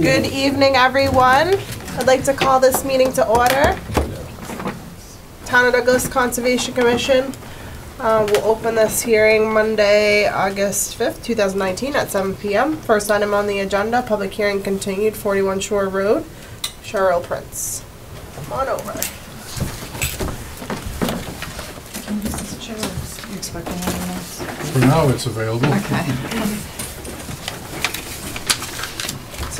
Good evening, everyone. I'd like to call this meeting to order. Town of Douglas Conservation Commission uh, will open this hearing Monday, August 5th, 2019 at 7 PM. First item on the agenda, public hearing continued, 41 Shore Road. Cheryl Prince. Come on over. You expecting anything else? For now, it's available. Okay.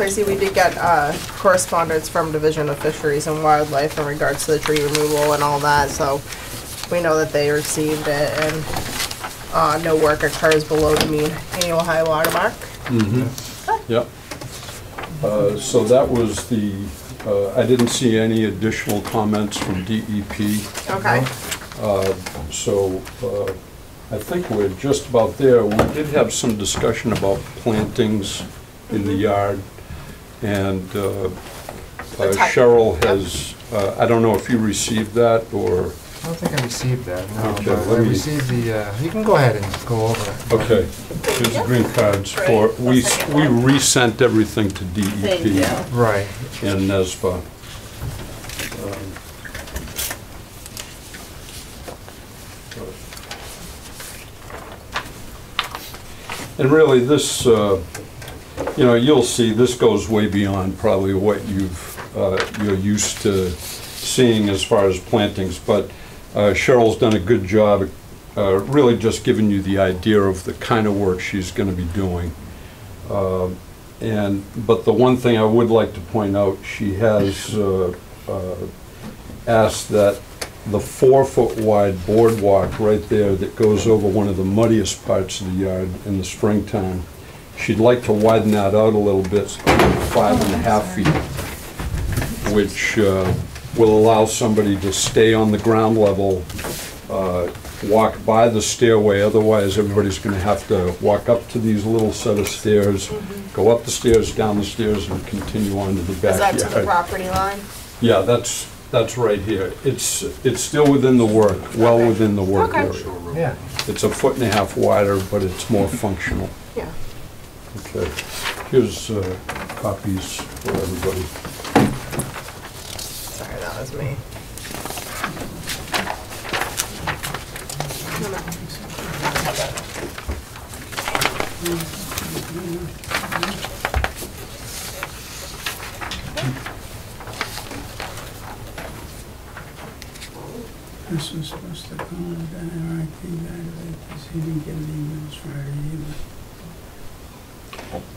So I see we did get uh, correspondence from Division of Fisheries and Wildlife in regards to the tree removal and all that, so we know that they received it and uh, no work occurs below the mean annual high water mark. Yep. Uh, So that was the, uh, I didn't see any additional comments from DEP, Okay, so uh, I think we're just about there. We did have some discussion about plantings in the yard, and uh, uh. Cheryl has, uh, I don't know if you received that, or, I don't think I received that, no, Okay, but I let me- received the, uh, you can go ahead and go over it. okay, here's the green cards for, we we resent everything to thank you. DEP Right, and NESBA. And really, this, uh, you know, you'll see, this goes way beyond probably what you've, uh, you're used to seeing as far as plantings, but uh, Cheryl's done a good job, uh, really just giving you the idea of the kind of work she's gonna be doing. Uh, And, but the one thing I would like to point out, she has uh, uh, asked that the four-foot wide boardwalk right there that goes over one of the muddiest parts of the yard in the springtime, she'd like to widen that out a little bit, five and a half feet, which uh, will allow somebody to stay on the ground level, uh, walk by the stairway, otherwise everybody's gonna have to walk up to these little set of stairs, go up the stairs, down the stairs, and continue on to the Is that backyard. to the property line? Yeah, that's, that's right here. It's, it's still within the work, well Okay. within the work Okay. area. yeah. It's a foot and a half wider, but it's more functional. Yeah. Okay, here's uh, copies for everybody. Sorry, that was me. No, no. This was supposed to come on down, I think that, because he didn't get the emails Friday either.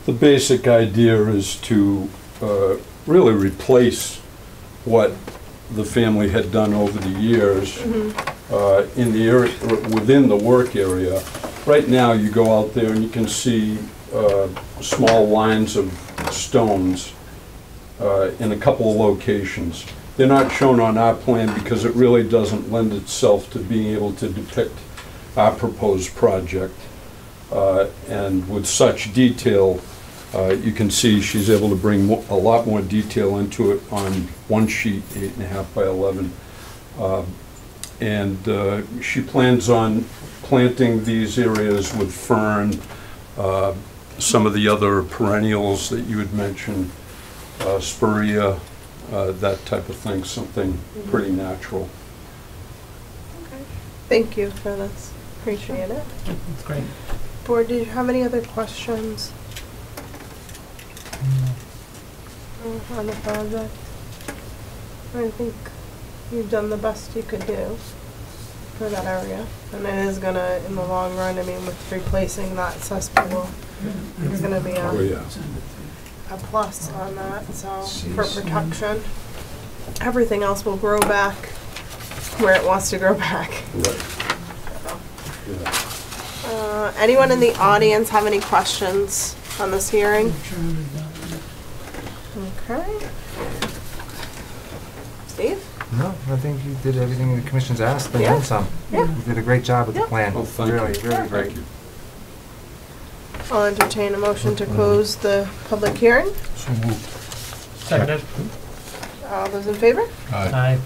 The basic idea is to uh, really replace what the family had done over the years uh, in the area, within the work area. Right now, you go out there and you can see uh, small lines of stones uh, in a couple of locations. They're not shown on our plan because it really doesn't lend itself to being able to depict our proposed project. Uh, And with such detail, uh, you can see she's able to bring mo- a lot more detail into it on one sheet, eight and a half by 11. Uh, And uh, she plans on planting these areas with fern, uh, some of the other perennials that you had mentioned, uh, spirea, uh, that type of thing, something pretty natural. Okay. Thank you for this. Appreciate it. That's great. Board, did you have any other questions uh, on the project? I think you've done the best you could do for that area. And it is gonna, in the long run, I mean, with replacing that cesspool, it's gonna be Oh, a, yeah. a plus on that, so, for protection. Everything else will grow back where it wants to grow back. Right. Yeah. Uh, anyone in the audience have any questions on this hearing? Okay. Steve? No, I think you did everything the commission's asked, and Yeah. then some. Yeah. You did a great job with the Yeah. plan. Oh, thank you. Really, really great. Thank you. I'll entertain a motion to close the public hearing. So moved. Seconded. All those in favor? Aye. Aye.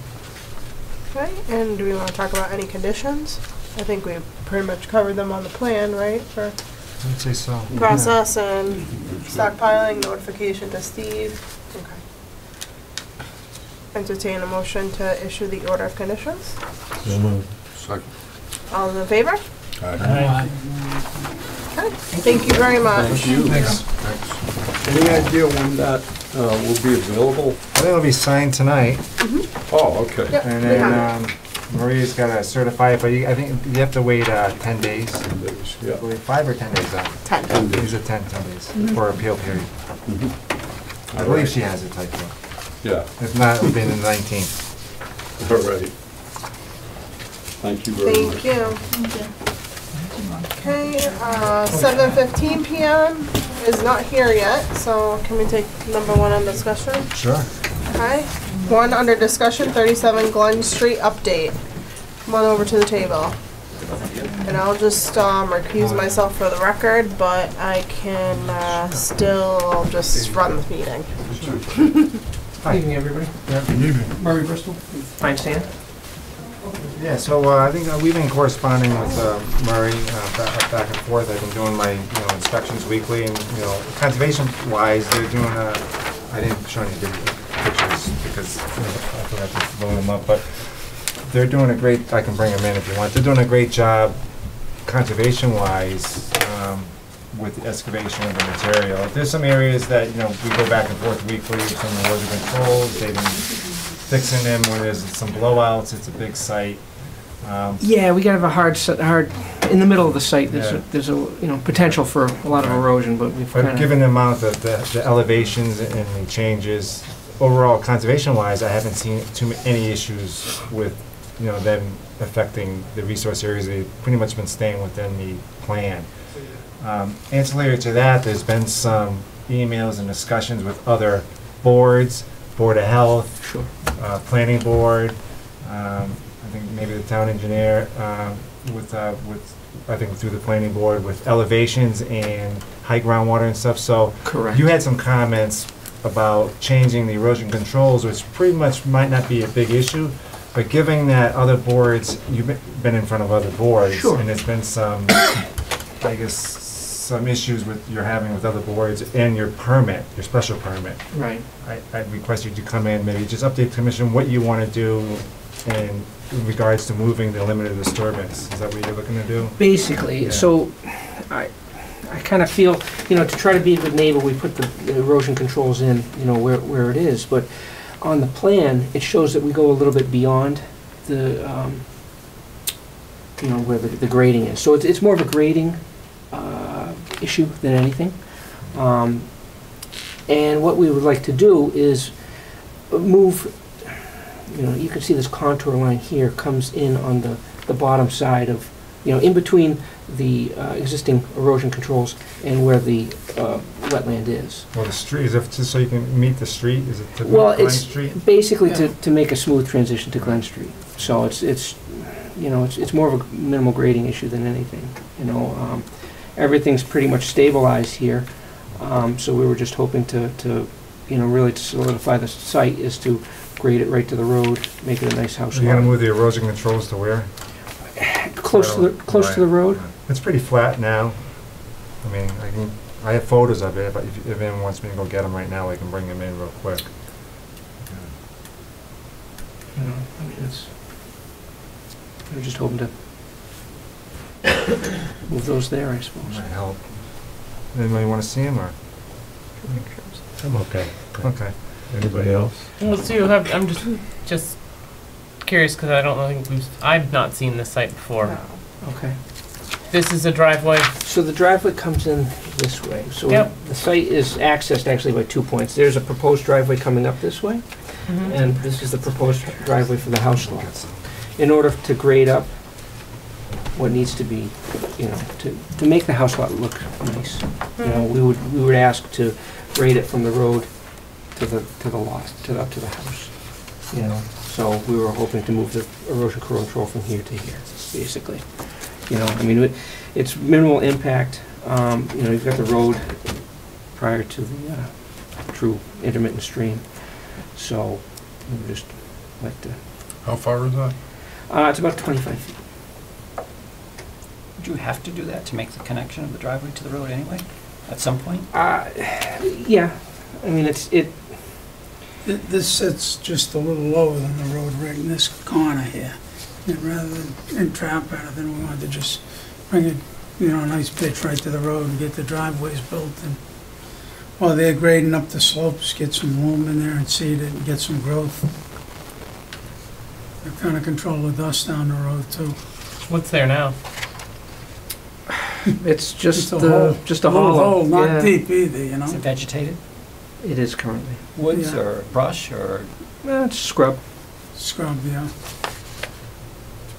Okay, and do we want to talk about any conditions? I think we pretty much covered them on the plan, right, for I'd say so. process and stockpiling, notification to Steve. Okay. Entertain a motion to issue the order of conditions. Second. All in favor? Aye. Okay, thank you very much. Thank you. Thanks. Thanks. Any idea when that uh, will be available? I think it'll be signed tonight, Oh, okay. Yep. and then, have um, Maria's gotta certify it, but you, I think you have to wait, uh, ten days. I Yeah. believe, Five or ten days, uh, Ten. And these are ten, ten days for appeal period. Mhm. I believe she has it typed up. Yeah, If not, it'll be the nineteenth. all right. Thank you very much. Thank you. Okay, uh, seven fifteen PM is not here yet, so can we take number one on discussion? Sure. Okay, one under discussion, thirty-seven Glen Street update. Come on over to the table. And I'll just, um, recuse myself for the record, but I can, uh, still just run the meeting. Hi. Evening, everybody. Good evening. Murray Bristol, Fine Stand. Yeah, so uh, I think uh, we've been corresponding with uh, Murray uh, ba- back and forth. I've been doing my, you know, inspections weekly and, you know, conservation wise, they're doing, uh, I didn't show any big pictures because I forgot to load them up, but they're doing a great, I can bring them in if you want. They're doing a great job conservation wise um, with excavation of the material. There's some areas that, you know, we go back and forth weekly, some erosion controls, they've been fixing them where there's some blowouts, it's a big site. Um, Yeah, we gotta have a hard, s- hard, in the middle of the site, there's, a there's a, you know, potential for a lot of erosion, but we've But given the amount of the, the elevations and the changes, overall conservation-wise, I haven't seen too many issues with, you know, them affecting the resource areas. They've pretty much been staying within the plan. Um, Ancillary to that, there's been some emails and discussions with other boards, Board of Health, Sure. uh, planning board, um, I think maybe the town engineer, um, with, uh, with, I think through the planning board with elevations and high groundwater and stuff, so Correct. you had some comments about changing the erosion controls, which pretty much might not be a big issue, but given that other boards, you've been- been in front of other boards, Sure. and there's been some, I guess, some issues with, you're having with other boards and your permit, your special permit. Right. I, I'd request you to come in, maybe just update the commission what you want to do in regards to moving the limited disturbance. Is that what you're looking to do? Basically, Yeah. so, I, I kinda feel, you know, to try to be a good neighbor, we put the the erosion controls in, you know, where, where it is, but on the plan, it shows that we go a little bit beyond the, um, you know, where the, the grading is. So it's, it's more of a grading, uh, issue than anything. Um, and what we would like to do is move, you know, you can see this contour line here comes in on the, the bottom side of, you know, in between the uh, existing erosion controls and where the uh, wetland is. Well, the street, is it just so you can meet the street? Is it to meet Well, Glen it's Street? basically to, to make a smooth transition to Glen Street. So it's, it's, you know, it's, it's more of a minimal grading issue than anything, you know. um, Everything's pretty much stabilized here, um, so we were just hoping to, to, you know, really to solidify the site is to grade it right to the road, make it a nice house You're gonna move the erosion controls to where? Close to the, close to the road? It's pretty flat now. I mean, I can, I have photos of it, but if, if anyone wants me to go get them right now, I can bring them in real quick. You know, I mean, it's, we're just hoping to move those there, I suppose. Might help. Anybody wanna see them, or? I'm okay. Okay. Anybody else? Well, so you have, I'm just, just curious, because I don't think we've, I've not seen this site before. Okay. This is a driveway, So the driveway comes in this way. So Yep. the site is accessed actually by two points. There's a proposed driveway coming up this way, Mhm. and this is the proposed driveway for the house lots. In order to grade up what needs to be, you know, to, to make the house lot look nice, you know, we would, we would ask to grade it from the road to the, to the lot, to the, up to the house, you know? So we were hoping to move the erosion control from here to here, basically. You know, I mean, it- it's minimal impact, um, you know, you've got the road prior to the, uh, true intermittent stream, so we would just like to, How far is that? uh, it's about twenty-five feet. Would you have to do that to make the connection of the driveway to the road anyway, at some point? Uh, yeah, I mean, it's, it, Th- This sits just a little lower than the road right in this corner here. And rather than entrap anything, we wanted to just bring it, you know, a nice pitch right to the road and get the driveways built and while they're grading up the slopes, get some loam in there and seed it and get some growth. They're kind of control the dust down the road too. What's there now? it's just, Just a uh, hole. just a Little hollow. not Yeah, deep either, you know? Is it know? vegetated? It is currently. Woods Yeah. or brush or, Well, it's scrub. Scrub, yeah.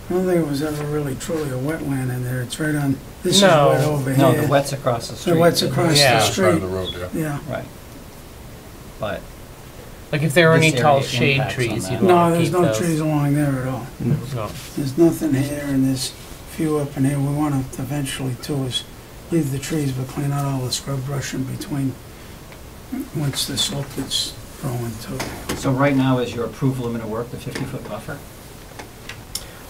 I don't think it was ever really truly a wetland in there. It's right on, this is No. wet over here. no, the wet's across the street. The wet's across Yeah. the Side street. road, yeah. Yeah. Right. But, Like if there were any This tall area shade impacts on trees, that. you'd No, want to there's keep no those. trees along there at all. No. No. There's nothing here and there's few up in here. We want to eventually too is leave the trees but clean out all the scrub brush in between once the slope gets growing too. so right now is your approved limit of work the 50-foot buffer?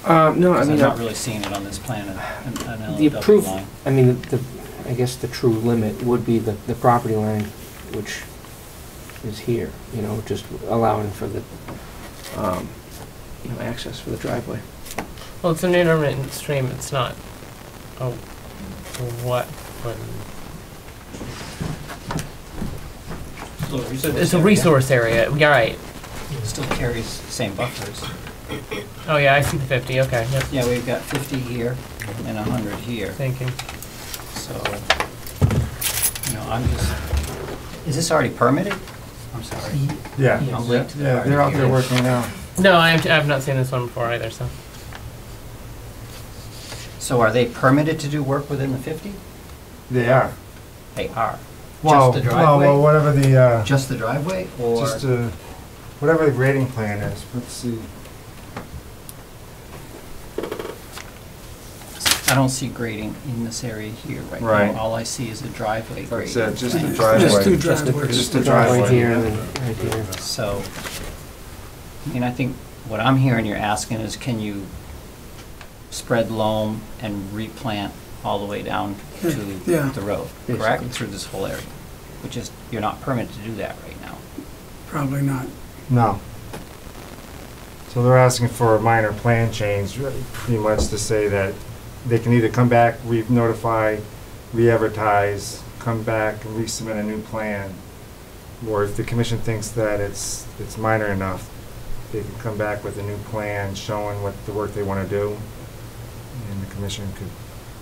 Um, no, I Because I'm mean, not uh, really seeing it on this plan, an an the LW approved. I mean, the, I guess the true limit would be the, the property line, which is here, you know, just allowing for the, um, you know, access for the driveway. Well, it's an intermittent stream. It's not a what. It's a resource area. Yeah, right. Still carries same buffers. Oh yeah, I see the 50. Okay. Yep. Yeah, we've got 50 here and 100 here, Thinking. so, you know, I'm just, is this already permitted? I'm sorry. Yeah, I'm late to the yeah, they're out there working now. No, I've, I've not seen this one before either. So So are they permitted to do work within the 50? They are. They are. Well, Just the well, well, driveway? whatever the, uh, Just the driveway, or? just, uh, whatever the grading plan is, let's see. I don't see grading in this area here right Right. now. All I see is a driveway That's grading. it, just the Just driveway. two Just the- driveways. Just the Right driveway. here and then right here. So, I mean, I think what I'm hearing you're asking is can you spread loam and replant all the way down hmm. to Yeah. the road, correct? Basically. Through this whole area, which is, you're not permitted to do that right now. Probably not. No. So they're asking for a minor plan change, uh, pretty much to say that they can either come back, re-notify, re-advertise, come back and resubmit a new plan. Or if the commission thinks that it's, it's minor enough, they can come back with a new plan showing what the work they want to do. And the commission could,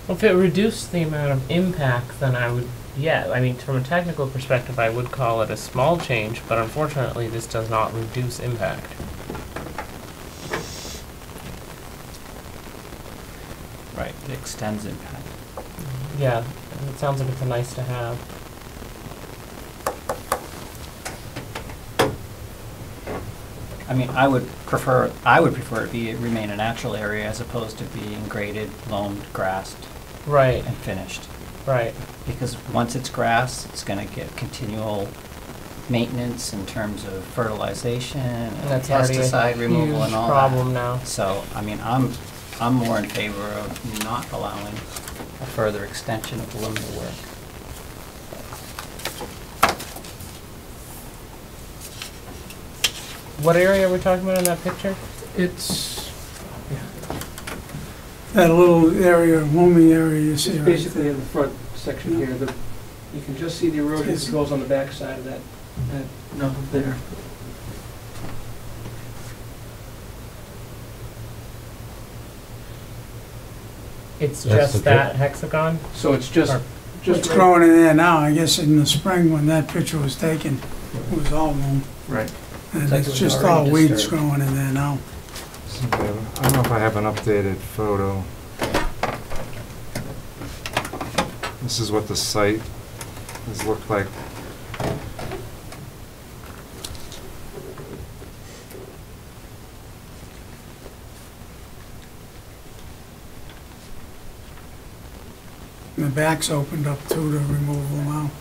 well, if it reduced the amount of impact, then I would. Yeah, I mean, from a technical perspective, I would call it a small change, but unfortunately, this does not reduce impact. Right. It extends impact. Yeah, it sounds like it's a nice to have. I mean, I would prefer, I would prefer it be, remain a natural area as opposed to being graded, loamed, grassed, Right, and finished. right. Because once it's grass, it's gonna get continual maintenance in terms of fertilization And and that's already a pesticide removal huge and all that. problem now. So, I mean, I'm, I'm more in favor of not allowing a further extension of the limit of work. What area are we talking about in that picture? It's, That little area, loamy area you see it's right basically there. in the front section here. The, you can just see the erosion that goes on the back side of that, that knuckle there. It's That's just the that hexagon? So it's just, Or- just. What's right- growing in there now, I guess in the spring when that picture was taken, it was all loam. Right. And It's like it it's just already all weeds growing in there now. I don't know if I have an updated photo. This is what the site has looked like the back's opened up too to removal now.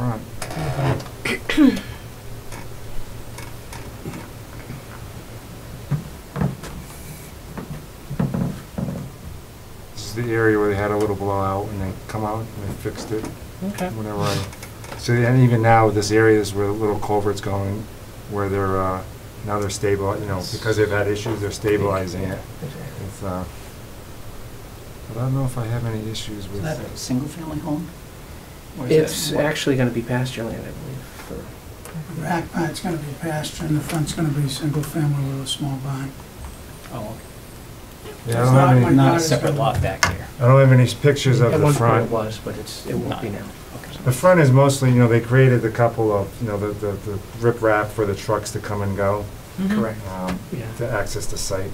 front. This is the area where they had a little blowout and they come out and they fixed it Okay. whenever I, so, and even now, this area is where the little culvert's going, where they're, uh, now they're stable, you know, because they've had issues, they're stabilizing it. It's, uh, but I don't know if I have any issues Is with. that a single-family home? Or is It's what- actually gonna be pasture land, I believe, for, The back part's gonna be pasture, and the front's gonna be single family with a small barn. Oh, Yeah, I don't have any, not a separate lot back here. I don't have any pictures of at the one point it front. was, but it's, it won't be now. The front is mostly, you know, they created a couple of, you know, the, the, the riprap for the trucks to come and go, Correct, um, yeah. to access the site.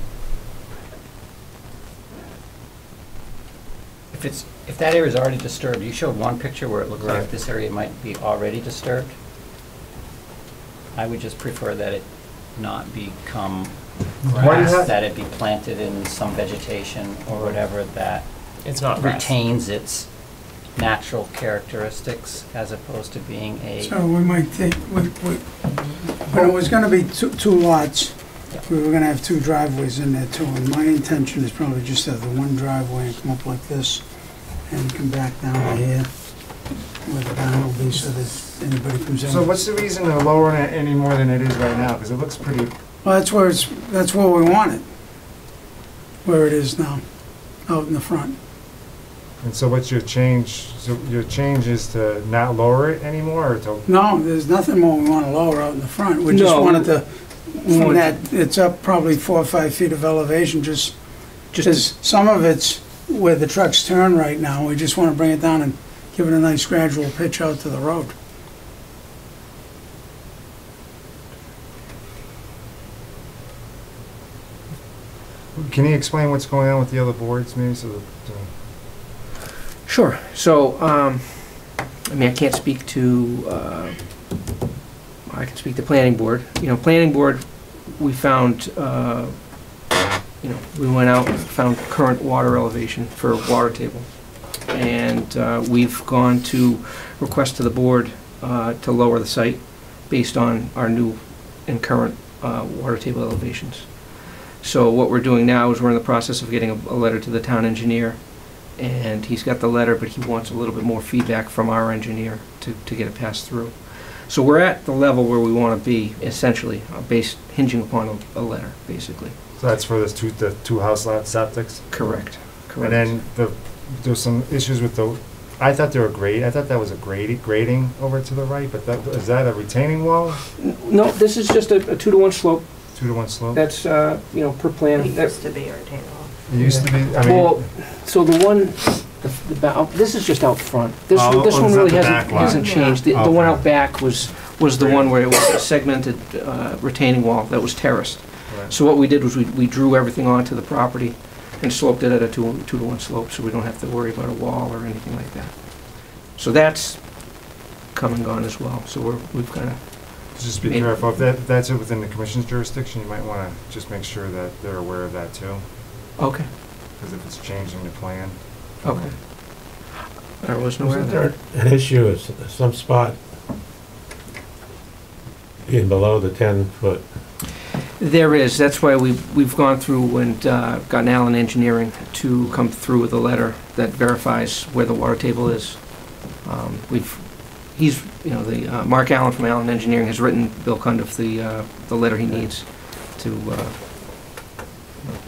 If it's, if that area is already disturbed, you showed one picture where it looks like Right. this area might be already disturbed. I would just prefer that it not become Why do you grass, have- that it be planted in some vegetation or whatever that It's not grass. retains its natural characteristics as opposed to being a, So we might take, we, we, when it was gonna be two, two lots, we were gonna have two driveways in there too, and my intention is probably just to have the one driveway and come up like this, and come back down to here, where the barn will be, so that anybody comes in. So what's the reason they're lowering it any more than it is right now? Because it looks pretty, Well, that's where it's, that's where we want it, where it is now, out in the front. And so what's your change? So your change is to not lower it anymore or to, No, there's nothing more we wanna lower out in the front, we just No. wanted to, We from that, it's up probably four or five feet of elevation, just Just, Because some of it's where the trucks turn right now, we just want to bring it down and give it a nice gradual pitch out to the road. can you explain what's going on with the other boards maybe so that, uh, Sure. So, um, I mean, I can't speak to, uh, I can speak to planning board. You know, planning board, we found, uh, you know, we went out and found current water elevation for water table. And, uh, we've gone to request to the board, uh, to lower the site based on our new and current, uh, water table elevations. So what we're doing now is we're in the process of getting a, a letter to the town engineer and he's got the letter, but he wants a little bit more feedback from our engineer to, to get it passed through. So we're at the level where we want to be, essentially, uh, based, hinging upon a, a letter, basically. so that's for the two, the two house lot septics? Correct, correct. And then the, there's some issues with the, I thought they were grade, I thought that was a grading, grading over to the right, but that, is that a retaining wall? N- No, this is just a, a two-to-one slope. Two to one slope? That's, uh, you know, per plan. It That- used to be a retaining wall. It used to be, I Well, mean, so the one, the, the, ba- this is just out front. This, Oh, this oh, one is that really the hasn't, lot? hasn't changed. The, the one Okay. out back was, was the one where it was a segmented, uh, retaining wall that was terraced. right. So what we did was we, we drew everything onto the property and sloped it at a two, two to one slope, so we don't have to worry about a wall or anything like that. So that's come and gone as well, so we're, we've kind of, just be Maybe- careful, if that, if that's within the commission's jurisdiction, you might wanna just make sure that they're aware of that too, okay, because if it's changing the plan. okay. I wasn't aware Wasn't there that. an issue at s- some spot being below the ten-foot? There is, that's why we've, we've gone through and, uh, gotten Allen Engineering to come through with a letter that verifies where the water table is. Um, we've, he's, you know, the, uh, Mark Allen from Allen Engineering has written Bill Cundiff the, uh, the letter he needs to, uh,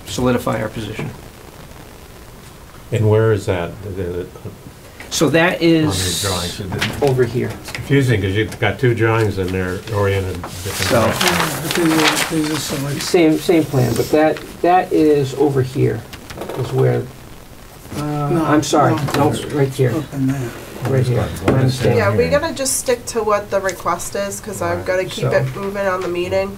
solidify our position. And where is that? The- the- So that is On your drawings? Over here. It's confusing because you've got two drawings and they're oriented different So- directions. Yeah, but these are, these are select, Same, same plan, but that, that is over here, is where, uh, No, I'm sorry, no. no, right here, up in there. right here. I understand. Yeah, we here. gotta just stick to what the request is, cause I've gotta keep it moving on the meeting.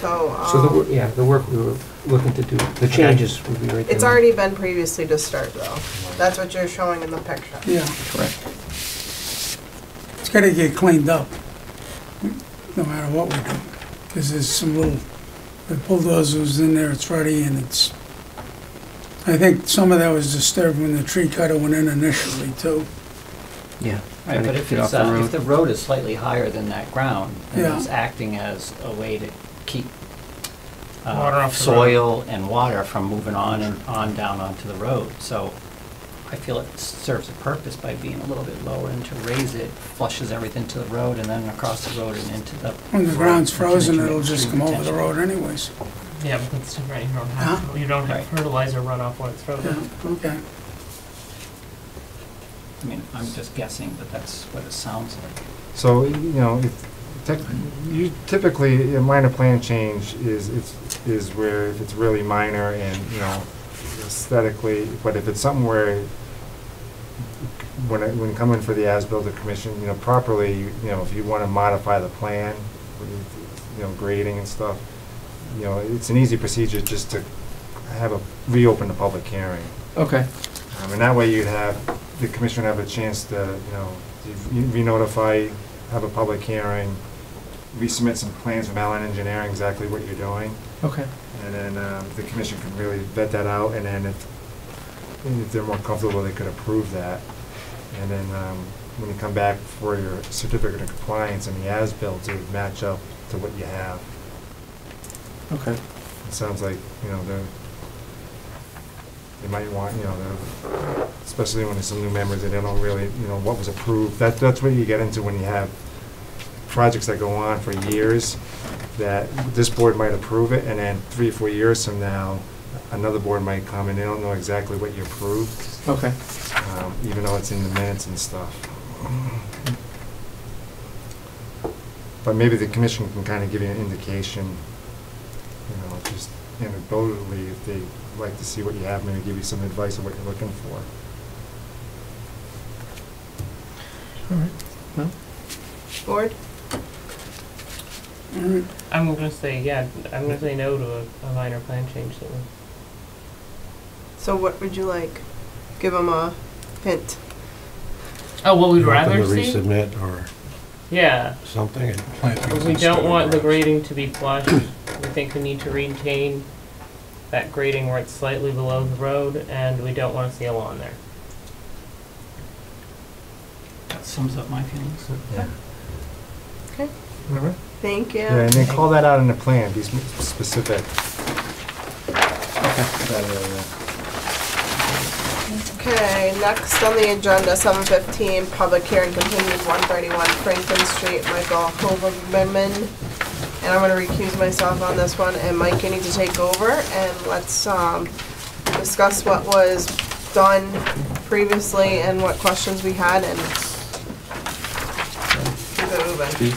So, So the, wor- um, yeah, the work we were looking to do, the changes would be right there. it's already been previously disturbed though. That's what you're showing in the picture. Yeah, Correct. it's gotta get cleaned up, no matter what we do. Because there's some little, the bulldozers in there, it's ready and it's, I think some of that was disturbed when the tree cutter went in initially too. Yeah. Right, but if get off it's, the uh, road. if the road is slightly higher than that ground, then Yeah. it's acting as a way to keep uh, Water off the road. soil and water from moving on and on down onto the road. So I feel it serves a purpose by being a little bit lower and to raise it flushes everything to the road and then across the road and into the. When the ground's frozen, it'll just come over the road anyways. Yeah, but that's different, you don't have, Huh? you don't have Right. fertilizer runoff when it's frozen. Yeah, okay. I mean, I'm just guessing, but that's what it sounds like. So, you know, if, tech, you, typically, a minor plan change is, is, is where if it's really minor and, you know, aesthetically, but if it's something where, when, it- when coming for the as-built or commission, you know, properly, you know, if you wanna modify the plan, you know, grading and stuff, you know, it's an easy procedure just to have a, reopen the public hearing. Okay, Um, and that way you'd have, the commission have a chance to, you know, re-notify, have a public hearing, resubmit some plans from Allen Engineering, exactly what you're doing, okay. and then, um, the commission can really vet that out, and then if, if they're more comfortable, they could approve that. And then, um, when you come back for your certificate of compliance and the as-built, it would match up to what you have. Okay. It sounds like, you know, they're, they might want, you know, they're, especially when there's some new members, that they don't really, you know, what was approved. That, that's what you get into when you have projects that go on for years, that this board might approve it, and then three, or four years from now, another board might come and they don't know exactly what you approved, Okay. um, even though it's in the minutes and stuff. But maybe the commission can kind of give you an indication, you know, just anecdotally, if they like to see what you have, maybe give you some advice of what you're looking for. All right. Well, Board? All right. I'm gonna say, yeah, I'm gonna say no to a, a minor plan change that would So what would you like? Give them a hint. Oh, what we'd You want them rather to see? resubmit or Yeah, something and we don't want the grading to be flush. We think we need to retain that grading where it's slightly below the road, and we don't wanna see a lawn there. That sums up my feelings. Yeah. Okay. All right. Thank you. Yeah, and then call that out in the plan, be sp- specific. That area. Okay, next on the agenda, seven fifteen, public hearing continued, one thirty-one Franklin Street, Michael Hovagimian. And I'm gonna recuse myself on this one, and Mike, you need to take over, and let's, um, discuss what was done previously and what questions we had, and keep it moving.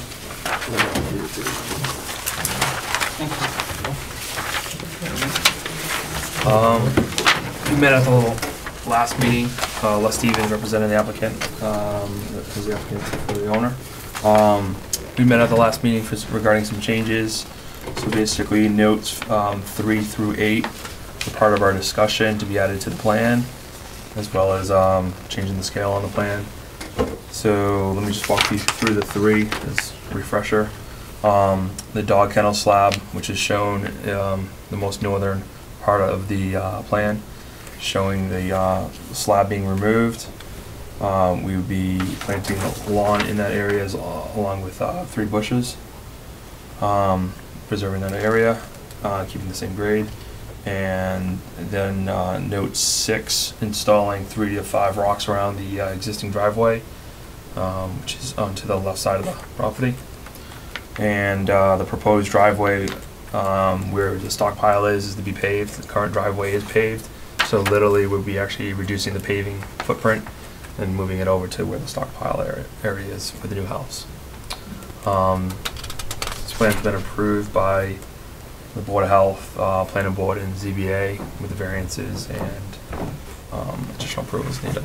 Um, we met at the last meeting, uh, Les Stevens representing the applicant, um, the applicant for the owner. Um, we met at the last meeting for, regarding some changes. So basically, notes, um, three through eight were part of our discussion to be added to the plan, as well as, um, changing the scale on the plan. So let me just walk you through the three as refresher. Um, the dog kennel slab, which is shown, um, the most northern part of the uh, plan, showing the uh, slab being removed. Um, We would be planting a lawn in that area as- along with uh, three bushes, um, preserving that area, uh, keeping the same grade. And then uh, note six, installing three to five rocks around the uh, existing driveway, um, which is onto the left side of the property. And uh, the proposed driveway um, where the stockpile is, is to be paved. The current driveway is paved, so literally we'll be actually reducing the paving footprint and moving it over to where the stockpile area, area is for the new house. Um, this plan's been approved by the Board of Health, uh, Planning Board, and ZBA with the variances and um, additional approvals needed.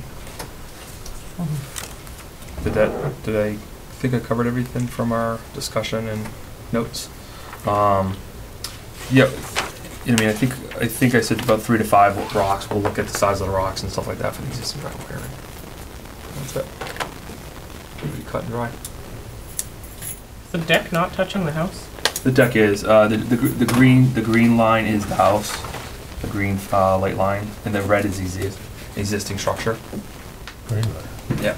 Did that? Did I think I covered everything from our discussion and notes? Um, yeah, I mean, I think, I think I said about three to five rocks, we'll look at the size of the rocks and stuff like that for the existing driveway area. That's it. Pretty cut and dry. Is the deck not touching the house? The deck is, uh, the, the, the green, the green line is the house, the green, uh, light line, and the red is the existing structure. Green line. Yeah,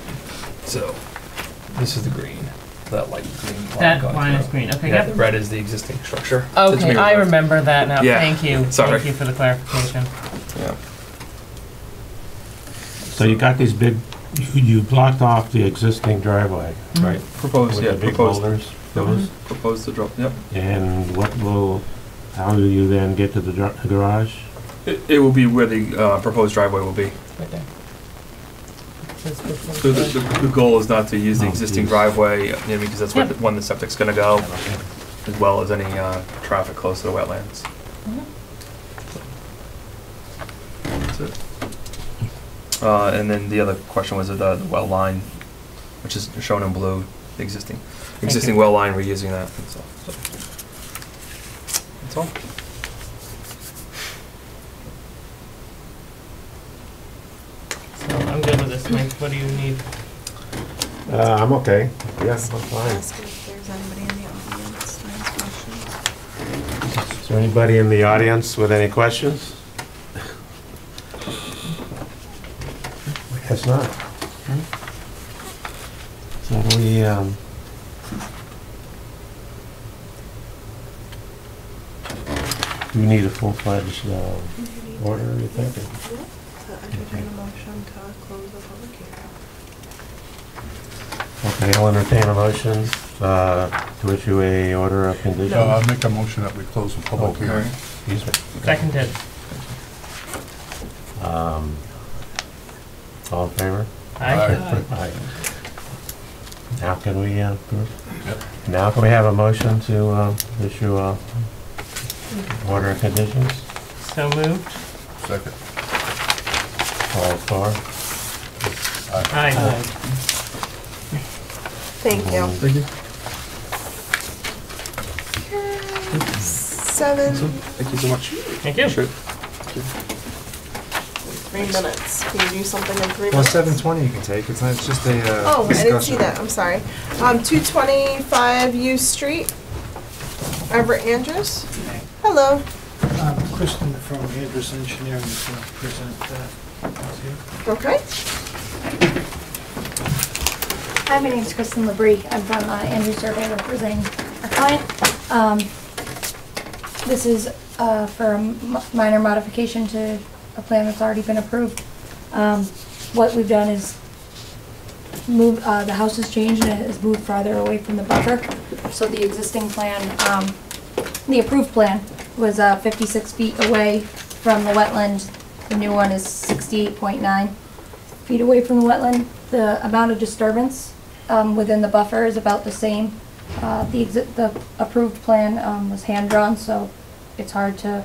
so, This is the green, that light green line That going line is through. green, okay, Yeah, yep. the red is the existing structure. It's Okay, mirrored I red. remember that now, Yeah, thank you, sorry. thank you for the clarification. Yeah. So you got these big, you you blocked off the existing driveway, right? Proposed, With yeah, the big proposed. boulders, those? Proposed to drop, yep. And what will, how do you then get to the dr- garage? It, it will be where the, uh, proposed driveway will be. Right there. Says proposed The, the, the goal is not to use the Oh, existing geez. driveway, you know, because that's where, Yep. the- when the septic's gonna go, as well as any, uh, traffic close to the wetlands. That's it. Uh, and then the other question was the, the well line, which is shown in blue, the existing, existing well line, we're using that, that's all. So, That's all. I'm good with this, Mike, what do you need? Uh, I'm okay. Yes, I'm fine. Ask if there's anybody in the audience that has questions. Is there anybody in the audience with any questions? I guess not. So do we, um... Do we need a full-fledged, uh, order, you think? To entertain a motion to close the public hearing. Okay, I'll entertain a motion, uh, to issue a order of conditions. Uh, I'll make a motion that we close the public hearing. Excuse me. Seconded. Um, all in favor? Aye. Aye. Now can we, uh, now can we have a motion to, uh, issue a order of conditions? So moved? Second. All for? Aye. Thank you. Thank you. Seven, Thank you so much. Thank you. Sure. three minutes. Can you do something in three Well, minutes? seven twenty you can take, it's not, it's just a, uh, Oh, I didn't see discussion. that, I'm sorry. Um, two twenty-five Yew Street, Everett Andrews. Hello. Um, Kristen from Andrews Engineering is going to present that. Okay. Hi, my name's Kristen Labrie. I'm from uh, Andrew Survey representing our client. Um, This is uh, for a minor modification to a plan that's already been approved. Um, What we've done is move, uh, the house has changed and it has moved farther away from the buffer. So the existing plan, um, the approved plan was uh, 56 feet away from the wetland. The new one is 68.9 feet away from the wetland. The amount of disturbance um, within the buffer is about the same. Uh, The the approved plan um, was hand-drawn, so it's hard to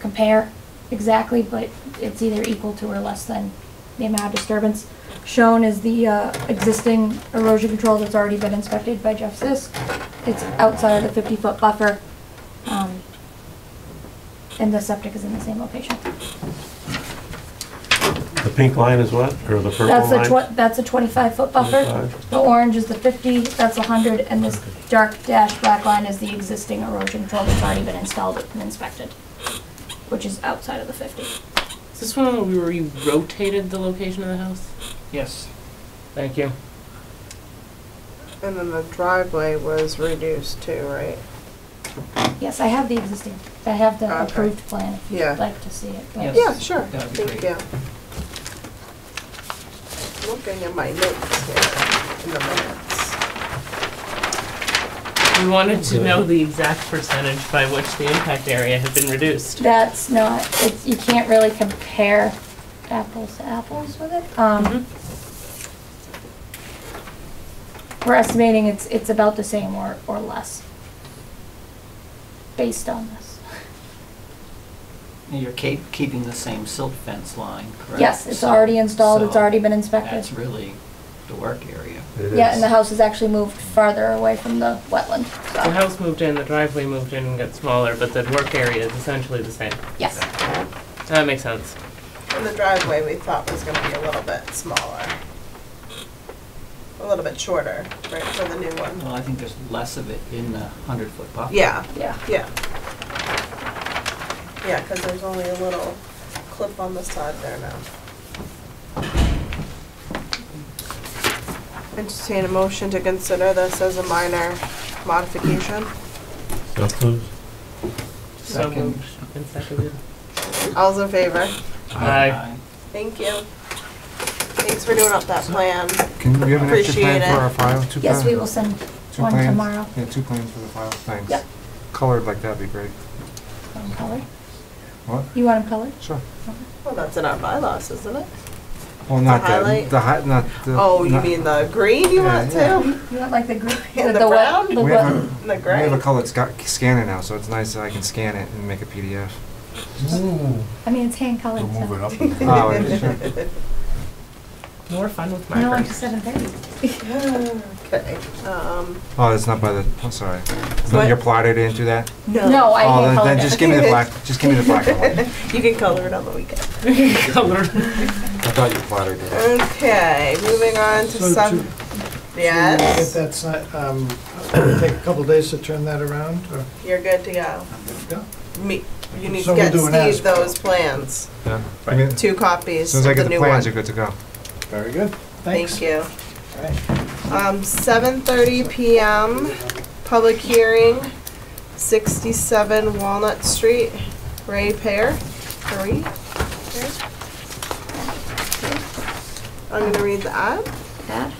compare exactly, but it's either equal to or less than the amount of disturbance. Shown is the uh, existing erosion control that's already been inspected by Jeff Sisk. It's outside of the 50-foot buffer. um, And the septic is in the same location. The pink line is what, or the purple That's a line? tw- that's a 25-foot buffer. 25. The orange is the 50, that's 100, and this dark dash black line is the existing erosion control that's already been installed and inspected, which is outside of the 50. Is this one where you rotated the location of the house? Yes. Thank you. And then the driveway was reduced too, right? Yes, I have the existing, I have the Okay. approved plan if Yeah. you'd like to see it. but- Yes. Yeah, sure. That'd be great. you. Looking at my notes here in the minutes. We wanted to know the exact percentage by which the impact area had been reduced. That's not, it's, you can't really compare apples to apples with it. Um, Mhm. we're estimating it's, it's about the same or, or less. Based on this. And You're keep, keeping the same silt fence line, correct? Yes, it's So- already installed, it's so already been inspected. That's really the work area. It Yeah, is. and the house has actually moved farther away from the wetland, The so, house moved in, the driveway moved in and got smaller, but the work area is essentially the same. yes. That makes sense. And the driveway we thought was gonna be a little bit smaller. A little bit shorter, right, for the new one? Well, I think there's less of it in the hundred foot buffer. Yeah, Yeah. yeah. Yeah, cause there's only a little clip on the side there now. Entertain a motion to consider this as a minor modification. So moved. So moved and seconded. All's in favor? Aye. Thank you. Thanks for doing up that plan. Can we have an extra Appreciate plan for it. our file? Two Yes, plans? we will send Two one plans? tomorrow. Yeah, two plans for the file, thanks. Yep. Colored like that'd be great. Want 'em colored? What? You want them colored? Sure. Well, that's in our bylaws, isn't it? Well, not the, highlight? the hi, not the. Oh, you not- mean the green you Yeah, want yeah. too? You want like the green? And the wet- brown? The We wet, have a, The we have gray? a colored sca- scanner now, so it's nice that I can scan it and make a PDF. Ooh, I mean, it's hand colored, so. Oh, yeah, sure. More fun with my. No, I'm markers. just seven thirty. Okay, um, Oh, that's not by the, oh, sorry. It's What? not your plotter didn't do that? no. No, I Oh, hand then, colored then it. just give me the black, just give me the black and white. You can color it on the weekend. Colored. I thought your plotter did it. Okay, moving on to So to- some, Get yes, that, si- um, take a couple days to turn that around, or? you're good to go. Yeah. Me, you need So to we'll get do an Steve as-built. those plans, Yeah. I mean, two As copies soon as I of get the the new plans, one. you're good to go. Very good. Thanks. Thank you. Right. Um, seven thirty PM, public hearing, sixty-seven Walnut Street, Ray Peare, Marie. Peare? I'm gonna read the ad, Dad,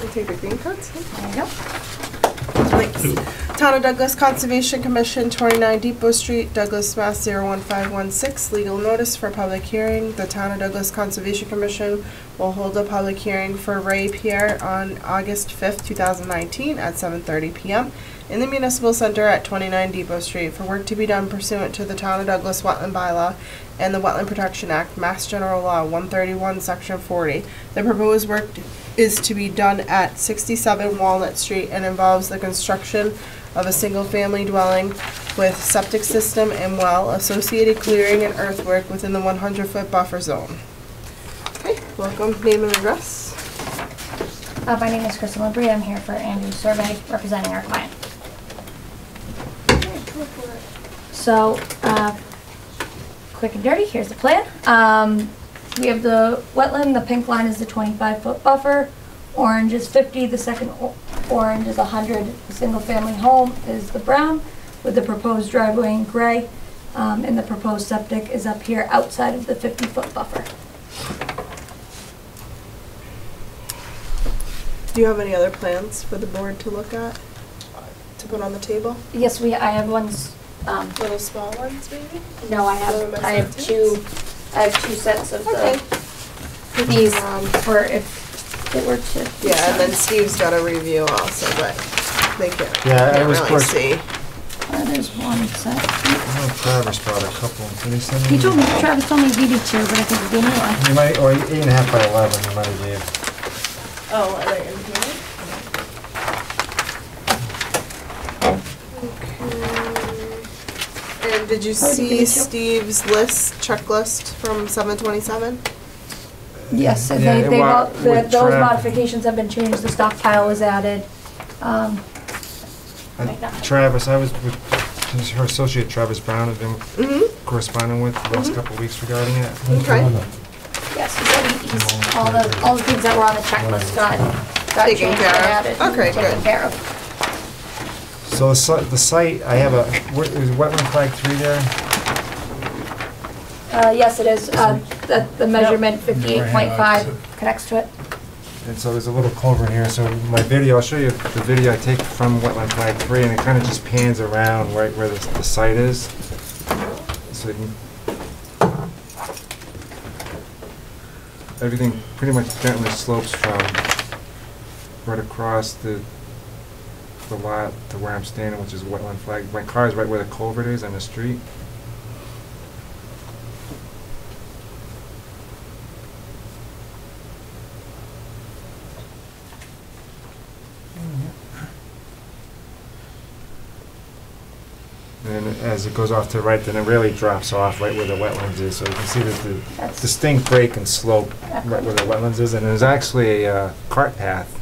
and take the green cards. there you go. Town of Douglas Conservation Commission, 29 Depot Street, Douglas, Mass. 01516. Legal notice for public hearing. The Town of Douglas Conservation Commission will hold a public hearing for Ray Pierre on August 5th, 2019 at 7:30 PM in the Municipal Center at 29 Depot Street for work to be done pursuant to the Town of Douglas Wetland Bylaw and the Wetland Protection Act, Mass General Law 131, Section 40. The proposed work is to be done at 67 Walnut Street and involves the construction of a single-family dwelling with septic system and well, associated clearing and earthwork within the 100-foot buffer zone. Okay, welcome, name and address. Uh, my name is Kristen Labrie. I'm here for Andrews survey representing our client. So, uh, quick and dirty, here's the plan. Um, we have the wetland, the pink line is the twenty-five foot buffer, orange is fifty, the second orange is hundred, the single-family home is the brown, with the proposed driveway in gray, um, and the proposed septic is up here outside of the fifty-foot buffer. Do you have any other plans for the board to look at, to put on the table? Yes, we, I have ones, um, Little small ones, maybe? No, I have, I have two, I have two sets of Okay. the, these, Um, for if it were to. be Yeah, and then. Steve's got a review also, but they can't, Yeah, I can't was really course- see. Uh, there's one set. I know Travis brought a couple. Did he send me? He told me, Travis told me he needed two, but I think he gave me one. He might, or eight and a half by eleven, he might have gave. Oh, are they in here? Okay. And did you see give? Steve's list, checklist from seven twenty-seven? Yes, and Yeah, they, they, well, all- the- with those Trav- modifications have been changed, the stockpile was added. Um, Like that. Travis, I was with, her associate Travis Brown has been Mm-hmm, corresponding with the last couple of weeks regarding it. okay. yes, he said he- he's, all the, all the things that were on the checklist got, got Taken changed and care of. added. and Okay, Taken good. care of. So the site, the site, I have a, where, is wetland flag three there? Uh, yes, it is, uh, the, the measurement fifty-eight point five connects to it. And so there's a little culvert here, so my video, I'll show you the video I take from wetland flag three, and it kinda just pans around right where the, the site is. So you can. Everything pretty much gently slopes from right across the, the lot to where I'm standing, which is wetland flag. My car is right where the culvert is on the street. And as it goes off to the right, then it really drops off right where the wetlands is. So you can see there's the That's, distinct break and slope right where the wetlands is. And there's actually a uh, cart path.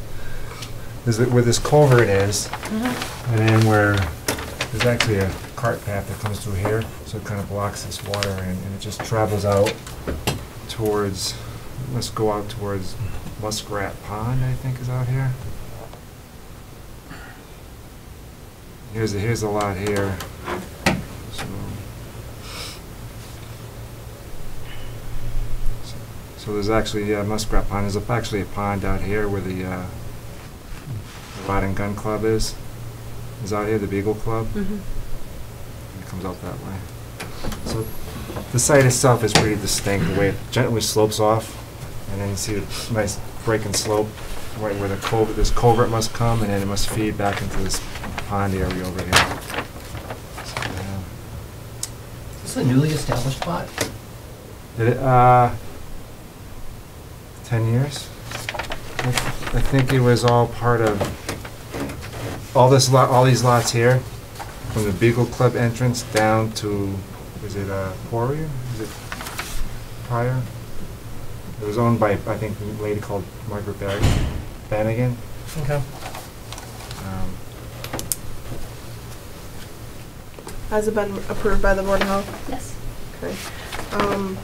There's the- where this culvert is, and then where, there's actually a cart path that comes through here. So it kind of blocks this water and, and it just travels out towards, let's go out towards Muskrat Pond, I think, is out here. Here's the, here's the lot here. So, so there's actually, yeah, Muskrat Pond, there's a- actually a pond out here where the, uh, the and Gun Club is. Is out here, the Beagle Club. Mhm. It comes out that way. So the site itself is pretty distinct, the way it gently slopes off, and then you see a nice break and slope, right where the culvert, this culvert must come, and then it must feed back into this pond area over here. So, yeah. Is this a newly established lot? Did it, uh, ten years? I I think it was all part of, all this lot, all these lots here, from the Beagle Club entrance down to, was it, uh, Poirier? Is it prior? It was owned by, I think, a lady called Margaret Bag- Bannigan. Okay. Um, Has it been approved by the Board of Health? Yes. Okay. Um,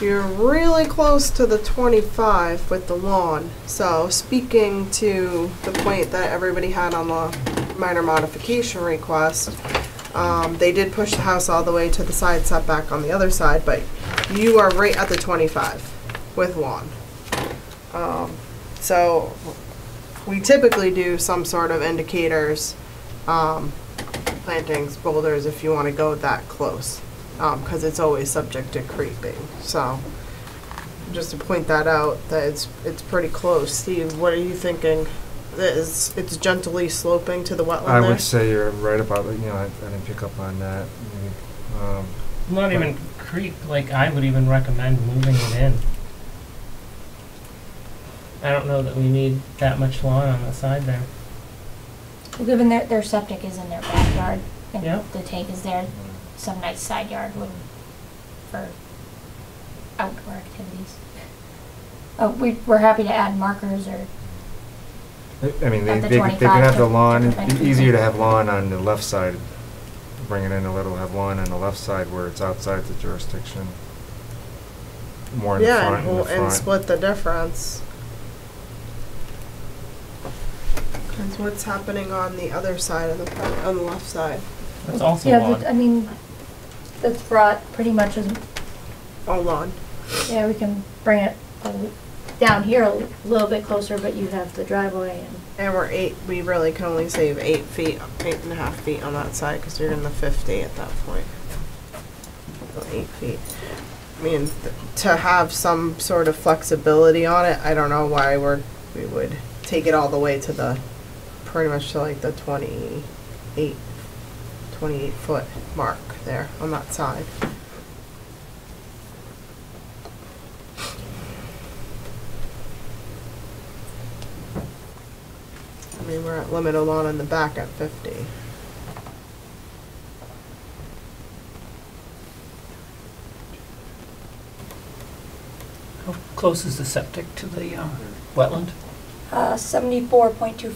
you're really close to the twenty-five with the lawn, so speaking to the point that everybody had on the minor modification request, um, they did push the house all the way to the side setback on the other side, but you are right at the twenty-five with lawn. Um, so, we typically do some sort of indicators, um, plantings, boulders, if you wanna go that close um, cause it's always subject to creeping, so. Just to point that out, that it's, it's pretty close. Steve, what are you thinking? That is, it's gently sloping to the wetland I there? would say you're right about, you know, I I didn't pick up on that. maybe, um, Not even creep, like, I would even recommend moving it in. I don't know that we need that much lawn on the side there. Well, given that their septic is in their backyard, and Yep. the tank is there, some nice side yard would, for outdoor activities. Uh, we, we're happy to add markers or, I mean, they, At the they could they could 25 have the to- lawn, to it'd prevent be easier to have lawn on the left side, bring it in a little, have lawn on the left side where it's outside the jurisdiction. More in the Yeah, front, and, in the hol- and front. split the difference. Cause what's happening on the other side of the, pro- on the left side? That's also yeah, lawn. but, I mean, that's brought pretty much as, All lawn. yeah, we can bring it a down here a little bit closer, but you have the driveway and, And we're eight, we really can only save eight feet, eight and a half feet on that side, cause you're in the fifty at that point. So Eight feet. I mean, th- to have some sort of flexibility on it, I don't know why we're, we would take it all the way to the, pretty much to like the twenty-eight, twenty-eight foot mark there on that side. I mean, we're at limit of lawn in the back at fifty. How close is the septic to the um, wetland? uh, seventy-four point two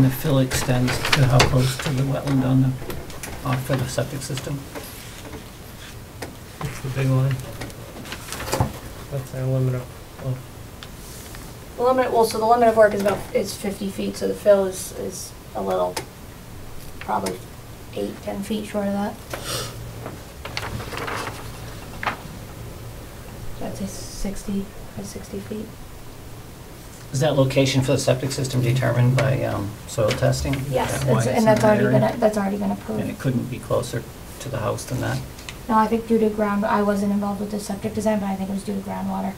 And the fill extends to how close to the wetland on the, uh, for the septic system? It's the big line. That's our limit of, of The limit, well, so the limit of work is about, is fifty feet, so the fill is, is a little, probably eight, ten feet short of that. So I'd say sixty, by sixty feet. Is that location for the septic system determined by um, soil testing? Yes, Is that why it's- it's and in that's that already been, area? that's already been approved. And it couldn't be closer to the house than that? No, I think due to ground, I wasn't involved with the septic design, but I think it was due to groundwater.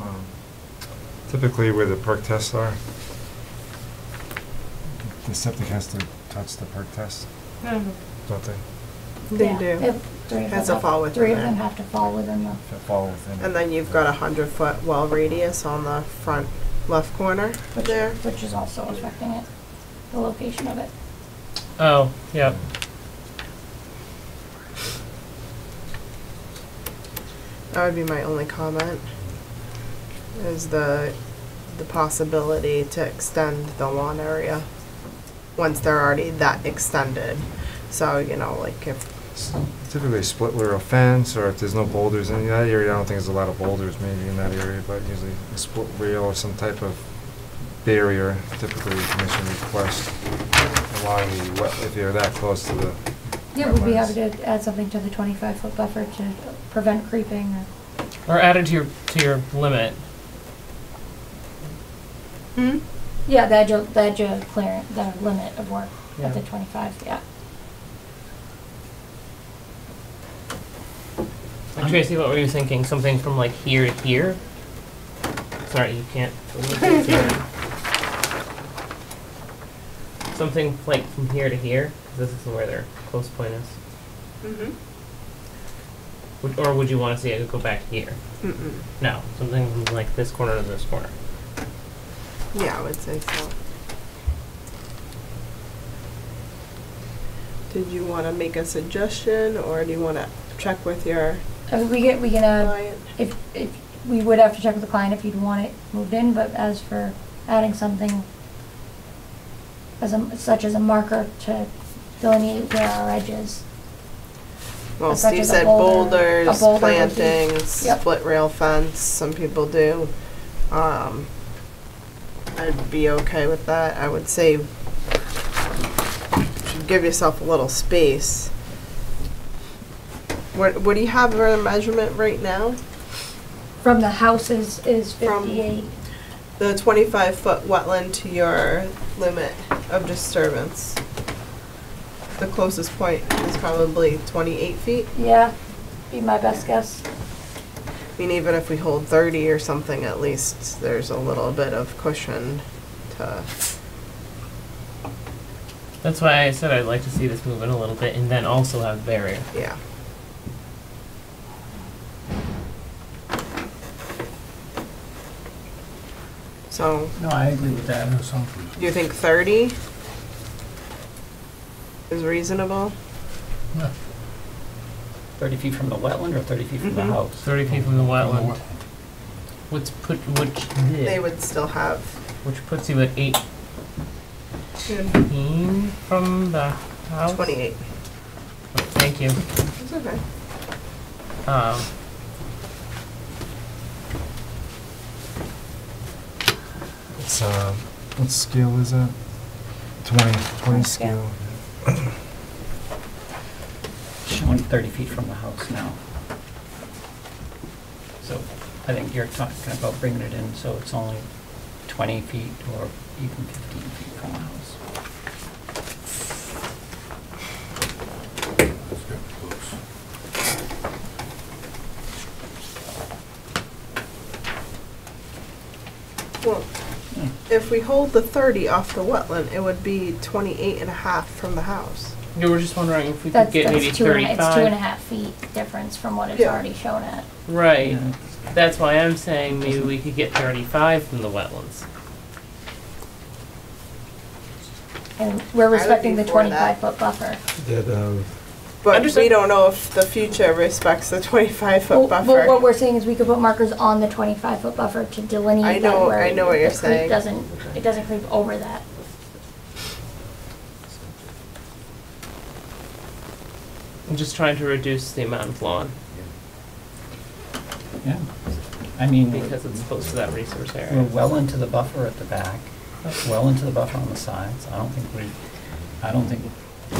Um, Typically where the perc tests are, the septic has to touch the perc test, don't they? They Yeah, do. if Three of Has them to fall have- within Three of there. them have to fall within the, If it fall within. And then you've got a hundred foot well radius on the front left corner which, there. which is also affecting it, the location of it. Oh, yeah. That would be my only comment. Is the, the possibility to extend the lawn area. once they're already that extended. So, you know, like if, Typically split rail fence, or if there's no boulders in that area, I don't think there's a lot of boulders maybe in that area, but usually a split rail or some type of barrier, typically the commission requests along the wet, if you're that close to the, Yeah, we'd be happy to add something to the twenty-five foot buffer to prevent creeping or. Or add it to your, to your limit. hmm? Yeah, the edge of, the edge of clearing, the limit of work Yeah. at the twenty-five, yeah. Tracy, what were you thinking? Something from like here to here? Sorry, you can't. Something like from here to here? this is where their close point is. Mm-hmm. Would, or would you want to see it go back here? Mm-mm. No, something from like this corner to this corner. Yeah, I would say so. Did you want to make a suggestion, or do you want to check with your I mean, we get, we can add, client? if, if, we would have to check with the client if you'd want it moved in, but as for adding something as a, such as a marker to delineate where our edge is. Well, such Steve as a said boulder- a boulders, boulder would be- plantings, Yep. split rail fence. Some people do. Um, I'd be okay with that. I would say should give yourself a little space. What What do you have for a measurement right now? From the house is, is From- fifty-eight, The 25 foot wetland to your limit of disturbance. The closest point is probably 28 feet. yeah, be my best guess. I mean, even if we hold 30 or something, at least there's a little bit of cushion to. That's why I said I'd like to see this move in a little bit and then also have barrier. Yeah. So, No, I agree with that. do you think 30 is reasonable? Thirty feet from the wetland or thirty feet from the Mhm. house? Thirty feet from the wetland. Which put which They would still have. which puts you at eighteen from the house. 28. Thank you. It's okay. Um, it's, uh, what scale is that? Twenty. scale. scale. Showing thirty feet from the house now. So I think you're talking about bringing it in so it's only twenty feet or even fifteen feet from the house. Well, if we hold the 30 off the wetland, it would be 28 and a half from the house. you were just wondering if we could That's, get maybe that's two and, a- thirty-five. it's two and a half feet difference from what it's Yeah. already shown at. Right. Yeah. That's why I'm saying maybe we could get thirty-five from the wetlands. And we're be respecting the for twenty-five foot buffer. That, um, But Understood. we don't know if the future respects the 25 foot Well, buffer. well, what we're saying is we could put markers on the twenty-five foot buffer to I delineate that know- where I know what you're the saying. Doesn't, it doesn't creep over that. I'm just trying to reduce the amount of lawn Yeah. I mean, because it's close to that resource area. we're area. well into the buffer at the back, well into the buffer on the sides. I don't think we, I don't think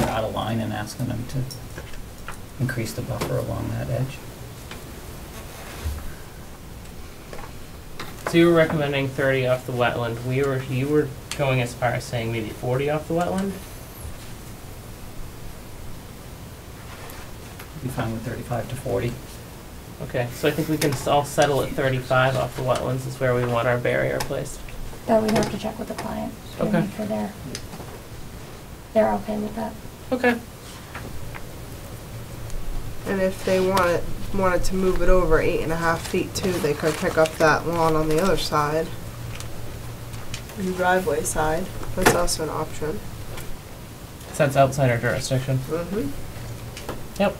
we're out of line and asking them to increase the buffer along that edge. So you were recommending thirty off the wetland. We were, you were going as far as saying maybe forty off the wetland? Be fine with thirty-five to forty. Okay, so I think we can s- all settle at thirty-five off the wetlands is where we want our barrier placed. That we'd have to check with the client to Okay. make sure they're, they're okay with that. Okay. And if they wanted, wanted to move it over eight and a half feet too, they could pick up that lawn on the other side. The driveway side, that's also an option. That's outside our jurisdiction. Mm-hmm. Yep.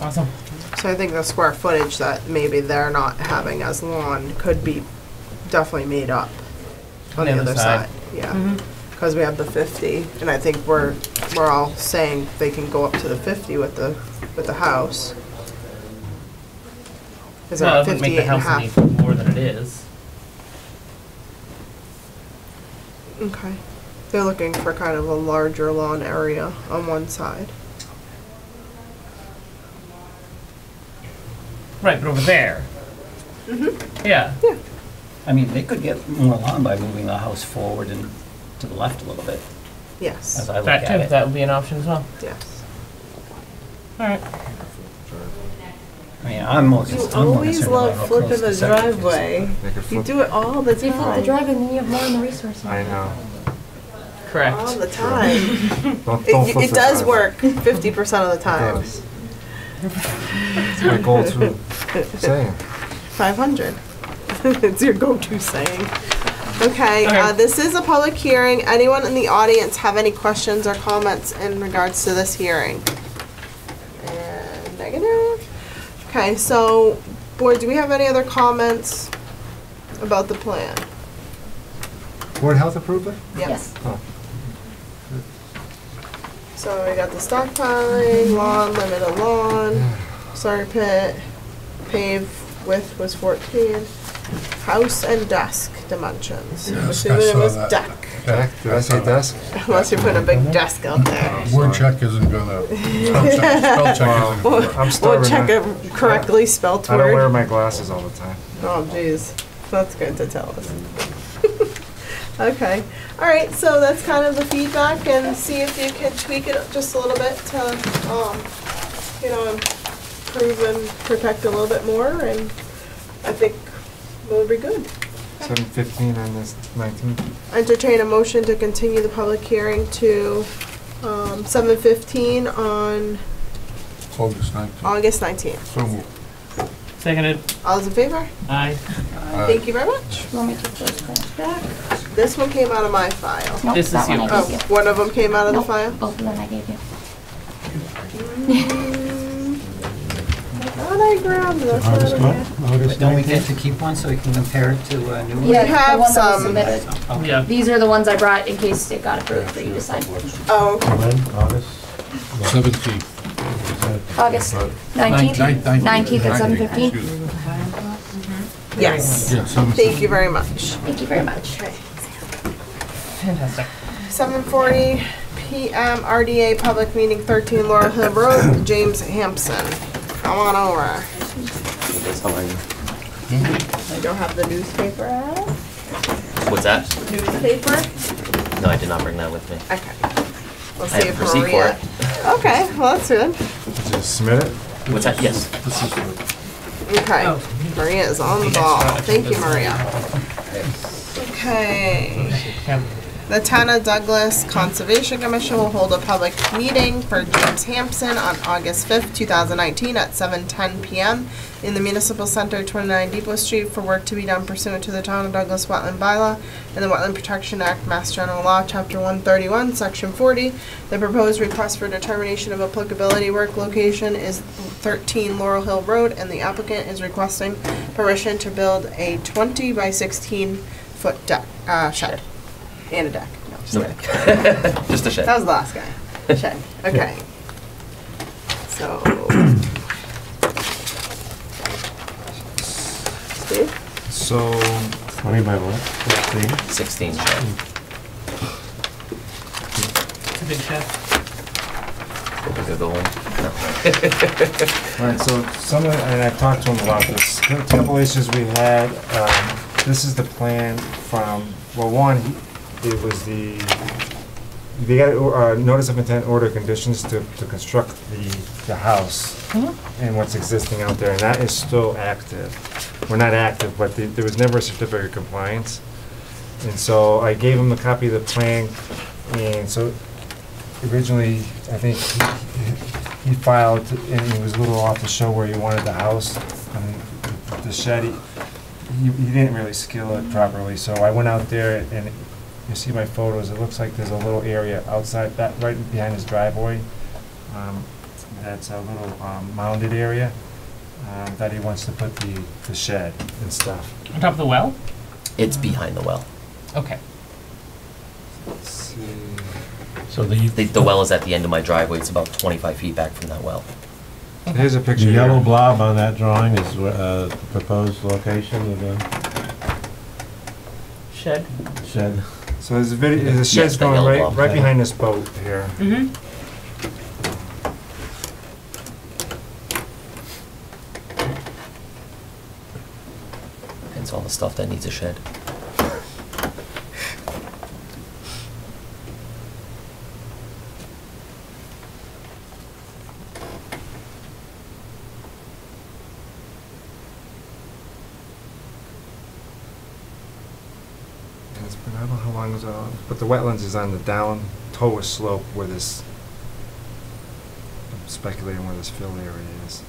Awesome. So I think the square footage that maybe they're not having as lawn could be definitely made up. on the other side. Yeah, Mhm. Because we have the fifty, and I think we're, we're all saying they can go up to the fifty with the, with the house. Is Well, that it wouldn't make fifty the and a house half? any more than it is. Okay. They're looking for kind of a larger lawn area on one side. Right, but over there. Mm-hmm. Yeah. I mean, they could get more lawn by moving the house forward and to the left a little bit, Yes, as I look That at too, it. that would be an option as well. yes. Alright. I mean, I'm more, You con- I'm more always concerned about love close flipping the septic is. driveway. They could You flip, do it all the If you flip the time. driveway, then you have more in the resource. I know. Correct. All the time. Don't, don't It, flip it the does driveway. work fifty percent of the It time. does. It's my go-to saying. Five hundred. It's your go-to saying. Okay, uh, this is a public hearing. Anyone in the audience have any questions or comments in regards to this hearing? And negative. Okay, so, board, do we have any other comments about the plan? Board Health approved it? Yes. Oh, So we got the stockpiling, lawn, limited lawn, sorry pit, pave width was fourteen, house and desk dimensions. Yes, I Assuming it was that. deck, deck, did I say desk? unless you put a big desk out there. Word check isn't gonna, spell check, spell check isn't Well, gonna. I'm We'll stubborn. check I a correctly spelt I don't wear word. my glasses all the time. Oh jeez, that's good to tell us. Okay, alright, so that's kind of the feedback and see if you can tweak it just a little bit to, um, you know, improve and protect a little bit more and I think we'll be good. Seven fifteen on this nineteenth. Entertain a motion to continue the public hearing to, um, seven fifteen on August nineteenth. August nineteenth. So moved. Seconded. All those in favor? Aye. Thank you very much. You want me to take those plans back? This one came out of my file. Nope, This is that one yours. I Oh, gave you. one of them came out of the Nope, file? Both of them I gave you. I thought I grabbed this August one. what? August But don't we get 19th? to keep one so we can compare it to a new one? Yeah, have ones that some- were submitted. Okay. Yeah. These are the ones I brought in case it got approved for you to sign. Oh, okay. When, August? Seventeenth. August Nineteenth. nineteenth, nineteenth at seven fifteen. Excuse me. yes. Yeah, seventeenth. Thank you very much. Thank you very much. Fantastic. Seven forty PM, RDA Public Meeting thirteen Laurel Hill Road, James Hampson. Come on over. How are you? I don't have the newspaper out. What's that? Newspaper? No, I did not bring that with me. Okay. We'll I see have if receipt for Maria. it. Okay, well, that's good. Did you submit it? What's that? Yes. This is the- Okay, Oh. Maria is on the ball. Thank you, Maria. Okay. The Town of Douglas Conservation Commission will hold a public meeting for James Hampson on August fifth, two thousand nineteen at seven ten PM in the Municipal Center, twenty-nine Depot Street, for work to be done pursuant to the Town of Douglas Wetland Bylaw and the Wetland Protection Act, Mass General Law, Chapter one thirty-one, Section forty. The proposed request for determination of applicability work location is thirteen Laurel Hill Road, and the applicant is requesting permission to build a twenty by sixteen foot deck, uh, shed. And a deck. No, just No. kidding. Just a That was the last guy. Shed. Okay. So. Steve? So, Twenty by what? Sixteen? Sixteen shed. It's a big shed. Google one. No. Right, so some of, and I've talked to him about this, a couple issues we had, um, this is the plan from, well, one, he- it was the, they got, uh, notice of intent order conditions to, to construct the, the house and what's existing out there, and that is still active. We're not active, but the- there was never a certificate of compliance. And so I gave him a copy of the plan, and so originally, I think he- he filed, and he was a little off to show where he wanted the house, and the shed, he, he he didn't really scale it properly, so I went out there, and you see my photos, it looks like there's a little area outside, that, right behind his driveway, um, that's a little um, mounded area, um, that he wants to put the, the shed and stuff. On top of the well? It's behind the well. Okay. Let's see. So the, The, the well is at the end of my driveway, it's about twenty-five feet back from that well. Here's a picture. the picture yellow here. blob on that drawing is uh, the proposed location of the Shed. shed? So there's a video, the Yes, shed's that going yellow right, right behind this boat here. Mm-hmm. Hence all the stuff that needs a shed. And it's been, I don't know how long ago, but the wetlands is on the down Towa slope where this, I'm speculating where this fill area is.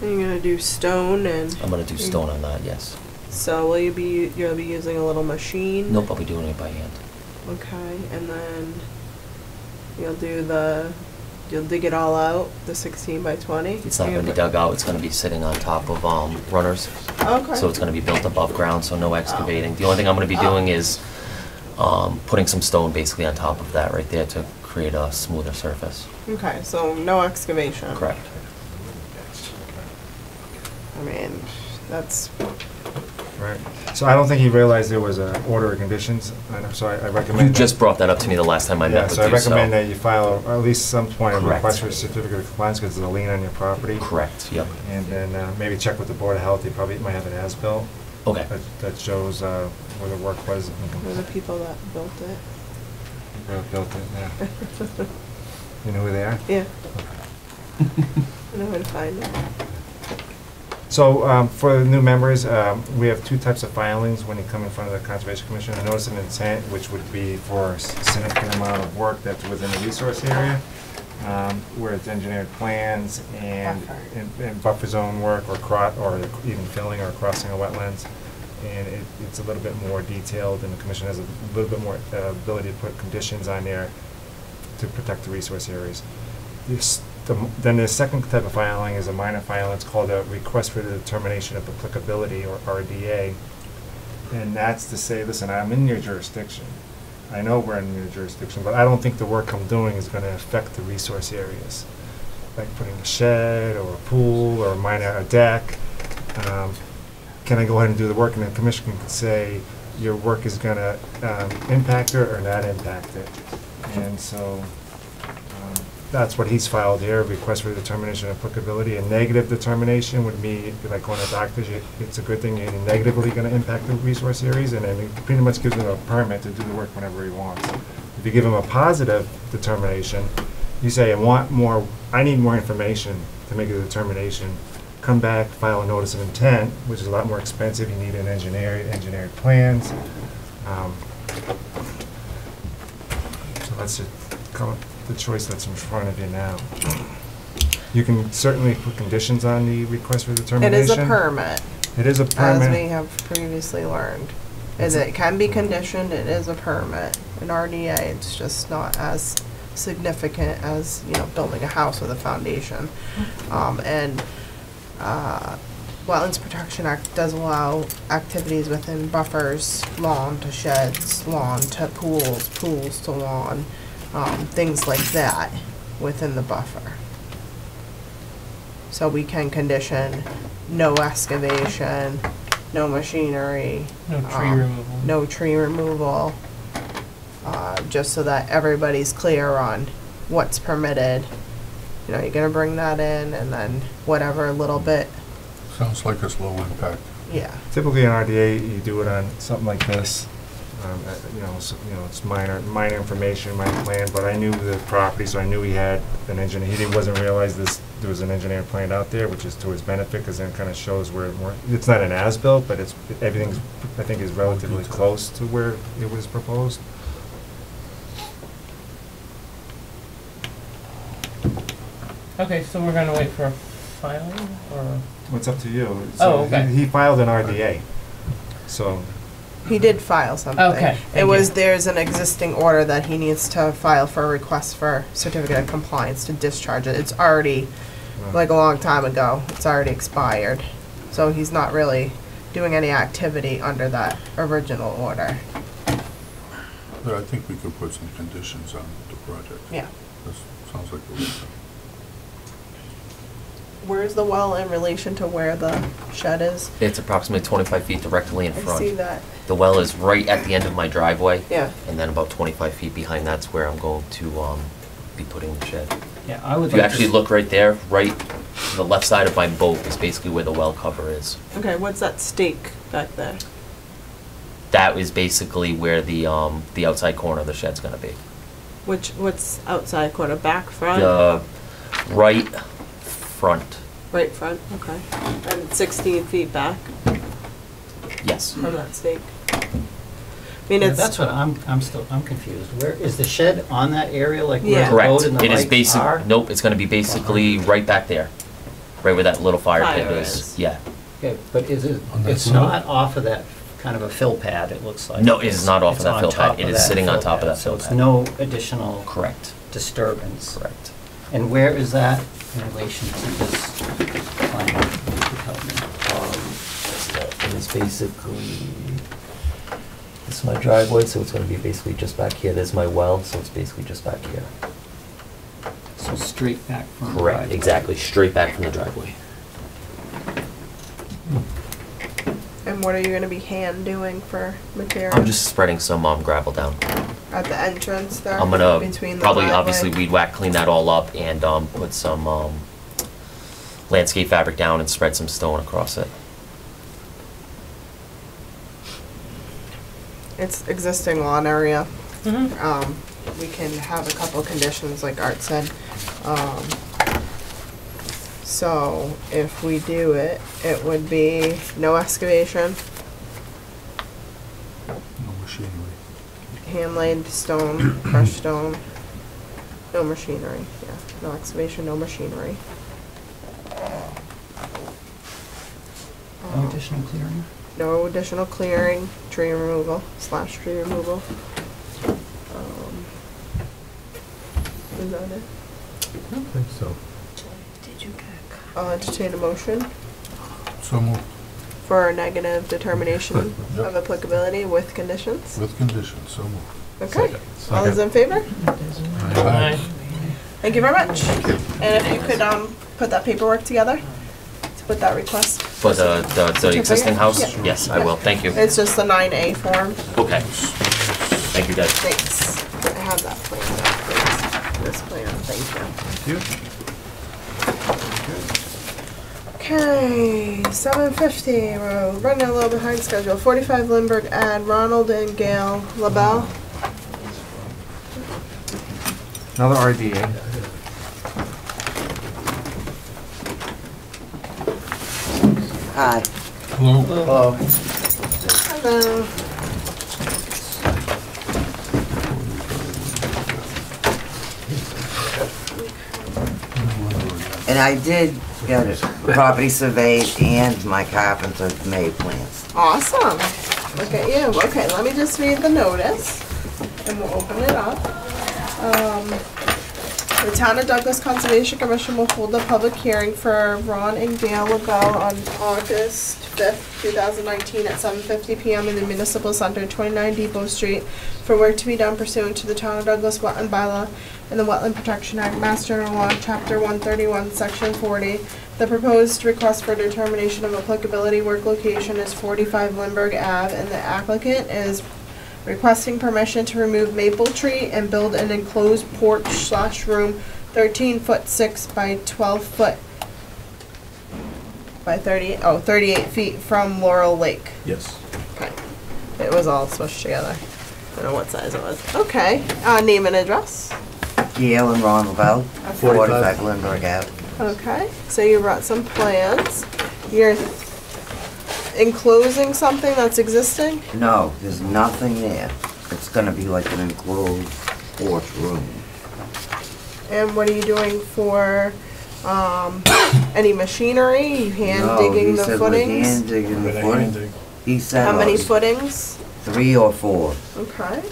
You're gonna do stone and, I'm gonna do stone on that, yes. so will you be, you'll be using a little machine? Nope, I'll be doing it by hand. Okay, and then you'll do the, you'll dig it all out, the sixteen by twenty? It's not gonna be dug out, it's gonna be sitting on top of, um, runners. Okay. So it's gonna be built above ground, so no excavating. The only thing I'm gonna be doing is, um, putting some stone basically on top of that right there to create a smoother surface. Okay, so no excavation? Correct. I mean, that's, Right. So I don't think he realized there was a order of conditions, and so I I recommend. You just brought that up to me the last time I Yeah, met with you, so I recommend that you file at least some point of Correct. request for a certificate of compliance because there's a lien on your property. Correct, yep. And then uh, maybe check with the Board of Health, they probably might have an as-built Okay. that, that shows uh, where the work was. were the people that built it? Who Built it, yeah. You know who they are? Yeah. I know where to find it. So, um, for the new members, um, we have two types of filings when you come in front of the Conservation Commission. A notice of intent, which would be for a significant amount of work that's within the resource area, um, where it's engineered plans and, Buffer. and- and buffer zone work or or even filling or crossing of wetlands. And it, it's a little bit more detailed, and the commission has a little bit more uh, ability to put conditions on there to protect the resource areas. This, the, then the second type of filing is a minor filing, it's called a request for the determination of applicability, or RDA. And that's to say, listen, I'm in your jurisdiction. I know we're in your jurisdiction, but I don't think the work I'm doing is gonna affect the resource areas. Like putting a shed, or a pool, or a minor, a deck. Um, Can I go ahead and do the work, and the commission can say, your work is gonna, um, impact it or not impact it. And so, That's what he's filed here, request for determination of applicability. A negative determination would be, like going to doctors, it's a good thing you're negatively gonna impact the resource areas, and then it pretty much gives him a permit to do the work whenever he wants. If you give him a positive determination, you say, I want more, I need more information to make a determination. Come back, file a notice of intent, which is a lot more expensive, you need an engineer, engineered plans. Um, So that's it, come, the choice that's in front of you now. You can certainly put conditions on the request for It determination. is a permit, It is a permit. as we permit. have previously learned. A- it can be conditioned, it is a permit. An RDA, it's just not as significant as, you know, building a house with a foundation. Um, and, uh, Wetlands Protection Act does allow activities within buffers, lawn to sheds, lawn to pools, pools to lawn, um, things like that within the buffer. So we can condition no excavation, no machinery. No tree um, removal. No tree removal, uh, just so that everybody's clear on what's permitted. You know, you're gonna bring that in and then whatever a little bit, Sounds like it's low impact. yeah. Typically in RDA, you do it on something like this. Um, uh, You know, so- you know, it's minor, minor information, minor plan, but I knew the property, so I knew he had an engineer. He didn't, wasn't realize this, there was an engineer plan out there, which is to his benefit, because then it kind of shows where, where- it's not an as-built, but it's, everything's, I think is relatively close to where it was proposed. Okay, so we're gonna wait for a filing, or? It's up to you. Oh, okay. he- He filed an RDA, so. He did file something. Okay, It thank was, you. there's an existing order that he needs to file for a request for certificate of compliance to discharge it. It's already, like a long time ago, it's already expired. So he's not really doing any activity under that original order. But I think we could put some conditions on the project. Yeah. This sounds like a reason. Where's the well in relation to where the shed is? It's approximately 25 feet directly in I see front. that. The well is right at the end of my driveway, Yeah. and then about 25 feet behind that's where I'm going to um, be putting the shed. Yeah, I would If you like to actually look right there, right, to the left side of my boat is basically where the well cover is. Okay, what's that stake back there? That is basically where the, um, the outside corner of the shed's gonna be. Which, what's outside corner, back, front? The right front, Right front, okay. And sixteen feet back yes. from that stake. I mean, Yeah, it's, That's what I'm, I'm still, I'm confused. Where, is the shed on that area, like where Yeah. the Correct. and the It is lights basic, are? nope, it's gonna be basically right back there. Right where that little fire pit Fire is. is. Yeah. Okay, but is it, On that it's side? not off of that kind of a fill pad, it looks like? No, it is not off of It's that on fill pad. top It of is that sitting on fill top of pad, that fill So it's pad. no additional Correct. disturbance? Correct. And where is that in relation to this plan? You could help me. And it's basically, this is my driveway, so it's gonna be basically just back here. There's my well, so it's basically just back here. So straight back from the Correct, driveway. exactly, straight back from the driveway. And what are you gonna be hand doing for material? I'm just spreading some um, gravel down. At the entrance there? I'm gonna between probably, obviously, weed whack, clean that all up and um, put some um, landscape fabric down and spread some stone across it. It's existing lawn area. Mhm. Um, we can have a couple conditions, like Art said. Um, so if we do it, it would be no excavation, No machinery. hand laid stone, crushed stone, no machinery, yeah, no excavation, no machinery. No additional clearing? No additional clearing, tree removal, slash tree removal. Um, Is that it? I don't think so. I'll entertain a motion So moved, for a negative determination Yep. of applicability with conditions. with conditions, so moved. Okay, all those in favor? Aye. Thank you very much. And if you could, um, put that paperwork together to put that request. For the, the, the existing house? Yeah. Yes, I will, thank you. It's just the nine A form. Okay. Thank you, guys. Thanks. I have that plan. This plan, thank you. Thank you. Okay, seven fifty, we're running a little behind schedule. Forty-five Lindberg ad, Ronald and Gail Lebel. Another RDA. Eh? Hi. Hello? Hello. Hello. And I did get it, property surveyed and my carpenter made plans. Awesome. Look at you. Okay, let me just read the notice and we'll open it up. Um, the Town of Douglas Conservation Commission will hold a public hearing for Ron and Gail Lebel on August fifth, two thousand nineteen at seven fifty PM in the Municipal Center, twenty-nine Depot Street, for work to be done pursuant to the Town of Douglas Wetland Bylaw and the Wetland Protection Act, Mass General Law, Chapter one thirty-one, Section forty. The proposed request for determination of applicability work location is forty-five Lindberg Ave, and the applicant is requesting permission to remove maple tree and build an enclosed porch slash room thirteen foot six by twelve foot by thirty, oh, thirty-eight feet from Laurel Lake. Yes. Okay. It was all smushed together. I don't know what size it was. Okay, uh, name and address. Gail and Ron Lebel, forty-five Lindberg Ave. Okay, so you brought some plans. You're enclosing something that's existing? No, there's nothing there. It's gonna be like an enclosed porch room. And what are you doing for, um, any machinery? You hand No, digging he the said we're footings? hand digging the footing. He said. How many footings? Three or four. Okay.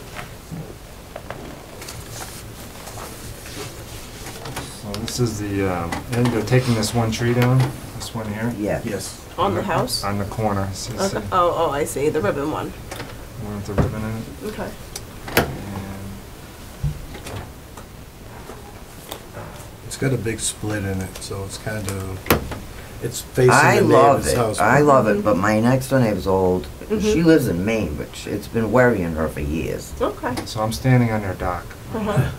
So this is the, um, and they're taking this one tree down. This one here? Yeah. Yes. On the house? On the corner. See- see- Okay. Oh, oh, I see, the ribbon one. One with the ribbon in it. Okay. And It's got a big split in it, so it's kind of, it's facing the house. I the love neighbor's it, house. I love it, but my next door neighbor's old. Mhm. She lives in Maine, but sh- it's been worrying her for years. Okay. So I'm standing on their dock. Uh-huh.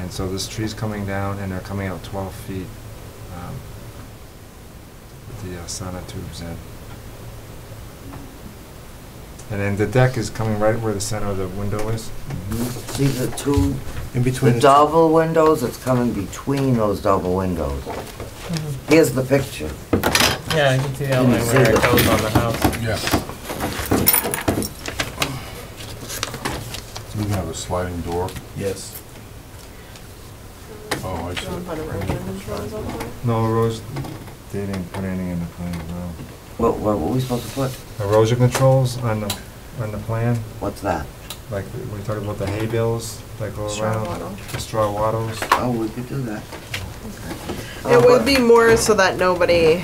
And so this tree's coming down and they're coming out twelve feet. um, With the uh, tubes in. And then the deck is coming right where the center of the window is. See the two, In the between, the- double windows, it's coming between those double windows. Here's the picture. Yeah, I can see the Can you outline see where it the- goes on the house. Yeah. We can have a sliding door. yes. Oh, I see. No, Rose, they didn't put anything in the plan, no. What, what were we supposed to put? Erosion controls on the, on the plan, What's that? like we talked about the hay bales that go Straw around. wattle. The straw wattles. Oh, we could do that. It would be more so that nobody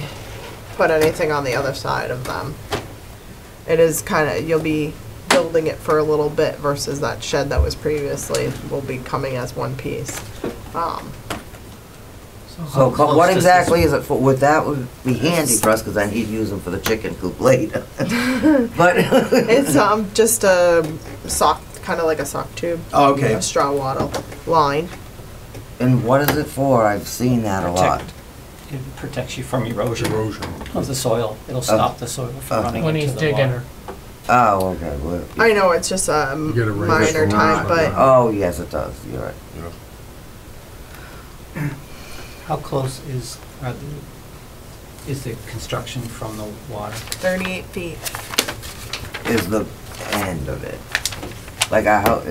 put anything on the other side of them. It is kind of, you'll be building it for a little bit versus that shed that was previously will be coming as one piece. Um, So co- what exactly is it for? Would that would be handy for us, because then he'd use them for the chicken coop later. But. It's, um, just a sock, kind of like a sock tube. Oh, okay. A straw wattle line. And what is it for? I've seen that a lot. Protect- It protects you from erosion Erosion. of the soil. It'll stop the soil from uh, running When into he's the digging water. her. Oh, okay, well, I know, it's just a You gotta minor the time, line. but oh, yes, it does, you're right. Yeah. How close is, are the, is the construction from the water? thirty-eight feet. Is the end of it. Like our house,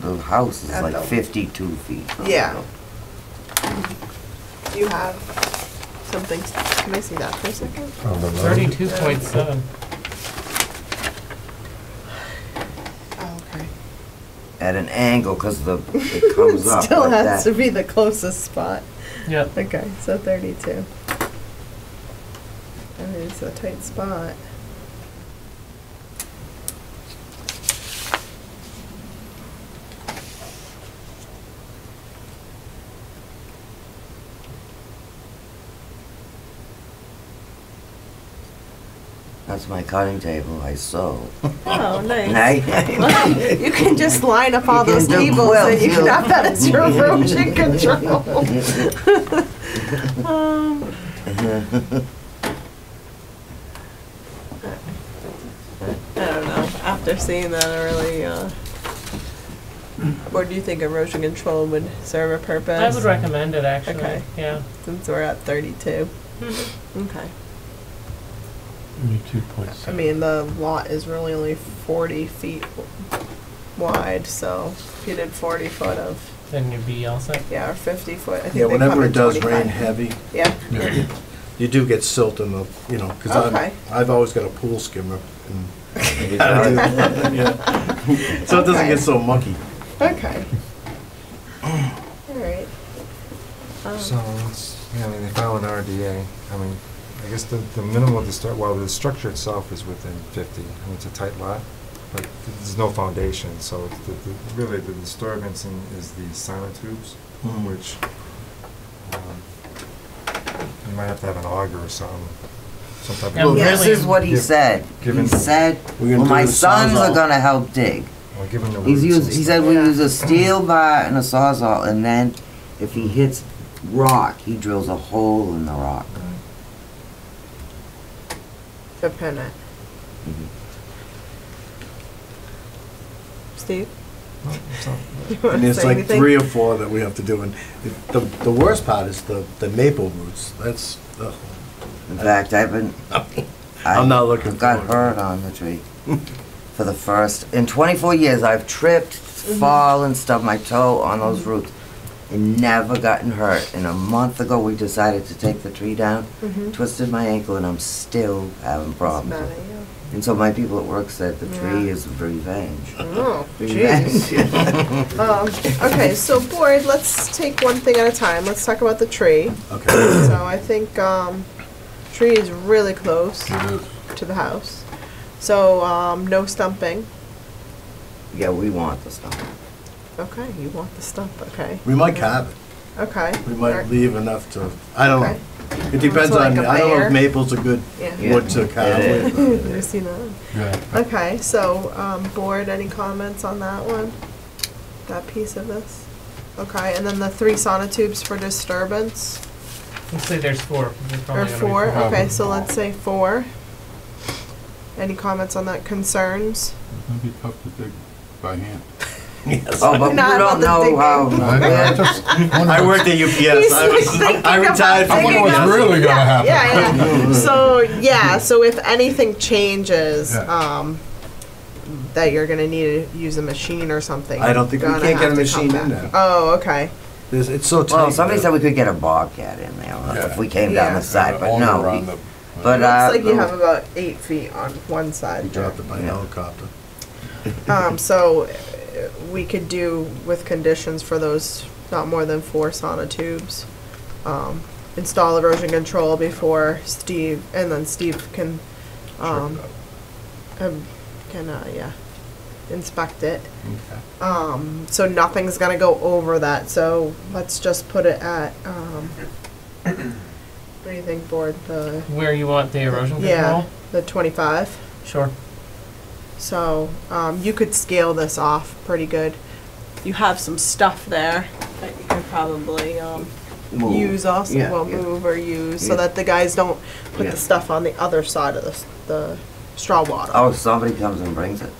the house is At like the- fifty-two feet. from the Yeah. road. You have something, can I see that for a second? On the road. Thirty-two point seven. Oh, okay. At an angle, because the, it comes up Still like has to be the closest spot. Yep. Okay, so thirty-two. I mean, it's a tight spot. That's my cutting table, I sew. Oh, nice. Nice. You can just line up all You those can do cables and you can you- have that as your erosion control. Um, I don't know, after seeing that, I really, uh, or do you think erosion control would serve a purpose? I would recommend it, actually, Okay. yeah. Since we're at thirty-two. Okay. Thirty-two point I seven. mean, the lot is really only forty feet wide, so if you did forty foot of, Then you'd be all set. yeah, or fifty foot, I think Yeah, they whenever it does rain 25. heavy, Yeah, Yeah. you do get silt in the, you know, because Okay. I've, I've always got a pool skimmer. and- Yeah. So it doesn't Okay. get so mucky. okay. Alright. Um, So, it's, yeah, I mean, they file an RDA, I mean, I guess the, the minimum of the stru, well, the structure itself is within fifty, I mean, it's a tight lot, but there's no foundation, so it's the, the, really the disturbance in, is the sonotubes, Mhm. which, um, you might have to have an auger or something, some type Yeah, Well, this really- is what he Give- said. He given- said, We're gonna well, do my the sons are Sawzall. gonna help dig. Or given the He's roots used, and he stuff. said we Yeah. use a steel bar and a sawzall, and then if he hits rock, he drills a hole in the rock. To pin it. Mhm. Steve? No, it's not- You wanna And there's say like anything? three or four that we have to do, and the, the worst part is the, the maple roots, that's, ugh. In fact, I've been, I'm not looking got forward hurt on the tree for the first, in twenty-four years, I've tripped, Mm-hmm. fallen, stubbed my toe on those roots, and never gotten hurt. And a month ago, we decided to take the tree down, Mhm. twisted my ankle, and I'm still having problems. It's with bad, it. yeah. And so my people at work said the tree is revenge. Oh, Revenge. jeez. Um, okay, so board, let's take one thing at a time. Let's talk about the tree. Okay. So I think, um, tree is really close It is. to the house. So, um, no stumping. Yeah, we want the stuff. Okay, you want the stump, okay. We might carve it. Okay. We might Alright. leave enough to, I don't Okay. know. It depends So like on, a I don't know bear? if maple's a good Yeah. wood to carve It with. Have you seen that? Yeah. Okay, so, um, board, any comments on that one? That piece of this? Okay, and then the three sonotubes for disturbance, Let's say there's four. There's or gonna be four, four. okay, so let's say four. Any comments on that, concerns? It's gonna be tough to dig by hand. Yes. Oh, but you Not don't about the know how. I I just wonder I worked at UPS. I was, I retired about from wonder digging what's up- really gonna happen. Yeah, yeah. So, yeah, so if anything changes, Yeah. um, that you're gonna need to use a machine or something. I don't think we you're can't gonna get a have to come machine in there. Oh, okay. It's, it's so tight. Well, somebody there. said we could get a Bobcat in there if we came down the side, The but no. on we- the- But, uh. Looks like you have about eight feet on one side. He dropped it by Yeah. helicopter. Um, so we could do with conditions for those not more than four sonotubes. Um, install erosion control before Steve, and then Steve can, um, um, can, uh, yeah, inspect it. Okay. Um, so nothing's gonna go over that, so let's just put it at, um, what do you think, board, the, Where you want the erosion control? yeah, the twenty-five? Sure. So, um, you could scale this off pretty good. You have some stuff there that you can probably, um, Move. use also, Yeah, well, yeah. move or use, so Yeah. that the guys don't put Yeah. the stuff on the other side of the, s- the straw wattle. Oh, somebody comes and brings it.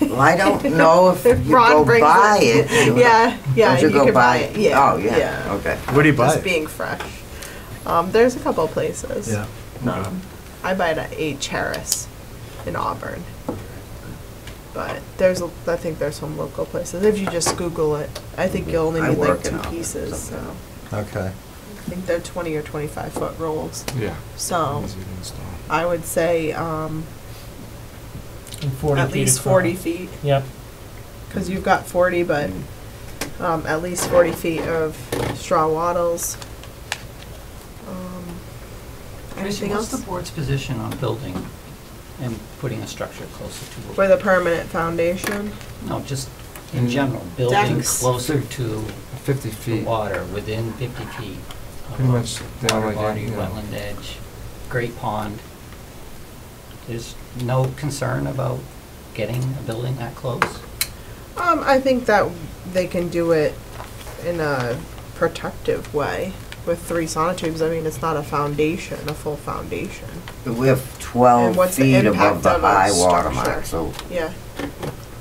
Well, I don't know if you Ron go brings buy it. it. you- Yeah, yeah, Don't you you go can buy buy it, yeah. Oh, yeah, okay. Where do you buy Just it? being fresh. Um, there's a couple of places. Yeah. Um, I buy it at H Harris in Auburn. But there's, a- I think there's some local places. If you just Google it, I think you'll only I need like work in two Auburn, pieces, so- so. Okay. I think they're twenty or twenty-five foot rolls. Yeah. So Easy to install. I would say, um, And 40 at feet least across. forty feet, Yep. cause you've got forty, but, um, at least forty feet of straw wattles. Anything What's else? the board's position on building and putting a structure closer to? For the permanent foundation? No, just in general, building Decks. closer to Fifty the feet. water, within fifty feet. of Pretty much, yeah, Water like, body, yeah. wetland edge, great pond. There's no concern about getting a building that close? Um, I think that they can do it in a protective way with three sonotubes. I mean, it's not a foundation, a full foundation. We have And twelve what's the feet impact above the on a high water mark, so Yeah.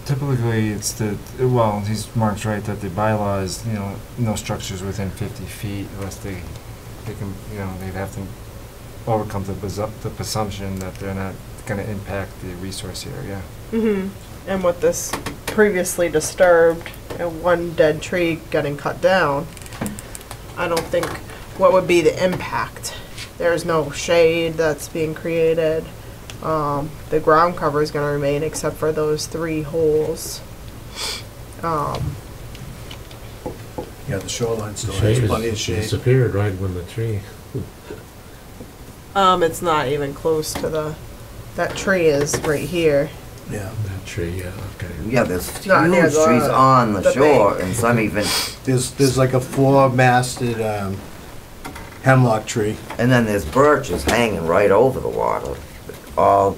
Typically, it's the, well, he's Mark's right that the bylaw is, you know, no structures within fifty feet unless they, they can, you know, they'd have to overcome the presu- the presumption that they're not gonna impact the resource area. Mm-hmm. And with this previously disturbed and one dead tree getting cut down, I don't think, what would be the impact? There's no shade that's being created. Um, the ground cover is gonna remain except for those three holes. Um, Yeah, the shoreline still Shade has is- plenty of shade. disappeared right when the tree, um, it's not even close to the, that tree is right here. Yeah. that tree, yeah, okay. yeah, there's Not near huge trees on the the shore bank. and some even, There's, there's like a four-masted um, hemlock tree. and then there's birches hanging right over the water. All,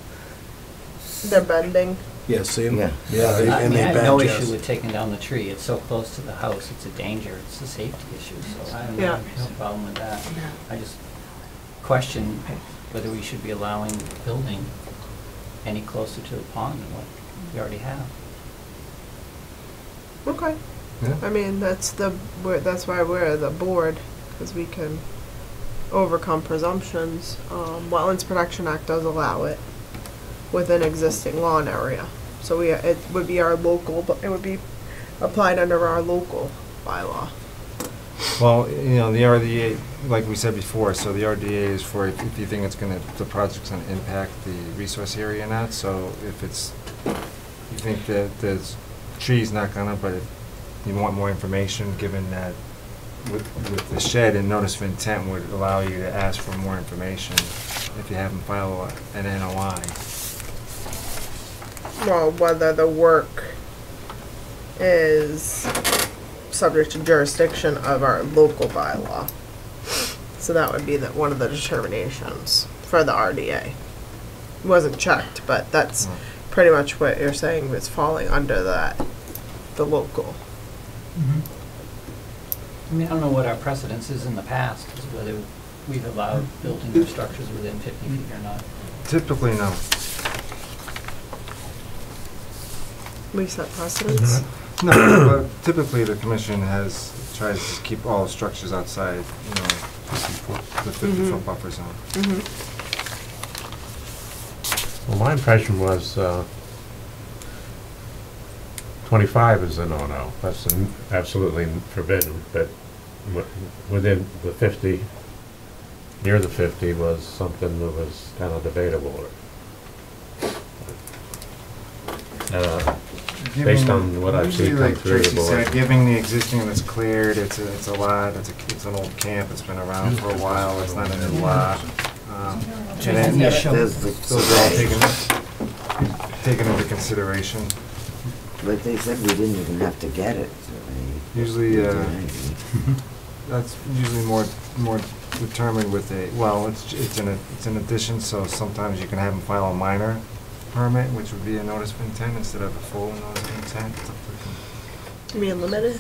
They're bending. Yeah, see 'em? Yeah. Yeah, they- I and mean, they I have no bend, issue yes. with taking down the tree, it's so close to the house, it's a danger, it's a safety issue, so I have Yeah. no, no problem with that. I just question whether we should be allowing building any closer to the pond than what we already have. Okay. Yeah. I mean, that's the, we're, that's why we're the board, because we can overcome presumptions. Um, Wetlands Protection Act does allow it within existing lawn area. So we, it would be our local, but it would be applied under our local bylaw. Well, you know, the RDA, like we said before, so the RDA is for if if you think it's gonna, the project's gonna impact the resource area or not, so if it's, you think that the tree's not gonna, but if you want more information, given that with, with the shed and notice of intent would allow you to ask for more information if you haven't filed an NOI. Well, whether the work is subject to jurisdiction of our local bylaw. So that would be the, one of the determinations for the RDA. It Wasn't checked, but that's mm. pretty much what you're saying is falling under that, the local. Mm-hmm. I mean, I don't know what our precedence is in the past, is whether we've allowed buildings or structures within 50 feet or not. Typically, no. We set precedents. No, but typically the commission has, tries to keep all structures outside, you know, the fifty-foot Mhm. buffer zone. Mm-hmm. Well, my impression was, uh, twenty-five is a no-no. That's an- absolutely forbidden, but wi- within the fifty, near the fifty was something that was kind of debatable. Uh, Based on what I've seen Usually, come like through the Tracy said, board. Giving the existing that's cleared, it's a, it's a lot, it's a, it's an old camp, it's been around for a while, it's not a new lot. Um, And then, Yeah, there's the those are all taken, taken into consideration. But they said we didn't even have to get it, so they. Usually, they uh, denied it. That's usually more, more determined with a, well, it's, it's an, it's an addition, so sometimes you can have them file a minor permit, which would be a notice of intent instead of a full notice of intent. It's up to You mean limited?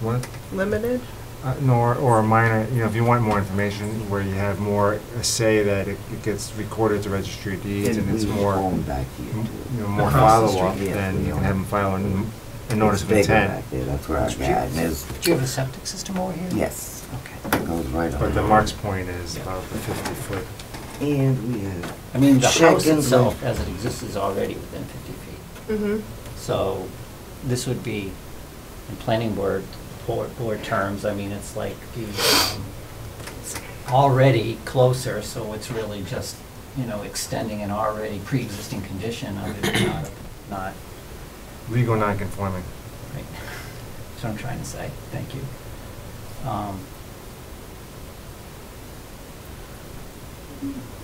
What? Limited? Uh, no, or, or a minor, you know, if you want more information, where you have more, a say that it, it gets recorded to registry of deeds and And it's more, own back here you know, more Across the follow-up, street, yeah, then we you can own have it. them file a, a notice It's of bigger intent. back there, that's where our Do you- garden. Do you have a septic system over here? Yes, Okay. it goes right on. But the Mark's point is about the fifty foot. And we have I mean, the house chickens itself, as it exists, is already within 50 feet. Mm-hmm. So this would be, in planning board, board, board terms, I mean, it's like the, um, it's already closer, so it's really just, you know, extending an already pre-existing condition of it not, not, Legal non-conforming. right? That's what I'm trying to say, thank you. Um,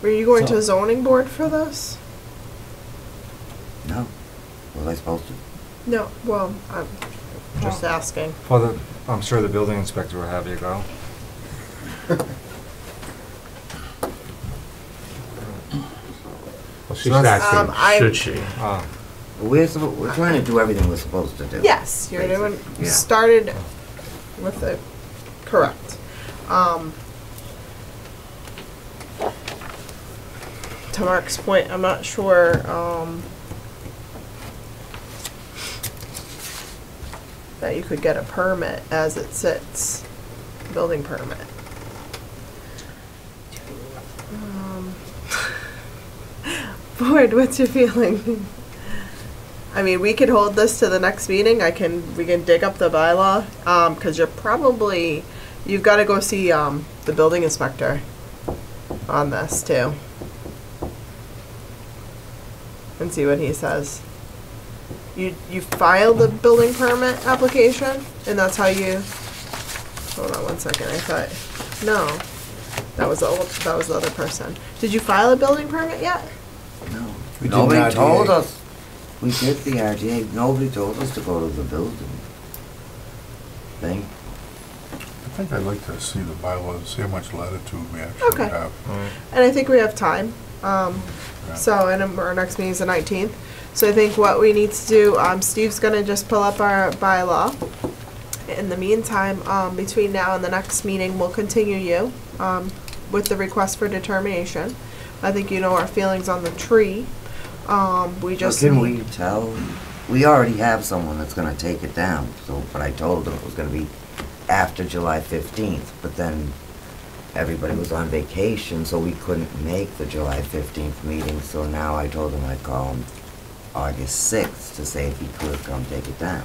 Were you going So- to zoning board for this? No, was I supposed to? No, well, I'm just asking. Well, the, I'm sure the building inspector will have you go. Well, she's So that's- Um, I- asking, should she? Uh, We're, suppo- we're trying to do everything we're supposed to do. Yes, you're doing, you Yeah. started with the, correct. Um, to Mark's point, I'm not sure, um, that you could get a permit as it sits, building permit. Um, Board, what's your feeling? I mean, we could hold this to the next meeting. I can, we can dig up the bylaw, um, cause you're probably, you've gotta go see, um, the building inspector on this too. And see what he says. You, you filed the building permit application, and that's how you, hold on one second, I thought, no. That was the old, that was the other person. Did you file a building permit yet? No. We did Nobody told do- us. We did the RDA, nobody told us to go to the building thing. I think I'd like to see the bylaws, see how much latitude we actually Okay. have. And I think we have time. Um, Yeah. so, and um, our next meeting is the nineteenth. So I think what we need to do, um, Steve's gonna just pull up our bylaw. In the meantime, um, between now and the next meeting, we'll continue you, um, with the request for determination. I think you know our feelings on the tree. Um, we just can need- we tell, we already have someone that's gonna take it down, so, but I told them it was gonna be after July fifteenth, but then everybody was on vacation, so we couldn't make the July fifteenth meeting, so now I told them I'd call him August sixth to say if he could come take it down.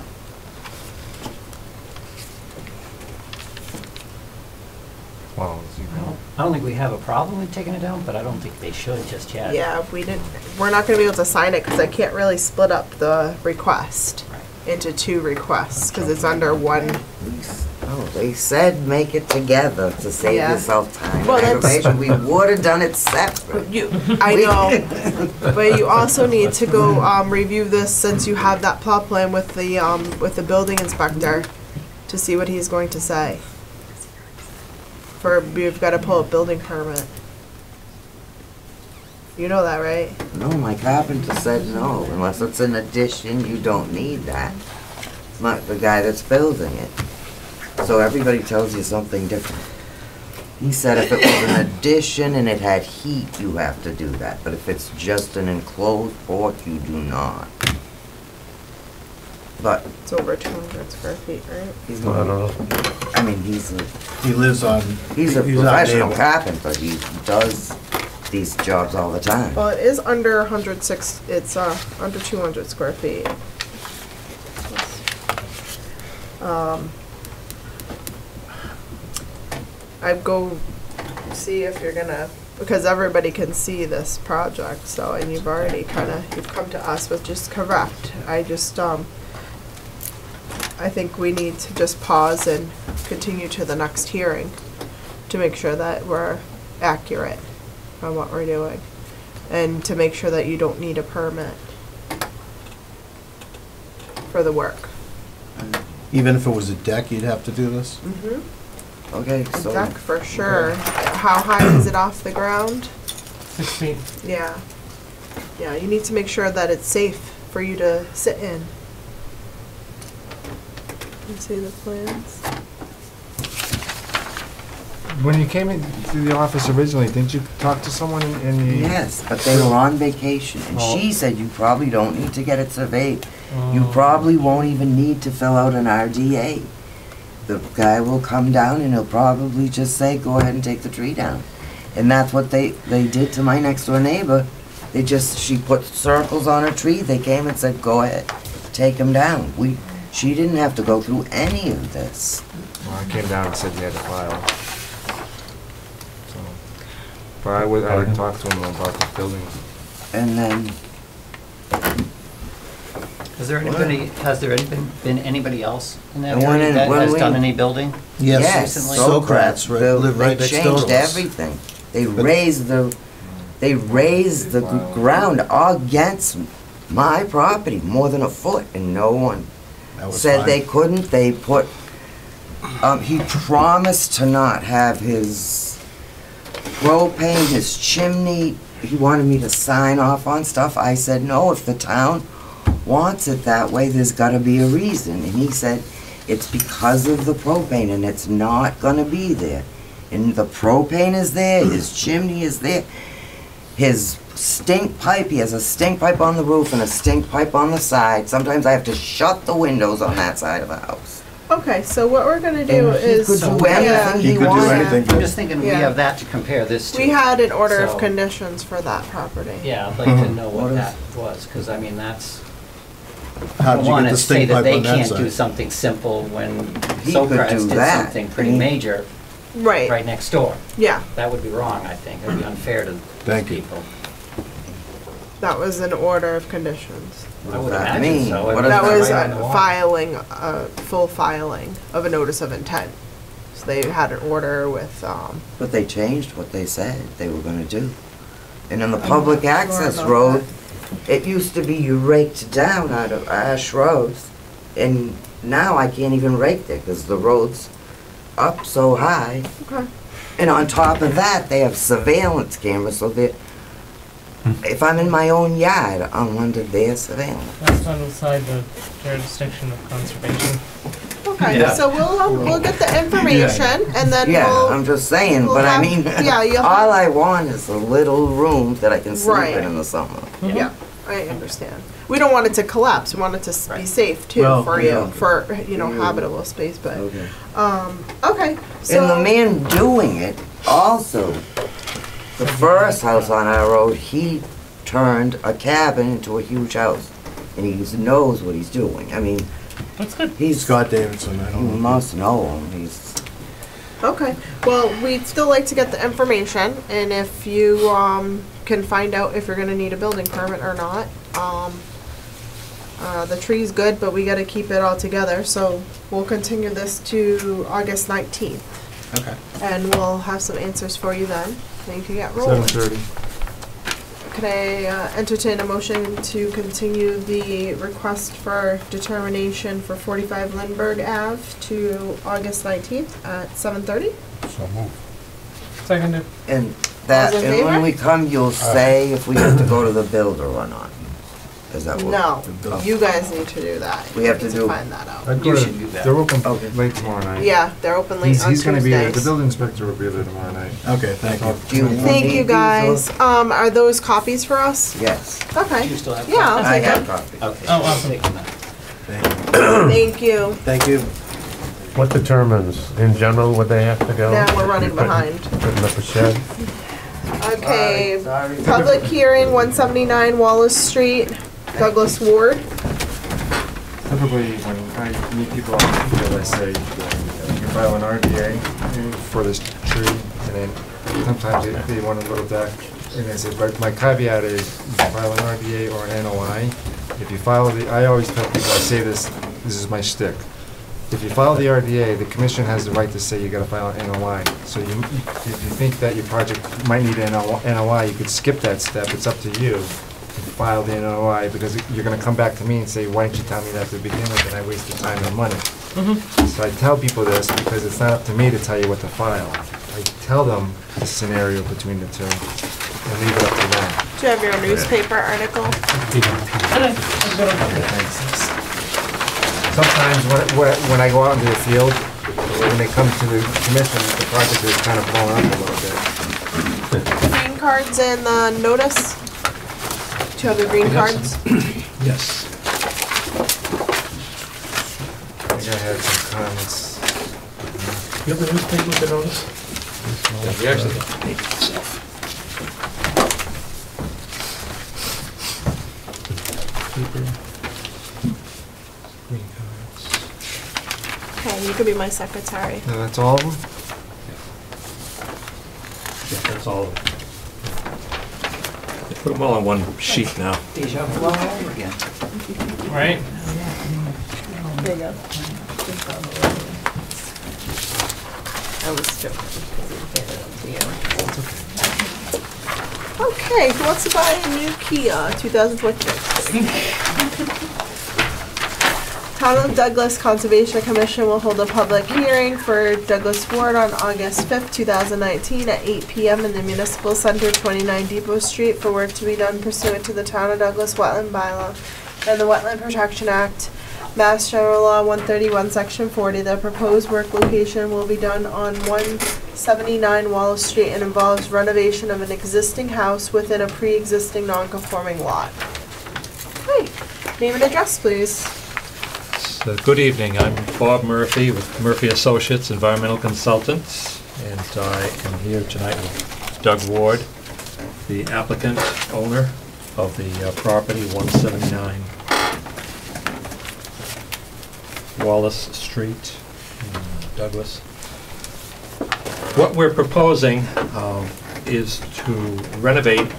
well, I don't, I don't think we have a problem with taking it down, but I don't think they should just yet. Yeah, we didn't, we're not gonna be able to sign it, cause I can't really split up the request Right. into two requests, cause it's under one Lease, They said make it together to save Yeah. yourself time Well, that's- aggravation. We would've done it separate. You, I know, but you also need to go, um, review this since you have that plot plan with the, um, with the building inspector to see what he's going to say. For, you've gotta pull a building permit. You know that, right? No, my carpenter said no, unless it's an addition, you don't need that. It's not the guy that's building it. So everybody tells you something different. He said if it was an addition and it had heat, you have to do that, but if it's just an enclosed porch, you do not. But It's over two hundred square feet, right? he's I don't not, know. I mean, he's a, He lives on. he's a he's professional neighbor. carpenter, he does these jobs all the time. Well, it is under hundred six, it's, uh, under two hundred square feet. Um, I'd go see if you're gonna, because everybody can see this project, so, and you've already kinda, you've come to us with just correct. I just, um, I think we need to just pause and continue to the next hearing to make sure that we're accurate on what we're doing. And to make sure that you don't need a permit for the work. Even if it was a deck, you'd have to do this? Mm-hmm. Okay, A so. deck for sure. How high is it off the ground? Six feet. Yeah. Yeah, you need to make sure that it's safe for you to sit in. You see the plans? When you came into the office originally, didn't you talk to someone in- in the? Yes, but they were on vacation, and Oh. she said you probably don't need to get it surveyed. You Oh. probably won't even need to fill out an RDA. The guy will come down and he'll probably just say, go ahead and take the tree down. And that's what they, they did to my next door neighbor. They just, she put circles on her tree, they came and said, go ahead, take them down. We, she didn't have to go through any of this. Well, I came down and said you had to file. So, But I would, I would talk to him about the building. And then, Has there anybody, has there any been, been anybody else in that And when area in- that when has we- done any building? yes, recently? Socrats, right- They- live right next door to They us. changed everything. They raised the, they raised the g- ground against my property more than a foot, and no one That was said fine. they couldn't. They put, um, he promised to not have his propane, his chimney, he wanted me to sign off on stuff. I said, no, if the town wants it that way, there's gotta be a reason. And he said, it's because of the propane and it's not gonna be there. And the propane is there, his hmm. chimney is there, his stink pipe, he has a stink pipe on the roof and a stink pipe on the side. Sometimes I have to shut the windows on that side of the house. Okay, so what we're gonna do And he is. could do yeah. anything he He could do wanted. anything. I'm just thinking we Yeah. have that to compare this to. We had an order of So- conditions for that property. Yeah, I'd like to mm-hmm. know What what is- that was, because I mean, that's, I How don't did you want get to the say stink that pipe they on that can't do side? something simple when He could Socrates do did that. something pretty He- major Right, right next door. yeah, That would be wrong, I think. It would be unfair to Thank you. people. that was an order of conditions. I would does that imagine mean? so. What does That that was right on the wall. filing, a full filing of a notice of intent. So they had an order with, um, But they changed what they said they were gonna do. And on the public access road, it used to be you raked down out of Ash Roads, and now I can't even rake there, because the road's up so high. okay, And on top of that, they have surveillance cameras, so that if I'm in my own yard, I'm under their surveillance. That's not outside the jurisdiction of conservation. okay, Yeah. so we'll, um, we'll get the information and then Yeah, we'll. I'm just saying, we'll but I have- mean, yeah, you'll have- all I want is a little room that I can sleep Right. in in the summer. Yeah, I understand. We don't want it to collapse, we want it to s- be Right. safe too Well, for yeah. you, for, you know, habitable space, but, Okay. um, okay, so. And the man doing it also, the first house on our road, he turned a cabin into a huge house. And he knows what he's doing. I mean, That's good. he's, Scott Davidson, I don't know. must know him. He's, Okay, well, we'd still like to get the information, and if you, um, can find out if you're gonna need a building permit or not, um, Uh, the tree's good, but we gotta keep it all together, so we'll continue this to August nineteenth. Okay. And we'll have some answers for you then, and you can get Seven rolling. thirty. Can I uh, entertain a motion to continue the request for determination for forty-five Lindberg Ave to August nineteenth at seven thirty? So move. Seconded. And that, All in and when favor? we come, you'll say if we have to go to the builder or not. Is that what? No, you guys need to do that. We have to need do- find that out. I'd You to- should do that. They're open Okay. late tomorrow night. Yeah, they're open late He's, on he's gonna be there, the Tuesdays. building inspector will be there tomorrow night. Okay, thank you. Do you Thank you these, guys. Um, are those copies for us? Yes, Okay. You still have? Yeah, I'll I take have it. copies. Okay. Oh, awesome. Take them then. Thank you. Thank you. What determines, in general, would they have to go? Now we're running You putting- behind. Putting up a shed? Okay, Sorry. public hearing, one seventy-nine Wallis Street, Douglas Ward. Typically, when I meet people on the field, I say, you can file an RDA for this tree, and then sometimes they, they want a little deck, and I say, but my caveat is, you can file an RDA or an NOI. If you file the, I always tell people, I say this, this is my shtick. If you file the RDA, the commission has the right to say you gotta file an NOI. So you, if you think that your project might need an NOI, you could skip that step, it's up to you to file the NOI, because you're gonna come back to me and say, why didn't you tell me that to begin with, and I wasted time and money. Mm-hmm. So I tell people this because it's not up to me to tell you what to file. I tell them the scenario between the two, and leave it up to them. Do you have your newspaper article? Sometimes when, when- when I go out into the field, when they come to the commission, the project is kind of blown up a little bit. Green cards and the notice? Do you have the green cards? Yes. I think I had some comments. You have the newspaper with the notice? We actually uh, got the paper itself. Paper. Green cards. Okay, you could be my secretary. And that's all of them? Yeah, that's all. They put them all on one sheet now. Deja vu all over again. Right? There you go. I was joking. Okay, who wants to buy a new Kia 2014? Of Douglas Conservation Commission will hold a public hearing for Douglas Ward on August 5th, 2019 at 8 PM in the Municipal Center, 29 Depot Street for work to be done pursuant to the Town of Douglas Wetland Bylaw and the Wetland Protection Act, Mass General Law 131, Section 40. The proposed work location will be done on 179 Wallis Street and involves renovation of an existing house within a pre-existing non-conforming lot. Hey, name and address, please. So, Good evening, I'm Bob Murphy with Murphy Associates Environmental Consultants, and I am here tonight with Doug Ward, the applicant, owner of the uh, property, 179 Wallis Street Douglas. What we're proposing um, is to renovate,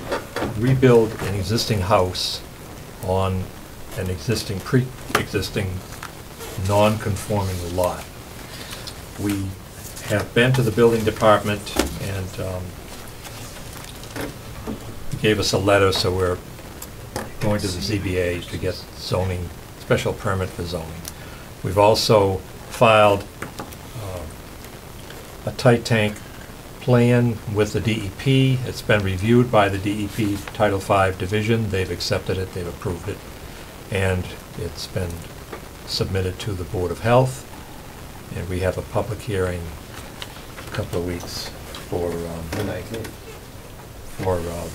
rebuild an existing house on an existing, pre-existing, non-conforming lot. We have been to the building department and um, gave us a letter, so we're going to the ZBA to get zoning, special permit for zoning. We've also filed uh, a tight tank plan with the DEP. It's been reviewed by the DEP Title V Division. They've accepted it, they've approved it, and it's been submitted to the Board of Health. And we have a public hearing a couple of weeks for, um, for uh,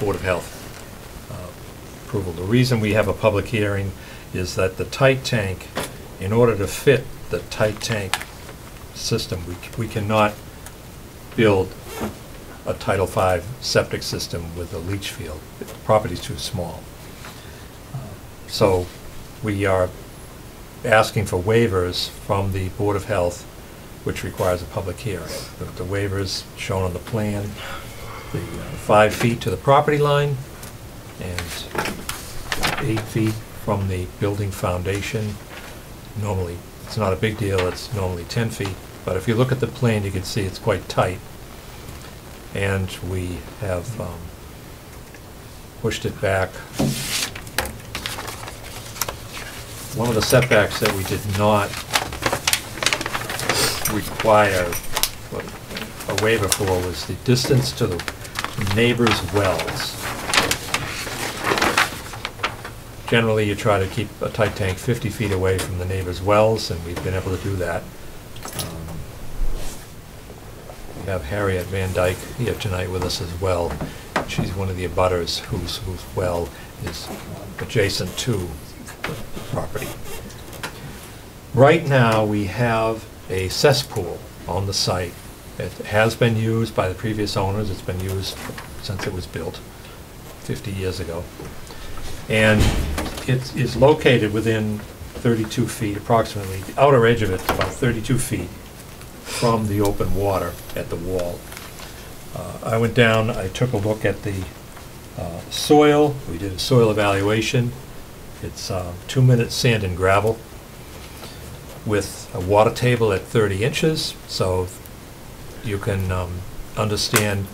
Board of Health uh, approval. The reason we have a public hearing is that the tight tank, in order to fit the tight tank system, we, c- we cannot build a Title V septic system with a leach field. The property's too small. So we are asking for waivers from the Board of Health, which requires a public hearing. The the waivers shown on the plan, the uh, five feet to the property line and eight feet from the building foundation. Normally, it's not a big deal, it's normally 10 feet, but if you look at the plan, you can see it's quite tight. And we have um, pushed it back. One of the setbacks that we did not require a waiver for was the distance to the neighbor's wells. Generally, you try to keep a tight tank 50 feet away from the neighbor's wells, and we've been able to do that. Um, We have Harriet Van Dyke here tonight with us as well. She's one of the abutters whose, whose well is adjacent to property. Right now, we have a cesspool on the site. It has been used by the previous owners, it's been used since it was built 50 years ago. And it is located within 32 feet approximately, the outer edge of it is about 32 feet from the open water at the wall. Uh, I went down, I took a look at the uh, soil, we did a soil evaluation. It's uh, two minutes sand and gravel with a water table at 30 inches, so you can um, understand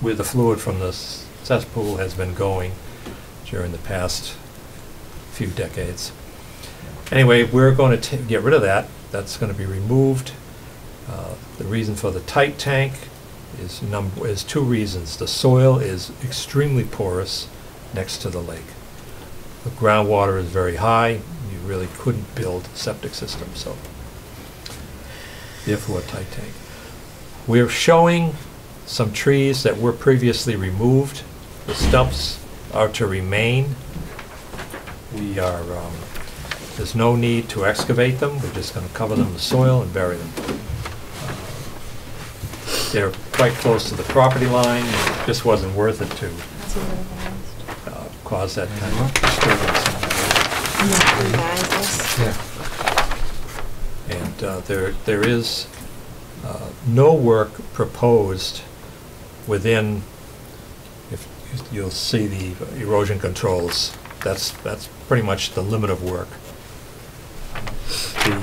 where the fluid from the cesspool has been going during the past few decades. Anyway, we're going to get rid of that. That's going to be removed. Uh, The reason for the tight tank is is two reasons. The soil is extremely porous next to the lake. The groundwater is very high. You really couldn't build a septic system, so therefore a tight tank. We're showing some trees that were previously removed. The stumps are to remain. We are, um, there's no need to excavate them. We're just gonna cover them with soil and bury them. They're quite close to the property line. It just wasn't worth it to cause that kind of disturbance. Yeah. And uh, there, there is uh, no work proposed within, if you'll see the erosion controls, that's, that's pretty much the limit of work. The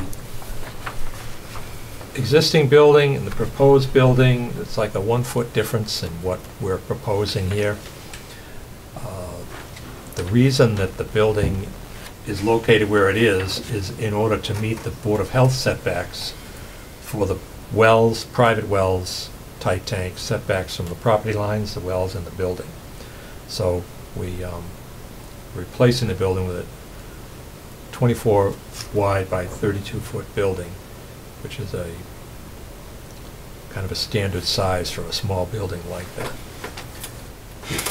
existing building and the proposed building, it's like a one-foot difference in what we're proposing here. The reason that the building is located where it is, is in order to meet the Board of Health setbacks for the wells, private wells, tight tanks, setbacks from the property lines, the wells, and the building. So we, um, replacing the building with a 24 wide by 32 foot building, which is a kind of a standard size for a small building like that.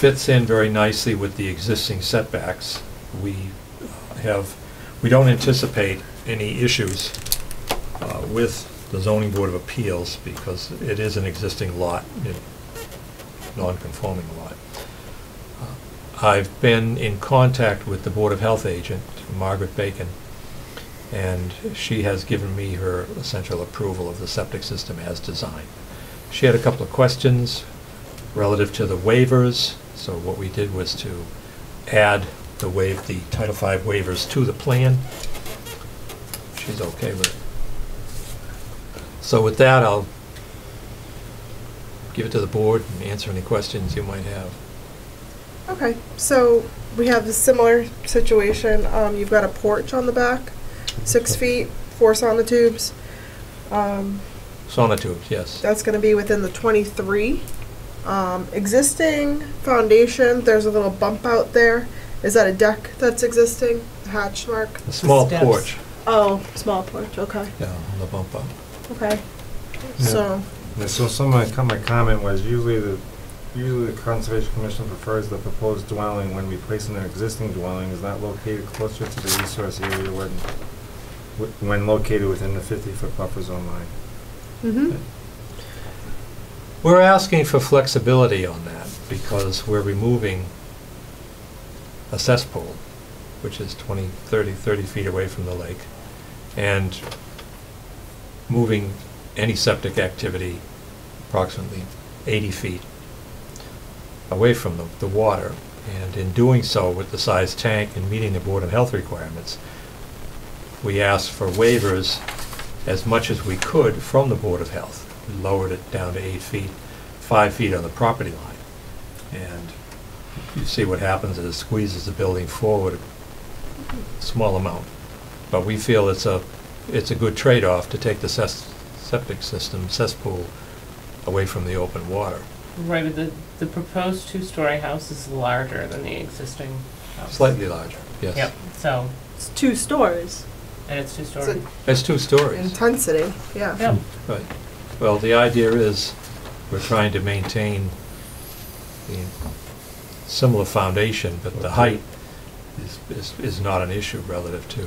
It fits in very nicely with the existing setbacks. We have, we don't anticipate any issues uh, with the zoning board of appeals because it is an existing lot, non-conforming lot. Uh, I've been in contact with the Board of Health agent, Margaret Bacon, and she has given me her essential approval of the septic system as designed. She had a couple of questions relative to the waivers, so what we did was to add the waive, the Title V waivers to the plan. She's okay with it. So with that, I'll give it to the board and answer any questions you might have. Okay, so we have a similar situation. Um, you've got a porch on the back, six feet, four sonotubes. Um, Sonotubes, yes. that's gonna be within the twenty-three. Um, existing foundation, there's a little bump out there. Is that a deck that's existing, hatch mark? A small steps. porch, Oh, small porch, okay, yeah, on the bump up. okay. Yeah. So, Yeah, so some of my, my comment was usually the, usually the Conservation Commission prefers the proposed dwelling when replacing an existing dwelling is not located closer to the resource area when, wh- when located within the fifty-foot buffer zone line. mm-hmm, We're asking for flexibility on that because we're removing a cesspool, which is 20, 30, 30 feet away from the lake, and moving any septic activity approximately 80 feet away from the, the water. And in doing so, with the size tank and meeting the Board of Health requirements, we asked for waivers as much as we could from the Board of Health. We lowered it down to eight feet, five feet on the property line. And you see what happens is it squeezes the building forward a small amount. But we feel it's a, it's a good trade-off to take the ces- septic system cesspool away from the open water. Right, but the, the proposed two-story house is larger than the existing house. Slightly larger, yes. Yep, so, It's two stories. and it's It's two-story. a It's two stories. intensity, yeah. Yep. Right. Well, the idea is, we're trying to maintain the similar foundation, but the height is, is, is not an issue relative to.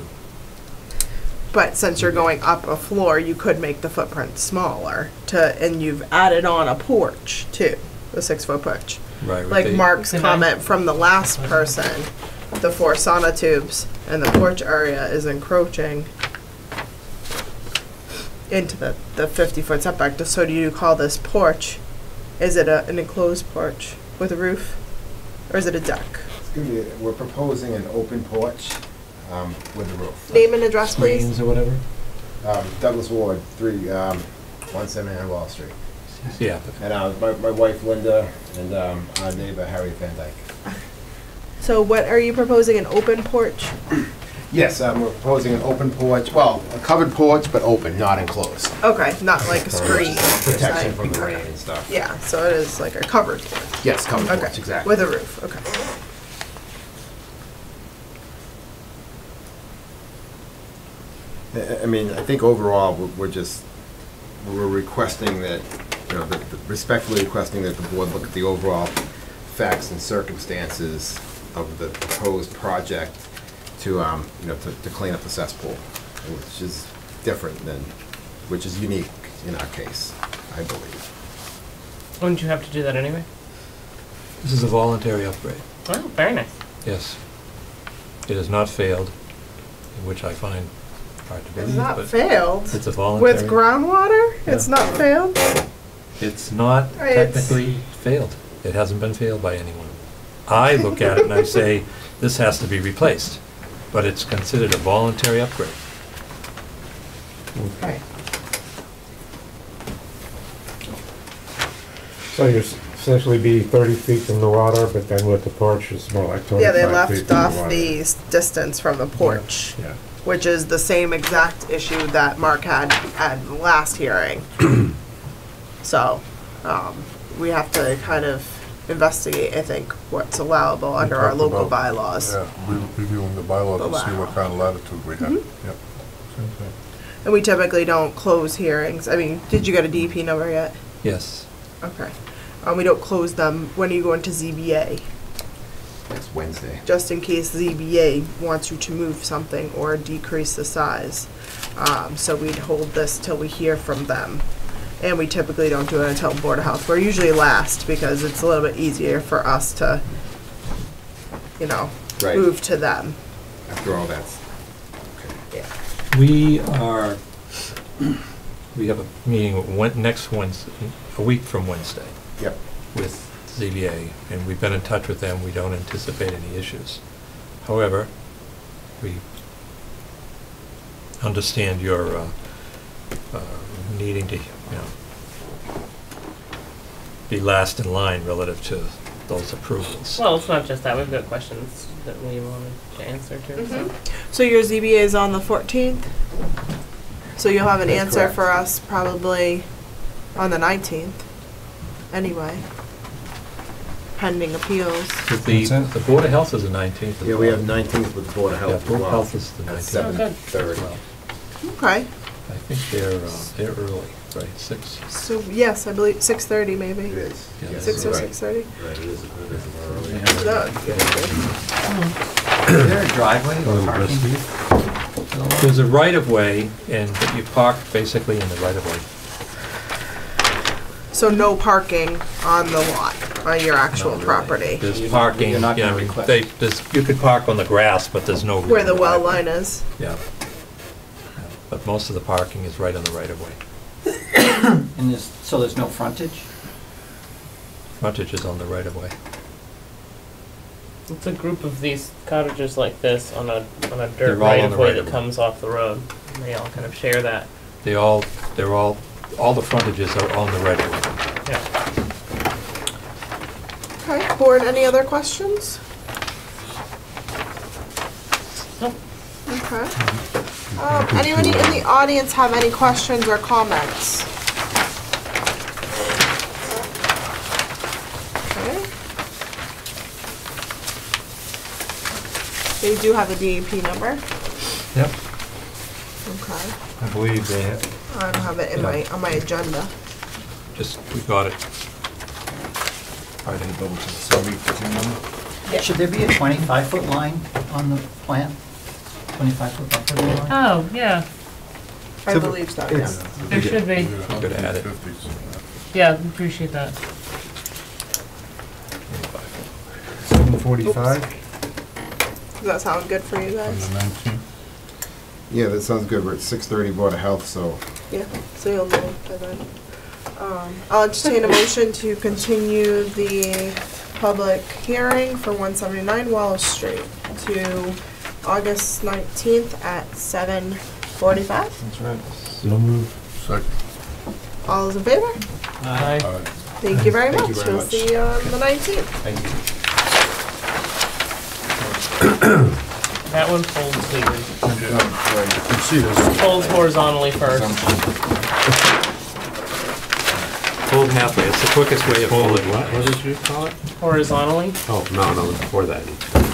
But since you're going up a floor, you could make the footprint smaller to, and you've added on a porch too, a six foot porch. Right. with Like the- Mark's Can I- comment from the last person, the four Sonotubes and the porch area is encroaching into the, the fifty foot setback. So do you call this porch, is it a, an enclosed porch with a roof? Or is it a deck? It's gonna we're proposing an open porch um, with a roof. Name and address, please. Screens or whatever? Um, Douglas Ward, three, um, one seventy-nine Wallis Street. Yeah. And uh, my, my wife Linda and um, our neighbor Harry Van Dyke. So what are you proposing, an open porch? Yes, um, we're proposing an open porch, well, a covered porch, but open, not enclosed. Okay, not like a screen. Protection from the rain and stuff. Yeah, so it is like a covered porch. Yes, covered Okay, porch, exactly. With a roof, okay. I I mean, I think overall, we're- we're just, we're requesting that, you know, that- that- respectfully requesting that the board look at the overall facts and circumstances of the proposed project to, um, you know, to to clean up the cesspool, which is different than, which is unique in our case, I believe. Wouldn't you have to do that anyway? This is a voluntary upgrade, Oh, very nice. yes. It has not failed, which I find hard to believe, It's not but failed. it's a voluntary. With groundwater? It's not failed? It's not It's- technically failed. It hasn't been failed by anyone. I look at it and I say, this has to be replaced, but it's considered a voluntary upgrade. Okay. So you're essentially be thirty feet from the water, but then with the porch, it's more like Yeah, twenty-five they feet left from the off water. the s- distance from the porch, Yeah. which is the same exact issue that Mark had at the last hearing. So, um, we have to kind of investigate, I think, what's allowable We under our talked local about- bylaws. Yeah, re- reviewing the bylaws and see what kind of latitude we have. Mhm. Yep. Same thing. And we typically don't close hearings. I mean, did you get a DP number yet? Yes. Okay. Um, we don't close them. When are you going to ZBA? Next Wednesday. Just in case ZBA wants you to move something or decrease the size. Um, so we'd hold this till we hear from them. And we typically don't do it until Board of Health. We're usually last because it's a little bit easier for us to, you know, Right. move to them. After all, that's, okay. Yeah. We are, we have a meeting Wed- next Wednesday, a week from Wednesday. Yep. With ZBA, and we've been in touch with them. We don't anticipate any issues. However, we understand your uh, uh, needing to, you know, be last in line relative to those approvals. Well, it's not just that, we've got questions that we wanted to answer to, so. Mhm. So your ZBA is on the fourteenth? So you'll have an That's answer correct. for us probably on the nineteenth, anyway. Pending appeals. But The, the Board of Health is the nineteenth. yeah, we have nineteenth with the Board of Health as Board of well. Health is the 19th. seven Okay, I think they're, uh, they're early, right, six? so yes, I believe six thirty maybe. It is. Yeah. Yes, Six or right. six thirty? Right, it is, it is early. That would be. Is there a driveway or parking? There's a right-of-way, and you park basically in the right-of-way. So no parking on the lot, on your actual Not really. property, There's parking, you're not yeah, I gonna mean, request- they, there's, you could park on the grass, but there's no. where the well line is. Yeah. Yeah. But most of the parking is right on the right-of-way. And there's, so there's no frontage? Frontage is on the right-of-way. It's a group of these cottages like this on a, on a They're dirt all right on of the way right that way. comes off the road. And They all kind of share that. They all, they're all, all the frontages are on the right of way. Yeah. Okay, board, any other questions? Nope. Okay. Um, anybody in the audience have any questions or comments? Okay. They do have a DEP number? Yep. Okay. I believe they, have, I don't have it in my, on my agenda. Just, we got it. I didn't double check, so we, do you know? Should there be a twenty-five foot line on the plan? Twenty-five foot buffer line? Oh, yeah, I Typ- believe so, it's- yeah. there should be. Could add it. Yeah, appreciate that. Seven forty-five? Does that sound good for you guys? Yeah, that sounds good. We're at six thirty Board of Health, so Yeah, so you'll know by then. Um, I'll entertain a motion to continue the public hearing for one seventy-nine Wallis Street to August nineteenth at seven forty-five. That's right. So moved. Second. All those in favor? Aye. Thank you very Thank much. you very We'll much. see you on the nineteenth. Thank you. That one folds weird. You can see this. Folds horizontally first. Fold halfway, it's the quickest way of folding. what? What did you call it? Horizontally. Oh, no, no, before that.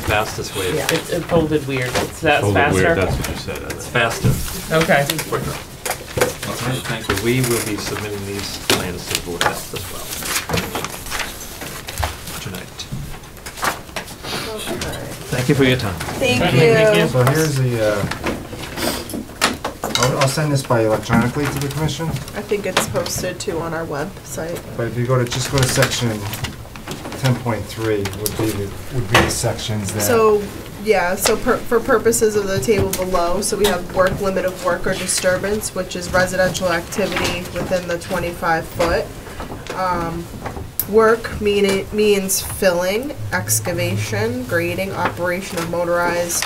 Fastest way Yeah. It, it folded weird. It's, that's Folded weird, faster. That's what you said. I it's think. faster. Okay. quicker. Okay, thank you. We will be submitting these plans to the Board of as well. Tonight. Thank you for your time. Thank Thank you. you. So here's the, uh, I'll, I'll send this by electronically to the commission, I think it's posted too on our website. but if you go to, just go to section ten point three would be, the- would be the sections that. So, yeah, so for purposes of the table below, so we have work limit of work or disturbance, which is residential activity within the twenty-five foot. Um, work mean, means filling, excavation, grading, operation of motorized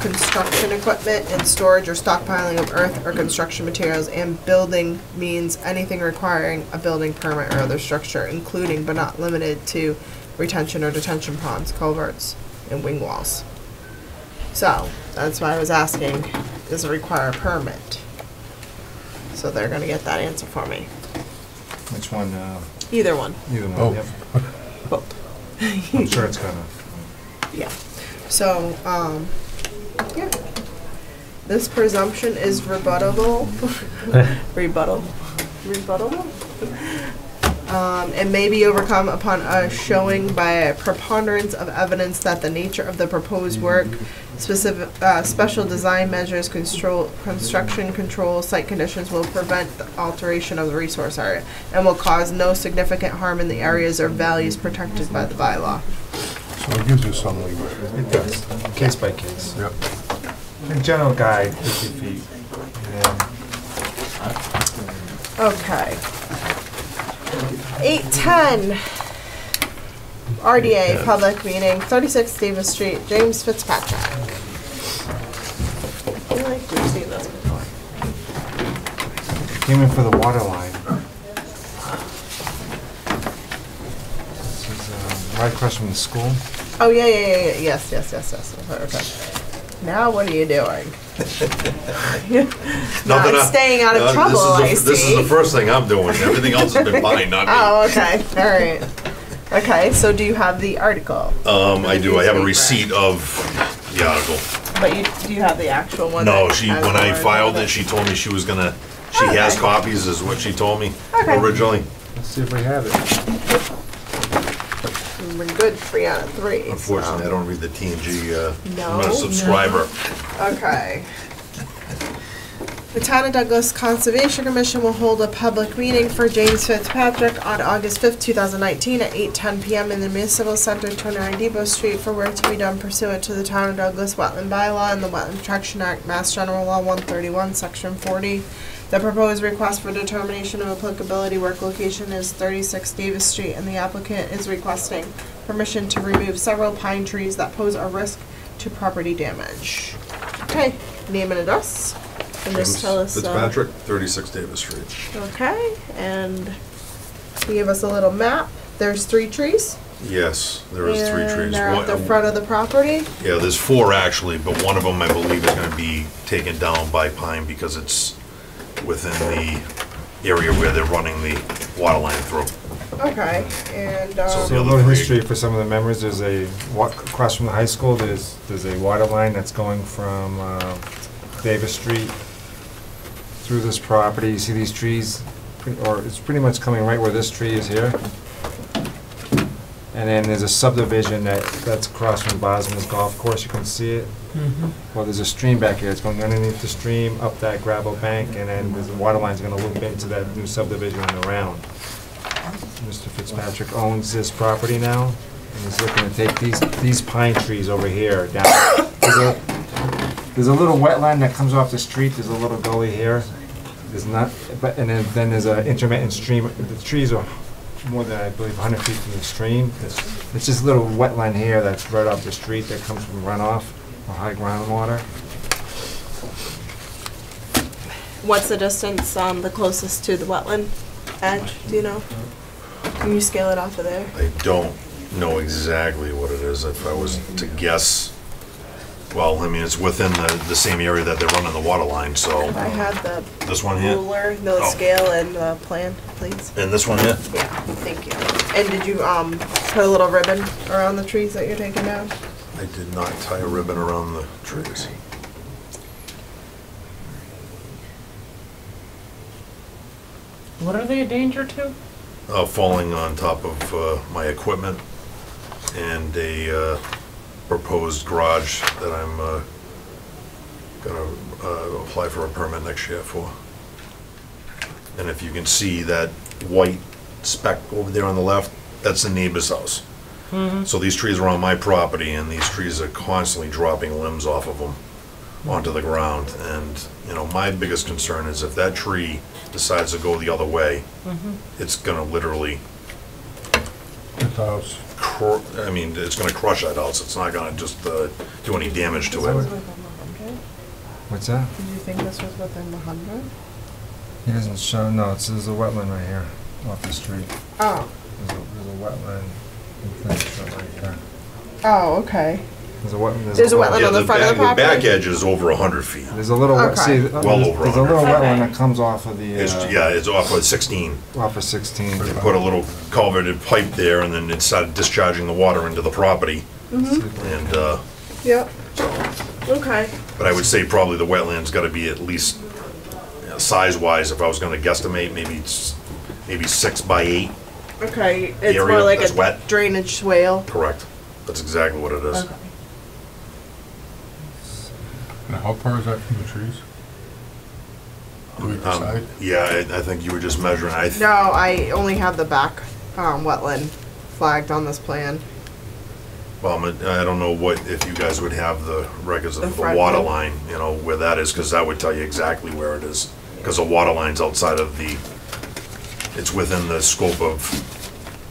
construction equipment, and storage or stockpiling of earth or construction materials, and building means anything requiring a building permit or other structure, including but not limited to retention or detention ponds, culverts, and wing walls. So, that's why I was asking, does it require a permit? So they're gonna get that answer for me. Which one, uh, Either one. either Oh. one, yep. Both. I'm sure it's gonna. Yeah. So, um, yeah. This presumption is rebuttable. Rebuttal. Rebuttable? Um, it may be overcome upon a showing by a preponderance of evidence that the nature of the proposed work, specific, uh, special design measures, control, construction control, site conditions will prevent the alteration of the resource area and will cause no significant harm in the areas or values protected by the bylaw. So it gives you some leeway. It does, case by case. Yep. A general guide, fifty feet. And Okay. Eight ten. RDA, public meeting, thirty-six Davis Street, James Fitzpatrick. I feel like we've seen this before. Came in for the water line. This is, um, right across from the school. Oh, yeah, yeah, yeah, yeah, yes, yes, yes, yes, okay, okay. Now what are you doing? Nothing Not I- staying out Uh, of trouble, I This is, the- this is the first thing I'm doing. Everything else has been fine, not me. Oh, okay, all right. Okay, so do you have the article? Um, I do, I have a receipt of the article. But you, do you have the actual one? No, that she, has when the I word filed on it, she told me she was gonna, she has Okay. copies, is what she told me Okay. originally. Let's see if we have it. We're good, three out of three. so- Unfortunately, I don't read the T&G, uh, I'm No, not a subscriber. Okay. The Town of Douglas Conservation Commission will hold a public meeting for James Fitzpatrick on August fifth, two thousand nineteen, at eight ten PM in the Municipal Center, twenty-nine Depot Street, for work to be done pursuant to the Town of Douglas Wetland Bylaw and the Wetland Protection Act, Mass General Law one thirty-one, Section forty. The proposed request for determination of applicability work location is thirty-six Davis Street, and the applicant is requesting permission to remove several pine trees that pose a risk to property damage. Okay, name and address, and just tell us. uh, Fitzpatrick, 36 Davis Street. Okay, and he gave us a little map. There's three trees. Yes, there is three trees. They're One- at the front of the property. Yeah, there's four actually, but one of them I believe is gonna be taken down by Pine because it's within the area where they're running the water line through. Okay, and, So um, So a little history for some of the members, there's a, wa- across from the high school, there's, there's a water line that's going from uh, Davis Street through this property. You see these trees, Pre- or it's pretty much coming right where this tree is here. And then there's a subdivision that, that's across from Bosma's Golf Course, you can see it. Mhm. Well, there's a stream back here, it's going underneath the stream, up that gravel bank, and then the water line's gonna loop into that new subdivision and around. Mr. Fitzpatrick owns this property now, and he's looking to take these, these pine trees over here down. There's a, little wetland that comes off the street, there's a little gully here. There's not, but, and then, then there's a intermittent stream, the trees are more than, I believe, hundred feet from the stream. It's it's just little wetland here that's right off the street that comes from runoff or high groundwater. what's the distance, um, the closest to the wetland edge, do you know? Can you scale it off of there? I don't know exactly what it is. If I was to guess, well, I mean, it's within the, the same area that they're running the water line, so. I had the This one here? ruler, the Oh. scale and the plan, please. And this one here? Yeah, thank you. And did you, um, put a little ribbon around the trees that you're taking down? I did not tie a ribbon around the trees. What are they a danger to? uh, falling on top of uh, my equipment and a uh, proposed garage that I'm uh, gonna uh, apply for a permit next year for. And if you can see that white speck over there on the left, that's the neighbor's house. Mhm. So these trees are on my property and these trees are constantly dropping limbs off of them onto the ground. And, you know, my biggest concern is if that tree decides to go the other way, Mhm. it's gonna literally, Hit the house. cr- I mean, it's gonna crush that house. It's not gonna just uh, do any damage to it. What's that? Did you think this was within the hundred? He doesn't show, no, it's, there's a wetland right here off the street. Oh, There's a, there's a wetland. You it right there. oh, okay. There's a wetland. There's a little- wetland on the front of the back- back property? edge is over a hundred feet. There's a little, wet- Okay. see, uh, Well there's over there's a little 100. wetland that comes off of the, It's, uh, yeah, it's off of sixteen. off of sixteen. We put a little culverted pipe there and then it started discharging the water into the property. Mm-hmm, And, uh, yep. Okay, but I would say probably the wetland's gotta be at least, you know, size-wise, if I was gonna guesstimate, maybe, it's- maybe six by eight. Okay. It's area more like that's a wet? drainage swale. Correct. That's exactly what it is. Okay. And how far is that from the trees? Do we Um, decide? Yeah, I, I think you were just measuring, I, th- No, I only have the back, um, wetland flagged on this plan. well, I'm- I don't know what, if you guys would have the records The of the front water one? line, you know, where that is, because that would tell you exactly where it is. Because the water line's outside of the, it's within the scope of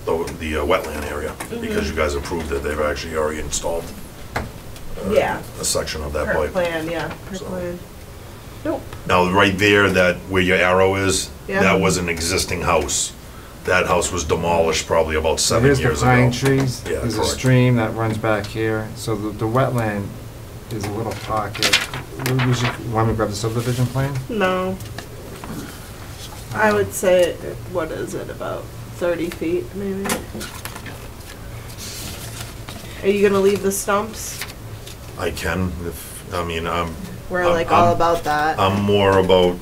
the, the uh, wetland area, because you guys approved that they've actually already installed uh, Yeah. a section of that Per pipe. plan, yeah, per So- plan. Nope. Now, right there, that, where your arrow is, Yeah. that was an existing house. That house was demolished probably about So seven here's the years ago. pine trees, Yeah, there's a correct. stream that runs back here, so the, the wetland is a little pocket. We- we should- Want me to grab the subdivision plan? No. I would say, it- what is it, about thirty feet, maybe? Are you gonna leave the stumps? I can, if, I mean, I'm. We're I'm- like all I'm- about that. I'm more about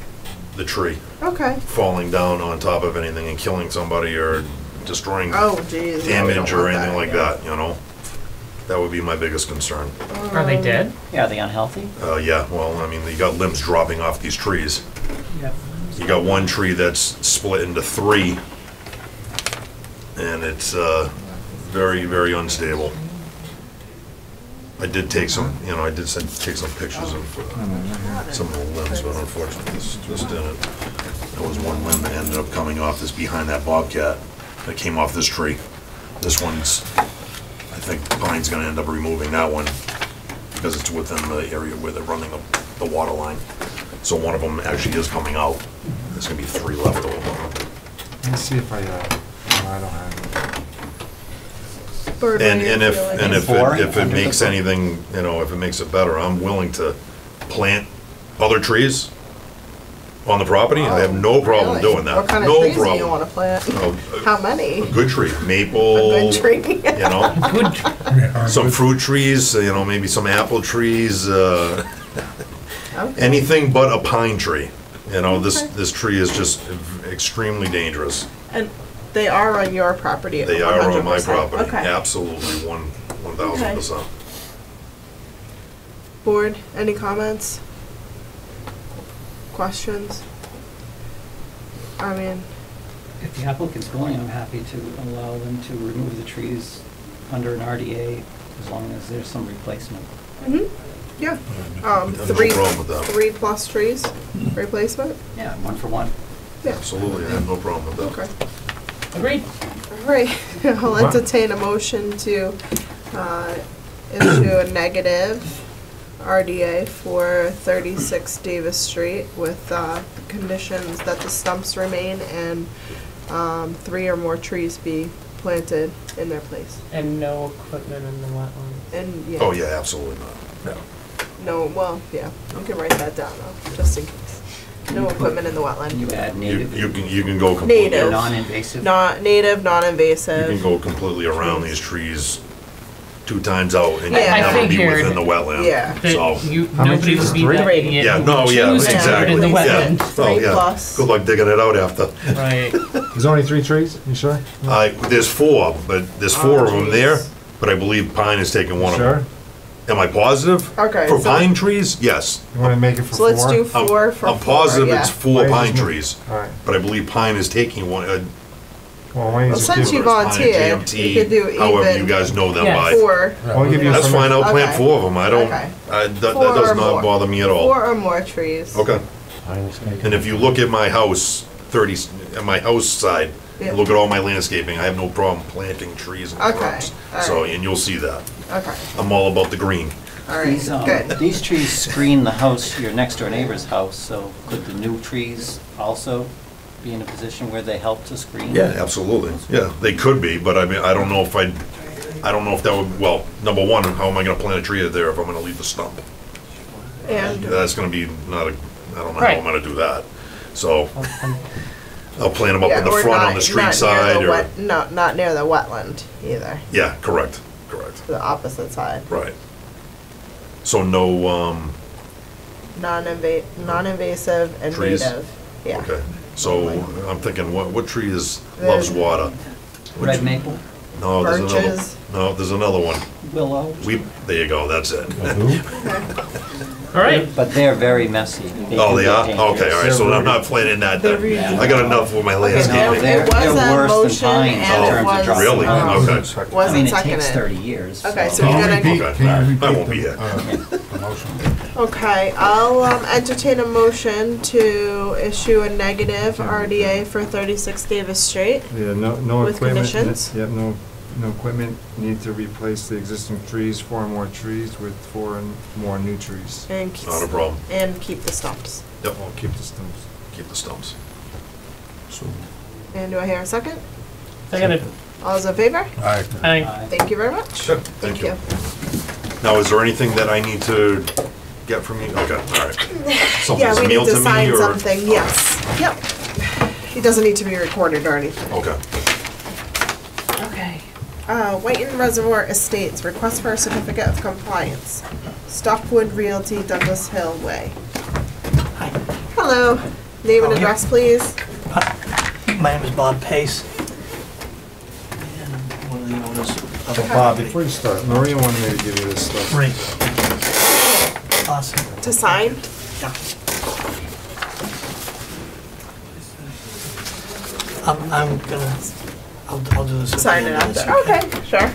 the tree Okay. falling down on top of anything and killing somebody or destroying Oh, geez. no, we damage don't or want anything like yeah. that, you know? That would be my biggest concern. Are they dead? Yeah, are they unhealthy? Uh, yeah, well, I mean, you got limbs dropping off these trees. Yep. You got one tree that's split into three, and it's, uh, very, very unstable. I did take some, you know, I did send, take some pictures of, uh, some of the limbs, but unfortunately, this, this didn't. There was one limb that ended up coming off this, behind that bobcat, that came off this tree. This one's I think Pine's gonna end up removing that one because it's within the area where they're running the, the water line. So one of them actually is coming out. There's gonna be three left over. Let me see if I, uh, no, I don't have it. Bird, And, and your if, feelings? and if Four it, if it under the makes anything, you know, if it makes it better, I'm willing to plant other trees on the property. I have no problem Really? doing that. What kind of No trees do you problem. wanna plant? Oh, How many? A good tree, maple. A good tree. You know, Good. some fruit trees, you know, maybe some apple trees, uh, Okay. anything but a pine tree. You know, this, Okay. this tree is just extremely dangerous. And they are on your property. They are on my 100%. property, Okay. absolutely, one, one thousand percent. Board, any comments? Questions? I mean, If the applicant's going, I'm happy to allow them to remove the trees under an RDA as long as there's some replacement. mhm, yeah. Um, There's no three, problem with that. three plus trees replacement? Yeah, one for one. Yeah. Absolutely, I have no problem with that. Okay. Agreed. All right, I'll entertain a motion to, uh, issue a negative RDA for thirty-six Davis Street with, uh, conditions that the stumps remain and, um, three or more trees be planted in their place. And no equipment in the wetlands. And, yeah. Oh, yeah, absolutely not. No, well, yeah, you can write that down though, just in case. No equipment in the Can you wetland. add You, native, you can, you can go completely, Native. non-invasive? Not native, can non-invasive. go completely around these trees two times out and you'll Yeah. I never be figured- within the wetland. Yeah. So, That you, How many nobody trees? would be Three? that idiot. yeah, no, yeah, choose to put it exactly, In the yeah. wetland. Oh, Three yeah. plus. Good luck digging it out after. Right. There's only three trees, you sure? I, there's four, but there's oh, four of them there, but I believe pine has taken one of them. Sure? them. Am I positive? Okay, For so- pine trees, yes. You wanna make it for So four? let's do I'm- four for I'm four, positive yeah. it's four you pine just move- trees, Alright, but I believe pine is taking one, uh, well, why don't you Well, just since give you it, Pine, volunteered, you could do however even you guys know them Yes. by. four. I'll give you That's fine, I'll plant Okay. four of them, I don't, Okay. I, that, that Four does or not more. bother me at all. Four or more trees. Okay, Pine and if you look at my house, thirty, at my house side, Yeah. and look at all my landscaping, I have no problem planting trees and Okay, shrubs. So, alright. and you'll see that, Okay, I'm all about the green. all right, These, um, good. these trees screen the house, your next door neighbor's house, so could the new trees also be in a position where they help to screen? Yeah, absolutely. Yeah, they could be, but I mean, I don't know if I'd, I don't know if that would, well, number one, how am I gonna plant a tree there if I'm gonna leave the stump? And, That's gonna be not a, I don't know how I'm gonna do that. So, I'll plant them up yeah, in the or front not, on the not street near side the or, wet, no, not near the wetland either, yeah, correct, correct, the opposite side. right. So no, um, Non-invasive, non-invasive and Trees? native, yeah. okay. So I'm thinking, what, what tree is, loves The- water? Red maple, No, there's another, Birches. no, there's another one. willow, We, there you go, that's it. All right. but they're very messy. Oh, can they are? dangerous. Okay, all right, so I'm not planting that They're really- I got enough with my Okay, No, no, landscaping. they're, it was they're a worse motion than pines in and it terms was, of. Really? um, Okay. I mean, Wasn't it takes seconded. thirty years. Okay, so Can you're gonna, repeat- Okay. can you I won't the- be here. uh, the motion? okay, I'll, um, entertain a motion to issue a negative RDA for thirty-six Davis Street. Yeah, no, no With equipment. conditions? Yeah, no, no equipment, need to replace the existing trees, four more trees with four and more new trees. And keep, Not a problem. and keep the stumps. Yep, I'll keep the stumps. keep the stumps. So, And do I hear a second? Seconded. All those in favor? aye. Aye. Aye. Thank you very much. Sure, thank you. Now, is there anything that I need to get from you? Okay, all right. Yeah, Something's we need mailed to to me sign or? something, yes. Yep. It doesn't need to be recorded or anything. Okay. Okay. Uh, Whitin Reservoir Estates, request for a certificate of compliance. Stockwood Realty, Douglas Hill Way. Hi, Hello. Name and Oh, yeah. address, please. My name is Bob Pace. And I'm one of the owners of the Bob, before you start, Maria wanted me to give you this stuff. Great. Awesome. To sign? Yeah. I'm, I'm gonna, I'll, I'll do this. at the Sign it end of this, after. Okay, sure.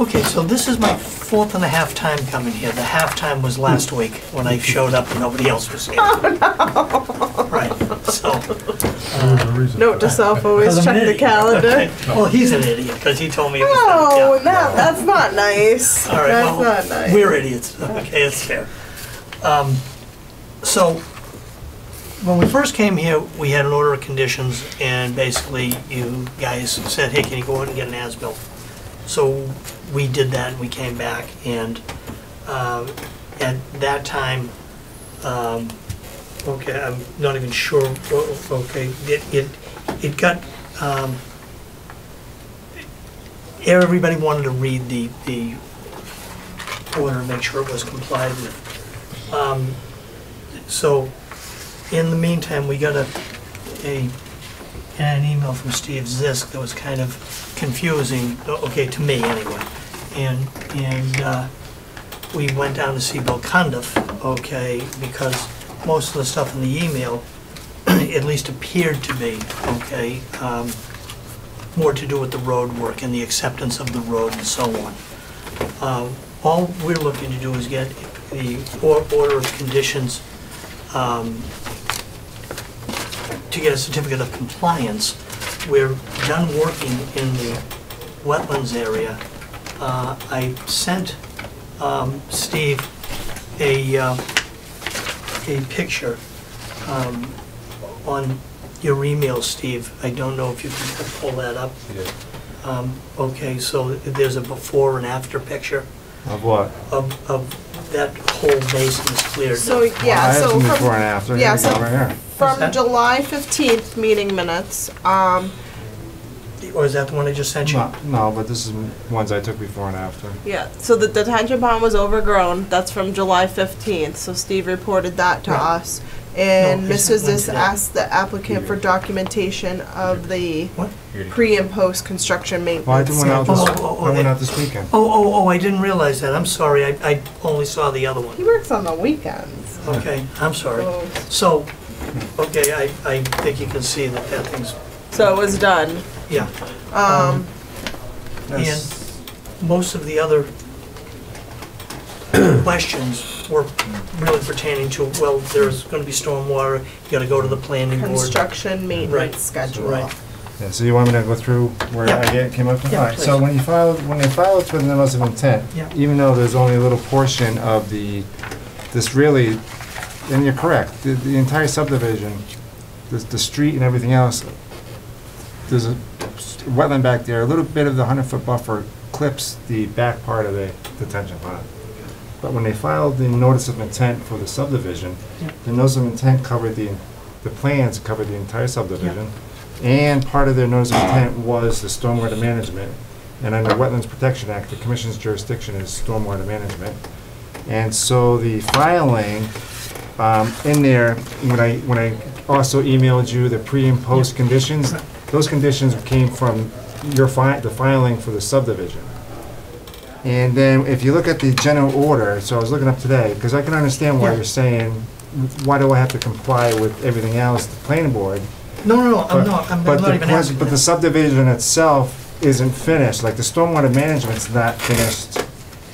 Okay, so this is my fourth and a half time coming here. The half time was last week when I showed up and nobody else was here. Right, so. uh, Note to self, always check the calendar. Well, he's an idiot because he told me it was. Oh, yeah. that, that's not nice. All right, That's well, not nice. we're idiots. Okay, it's fair. Um, So, when we first came here, we had an order of conditions, and basically, you guys said, hey, can you go ahead and get an as-built? So, we did that, and we came back, and um, at that time, um, okay, I'm not even sure, okay, it, it, it got, um, everybody wanted to read the, the order, and make sure it was complied with. So, in the meantime, we got a, a, an email from Steve Zisk that was kind of confusing, okay, to me anyway. And, and, uh, we went down to see Bill okay, because most of the stuff in the email, at least appeared to be, okay, um, more to do with the road work and the acceptance of the road and so on. Uh, All we're looking to do is get the or- order of conditions um, to get a certificate of compliance. We're done working in the wetlands area. Uh, I sent um, Steve a, uh, a picture um, on your email, Steve. I don't know if you can pull that up. Um, Okay, so there's a before and after picture Of what? of, of that whole basin is cleared. So, yeah, I so some from- before and after. Here yeah, we go, so- right here. From July fifteenth meeting minutes, um, Or is that the one I just sent you? No, no, but this is ones I took before and after. yeah, so the detention pond was overgrown, that's from July fifteenth, so Steve reported that to Right. us. And No, he Mr. sent one today. asked the applicant for documentation of the What? pre and post construction Well, I maintenance. did one out this, Oh, oh, oh, I went out this weekend. Oh, oh, oh, I didn't realize that. I'm sorry. I, I only saw the other one. He works on the weekends. Okay, I'm sorry. Oh. So, okay, I, I think you can see that that thing's, So it was done. yeah. Um, And most of the other questions were really pertaining to, well, there's gonna be stormwater, you gotta go to the planning board. construction Right, maintenance schedule. Right. Yeah, so you want me to go through where Yeah. I get, came up with? Yeah, All right, so please. when you filed, when they filed for the notice of intent, Yeah. even though there's only a little portion of the, this really, and you're correct, the, the entire subdivision, the, the street and everything else, there's a wetland back there, a little bit of the hundred foot buffer clips the back part of the detention pond. But when they filed the notice of intent for the subdivision, the notice of intent covered the, the plans covered the entire subdivision. And part of their notice of intent was the stormwater management. And under Wetlands Protection Act, the commission's jurisdiction is stormwater management. And so the filing, um, in there, when I, when I also emailed you the pre and post conditions, those conditions came from your fi, the filing for the subdivision. And then if you look at the general order, so I was looking up today, because I can understand why Yeah. you're saying, why do I have to comply with everything else, the planning board? No, no, no, I'm not, I'm but not the even quest- asking But the that. subdivision itself isn't finished, like the stormwater management's not finished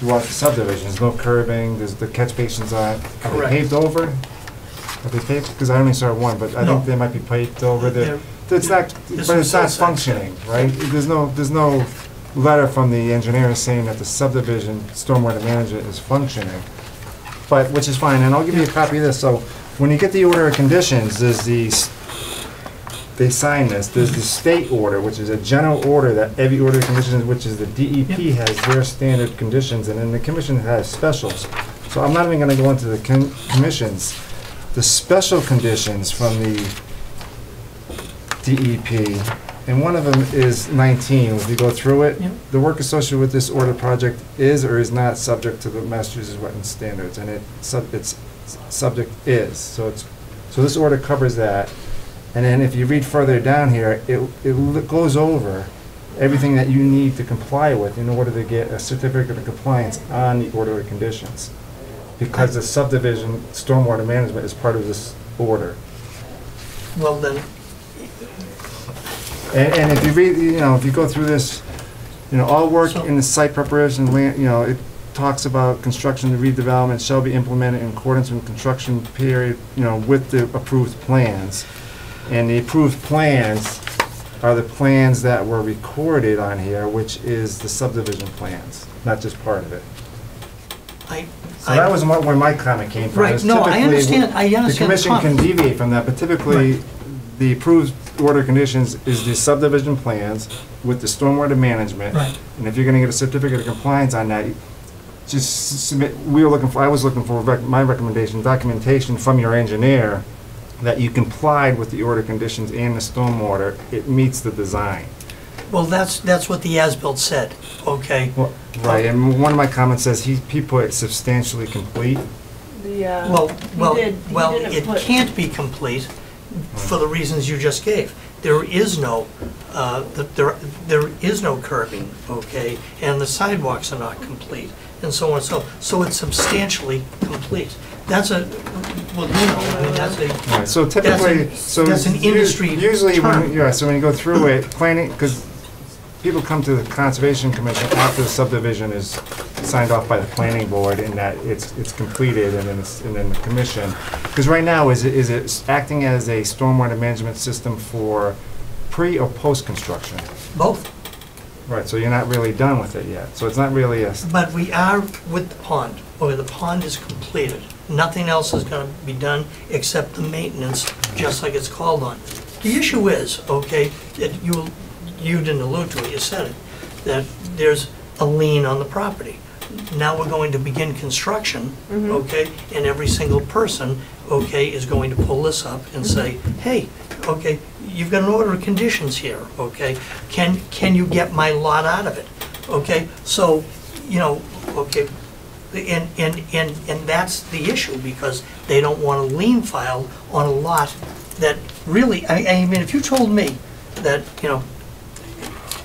throughout the subdivision, there's no curbing, there's, the catch basins aren't, are they Correct. paved over? Are they paved, because I only saw one, but I No. think they might be paved over there. They're- It's not, This but it's not functioning, right? There's no, there's no letter from the engineer saying that the subdivision stormwater management is functioning. But, which is fine, and I'll give you a copy of this, so when you get the order of conditions, there's the, s- they sign this, there's the state order, which is a general order that every order of conditions, which is the DEP has their standard conditions, and then the commission has specials. So I'm not even gonna go into the con- commissions. The special conditions from the DEP, and one of them is 19, if you go through it, Yep. the work associated with this order project is or is not subject to the Massachusetts wetland standards, and it, sub- it's, subject is, so it's, so this order covers that. And then if you read further down here, it, it goes over everything that you need to comply with in order to get a certificate of compliance on the order of conditions. Because the subdivision stormwater management is part of this order. Well, then, And, and if you read, you know, if you go through this, you know, all work in the site preparation, land, you know, it talks about construction and redevelopment shall be implemented in accordance with construction period, you know, with the approved plans. And the approved plans are the plans that were recorded on here, which is the subdivision plans, not just part of it. I, So that was what- where my comment came from. Right, is no, I typically understand- I understand the The commission can comment. deviate from that, but typically, the approved order of conditions is the subdivision plans with the stormwater management. Right. And if you're gonna get a certificate of compliance on that, just submit, we were looking for, I was looking for, rec- my recommendation, documentation from your engineer that you complied with the order conditions and the stormwater, it meets the design. well, that's, that's what the as-built said, okay? Right, and one of my comments says he, he put substantially complete. Yeah. Well, well, did- he well, didn't it put- can't be complete for the reasons you just gave. There is no, uh, th- there, there is no curbing, okay, and the sidewalks are not complete, and so on, and so, so it's substantially complete. That's a, well, you know, that's a. Right, so typically, so. That's an industry Usually, when, term. yeah, so when you go through it, planning, because people come to the Conservation Commission after the subdivision is signed off by the planning board and that it's, it's completed and then it's, and then the commission. Because right now, is it, is it acting as a stormwater management system for pre or post-construction? Both. Right, so you're not really done with it yet, so it's not really a, s- But we are with the pond, or the pond is completed. Nothing else is gonna be done except the maintenance, just like it's called on. The issue is, okay, that you, you didn't allude to it, you said it, that there's a lien on the property. Now we're going to begin construction, mm-hmm. okay, and every single person, okay, is going to pull this up and say, mm-hmm. hey, okay, you've got an order of conditions here, okay? Can, can you get my lot out of it? Okay, so, you know, okay, and, and, and, and that's the issue, because they don't want a lien filed on a lot that really, I, I mean, if you told me that, you know,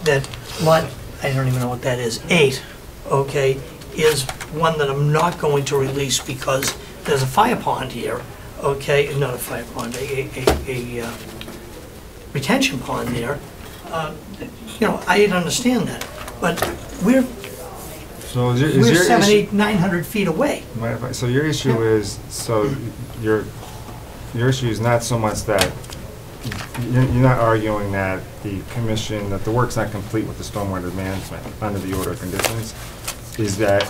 that lot, I don't even know what that is, eight, okay, is one that I'm not going to release because there's a fire pond here, okay, not a fire pond, a, a, a, a uh, retention pond there, uh, you know, I'd understand that, but we're, so is your, is we're your seven, issue? eight, nine hundred feet away. Mind if I- So your issue is, so your, your issue is not so much that, you're, you're not arguing that the commission, that the work's not complete with the stormwater management under the order of conditions, is that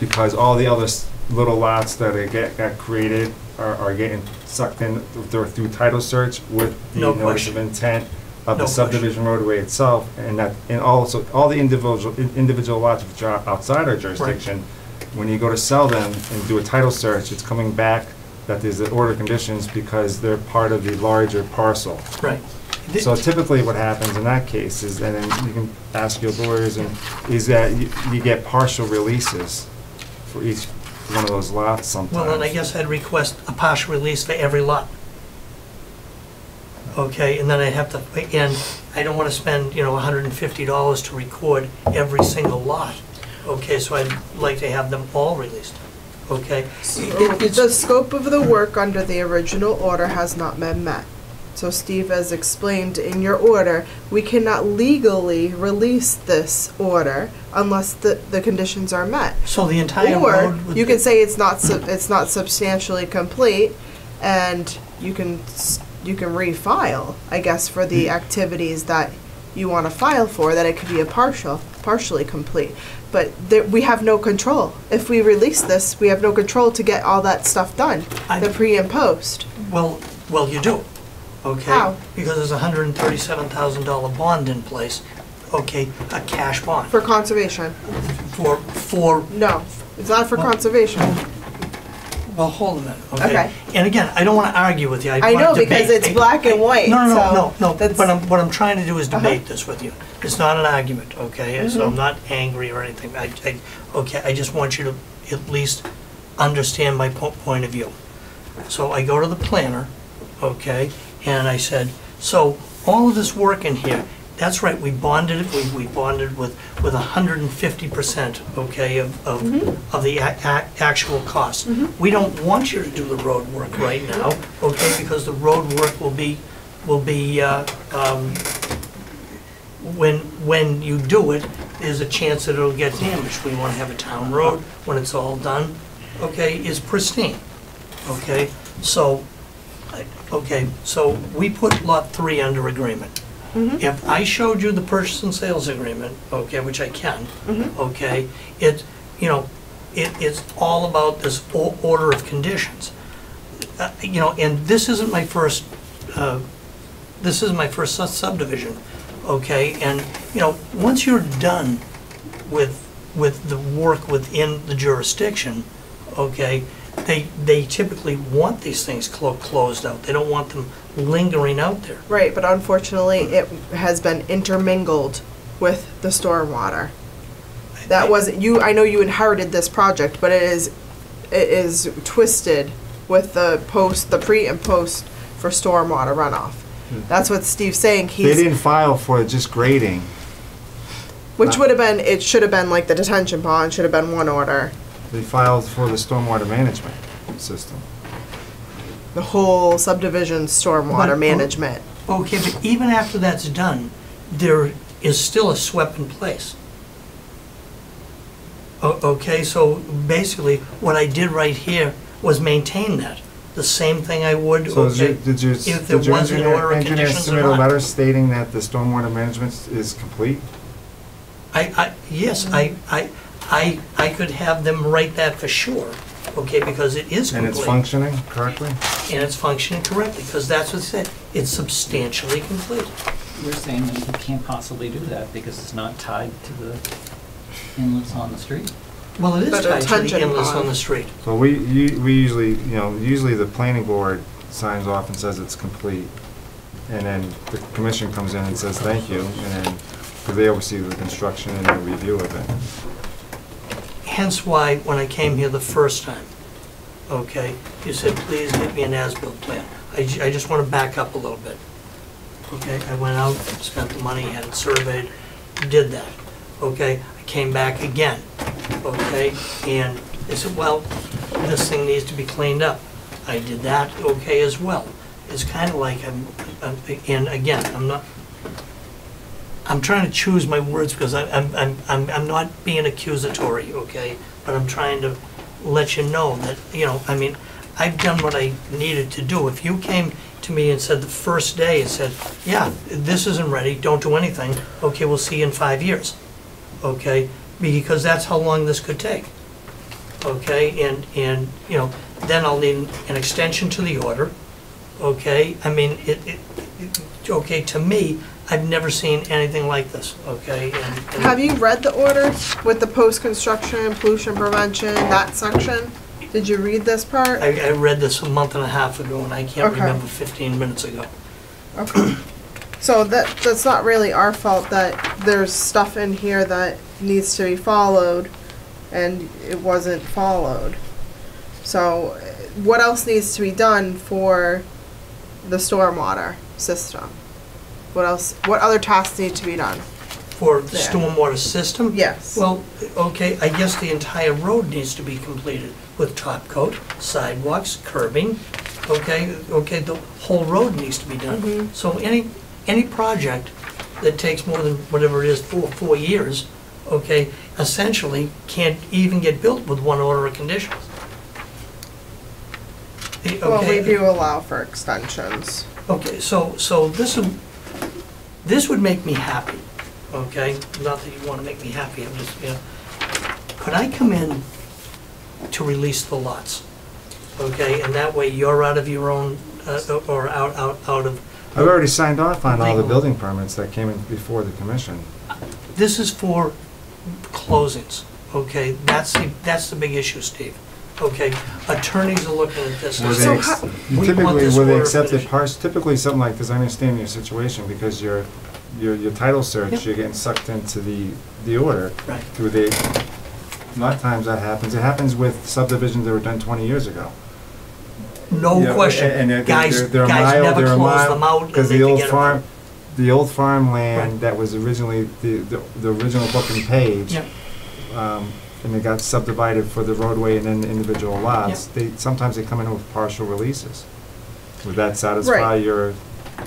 because all the other s- little lots that are get, got created are, are getting sucked in through, through title search with the No notice of question. intent of No the question. subdivision roadway itself, and that, and also, all the individual, individual lots which are outside our jurisdiction, when you go to sell them and do a title search, it's coming back that there's an order of conditions because they're part of the larger parcel. Right. So typically what happens in that case is, and then you can ask your lawyers, and, is that you, you get partial releases for each one of those lots sometimes. Well, then I guess I'd request a partial release for every lot. Okay, and then I'd have to, again, I don't wanna spend, you know, hundred and fifty dollars to record every single lot. Okay, so I'd like to have them all released, okay? It- The scope of the work under the original order has not been met. So Steve has explained in your order, we cannot legally release this order unless the, the conditions are met. So the entire Or road would you be- can say it's not, sub- it's not substantially complete and you can, s- you can refile, I guess, for Hmm. the activities that you want to file for, that it could be a partial, partially complete. But there, we have no control. If we release this, we have no control to get all that stuff done, the pre and post. Well, well, you do, okay? How? Because there's a hundred and thirty-seven thousand dollar bond in place, okay, a cash bond. For conservation. For, for. No, it's not for conservation. Well, hold a minute, okay? Okay. And again, I don't want to argue with you. I wanna know, because debate. it's black and white, No, no, so no, no, no, but I'm, what I'm trying to do is debate this with you. It's not an argument, okay? So I'm Mhm. not angry or anything. I, I, okay, I just want you to at least understand my po- point of view. So I go to the planner, okay, and I said, so all of this work in here, that's right, we bonded it, we, we bonded with, with hundred and fifty percent, okay, of, of, of the actual cost. We don't want you to do the road work right now, okay, because the road work will be, will be, uh, um, when, when you do it, there's a chance that it'll get damaged. We want to have a town road, when it's all done, okay, is pristine, okay? So, I- okay, so we put Lot 3 under agreement. If I showed you the purchase and sales agreement, okay, which I can, okay, it, you know, it, it's all about this o- order of conditions. Uh, You know, and this isn't my first, uh, this is my first sub- subdivision, okay? And, you know, once you're done with, with the work within the jurisdiction, okay, they, they typically want these things clo- closed out. They don't want them lingering out there. Right, but unfortunately, it has been intermingled with the stormwater. That wasn't, you, I know you inherited this project, but it is, it is twisted with the post, the pre and post for stormwater runoff. Hmm. That's what Steve's saying, They he's, didn't file for just grading. which would have been, it should have been like the detention pond, should have been one order. They filed for the stormwater management system. The whole subdivision But- stormwater management. Okay, but even after that's done, there is still a SWEP in place. O- Okay, so basically, what I did right here was maintain that. The same thing I would, So did you, okay, did you, if there did your was an engineer, order of engineer conditions or submit a not. letter stating that the stormwater management is complete? I, I, yes, I, I, I, I could have them write that for sure, okay, because it is And complete. it's functioning correctly? And it's functioning correctly, because that's what it said, it's substantially complete. We're saying that you can't possibly do that because it's not tied to the inlets on the street. Well, it is But tied to detention the inlets on pond. the street. So we, you- we usually, you know, usually the planning board signs off and says it's complete. And then the commission comes in and says thank you, and then, because they oversee the construction and the review of it. Hence why, when I came here the first time, okay, you said, please get me an as-built plan. I, I just want to back up a little bit. Okay, I went out, spent the money, had it surveyed, did that. Okay, I came back again, okay, and they said, well, this thing needs to be cleaned up. I did that, okay, as well. It's kind of like, I'm, I'm- and again, I'm not, I'm trying to choose my words because I- I'm, I'm, I'm, I'm not being accusatory, okay? But I'm trying to let you know that, you know, I mean, I've done what I needed to do. If you came to me and said the first day and said, yeah, this isn't ready, don't do anything, okay, we'll see you in five years, okay? Because that's how long this could take, okay? And, and, you know, then I'll need an extension to the order, okay? I mean, it, it, it- okay, to me, I've never seen anything like this, okay? And- and- Have you read the order with the post-construction pollution prevention, that section? Did you read this part? I, I read this a month and a half ago, and I can't Okay. remember 15 minutes ago. Okay. So that, that's not really our fault that there's stuff in here that needs to be followed and it wasn't followed. So what else needs to be done for the stormwater system? What else, what other tasks need to be done? For the There. stormwater system? Yes. Well, okay, I guess the entire road needs to be completed with top coat, sidewalks, curbing, okay? Okay, the whole road needs to be done. Mhm. So any, any project that takes more than whatever it is, four, four years, okay, essentially can't even get built with one order of conditions. Well, we do allow for extensions. Okay, so, so this would, this would make me happy, okay? Not that you want to make me happy, I'm just, you know, could I come in to release the lots? Okay, and that way you're out of your own, uh, or out, out, out of, I've already signed off on all the building permits that came in before the commission. this is for closings, okay? That's the, that's the big issue, Steve. Okay, attorneys are looking at this. and Were saying, they, ex- "We want typically, this were they order accepted finished." parts, typically something like this, I understand your situation, because your, your, your title search, Yep. you're getting sucked into the, the order. Right. Through the, a lot of times that happens, it happens with subdivisions that were done twenty years ago. No Yeah, question. and they're- Guys, they're- they're a guys mile- never they're a close mile- them out and Because they the old forget about farm, the old farmland Right. that was originally the, the, the original book and page. Yep. Um, and it got subdivided for the roadway and then the individual lots, they, sometimes they come in with partial releases. Would that satisfy Right. your,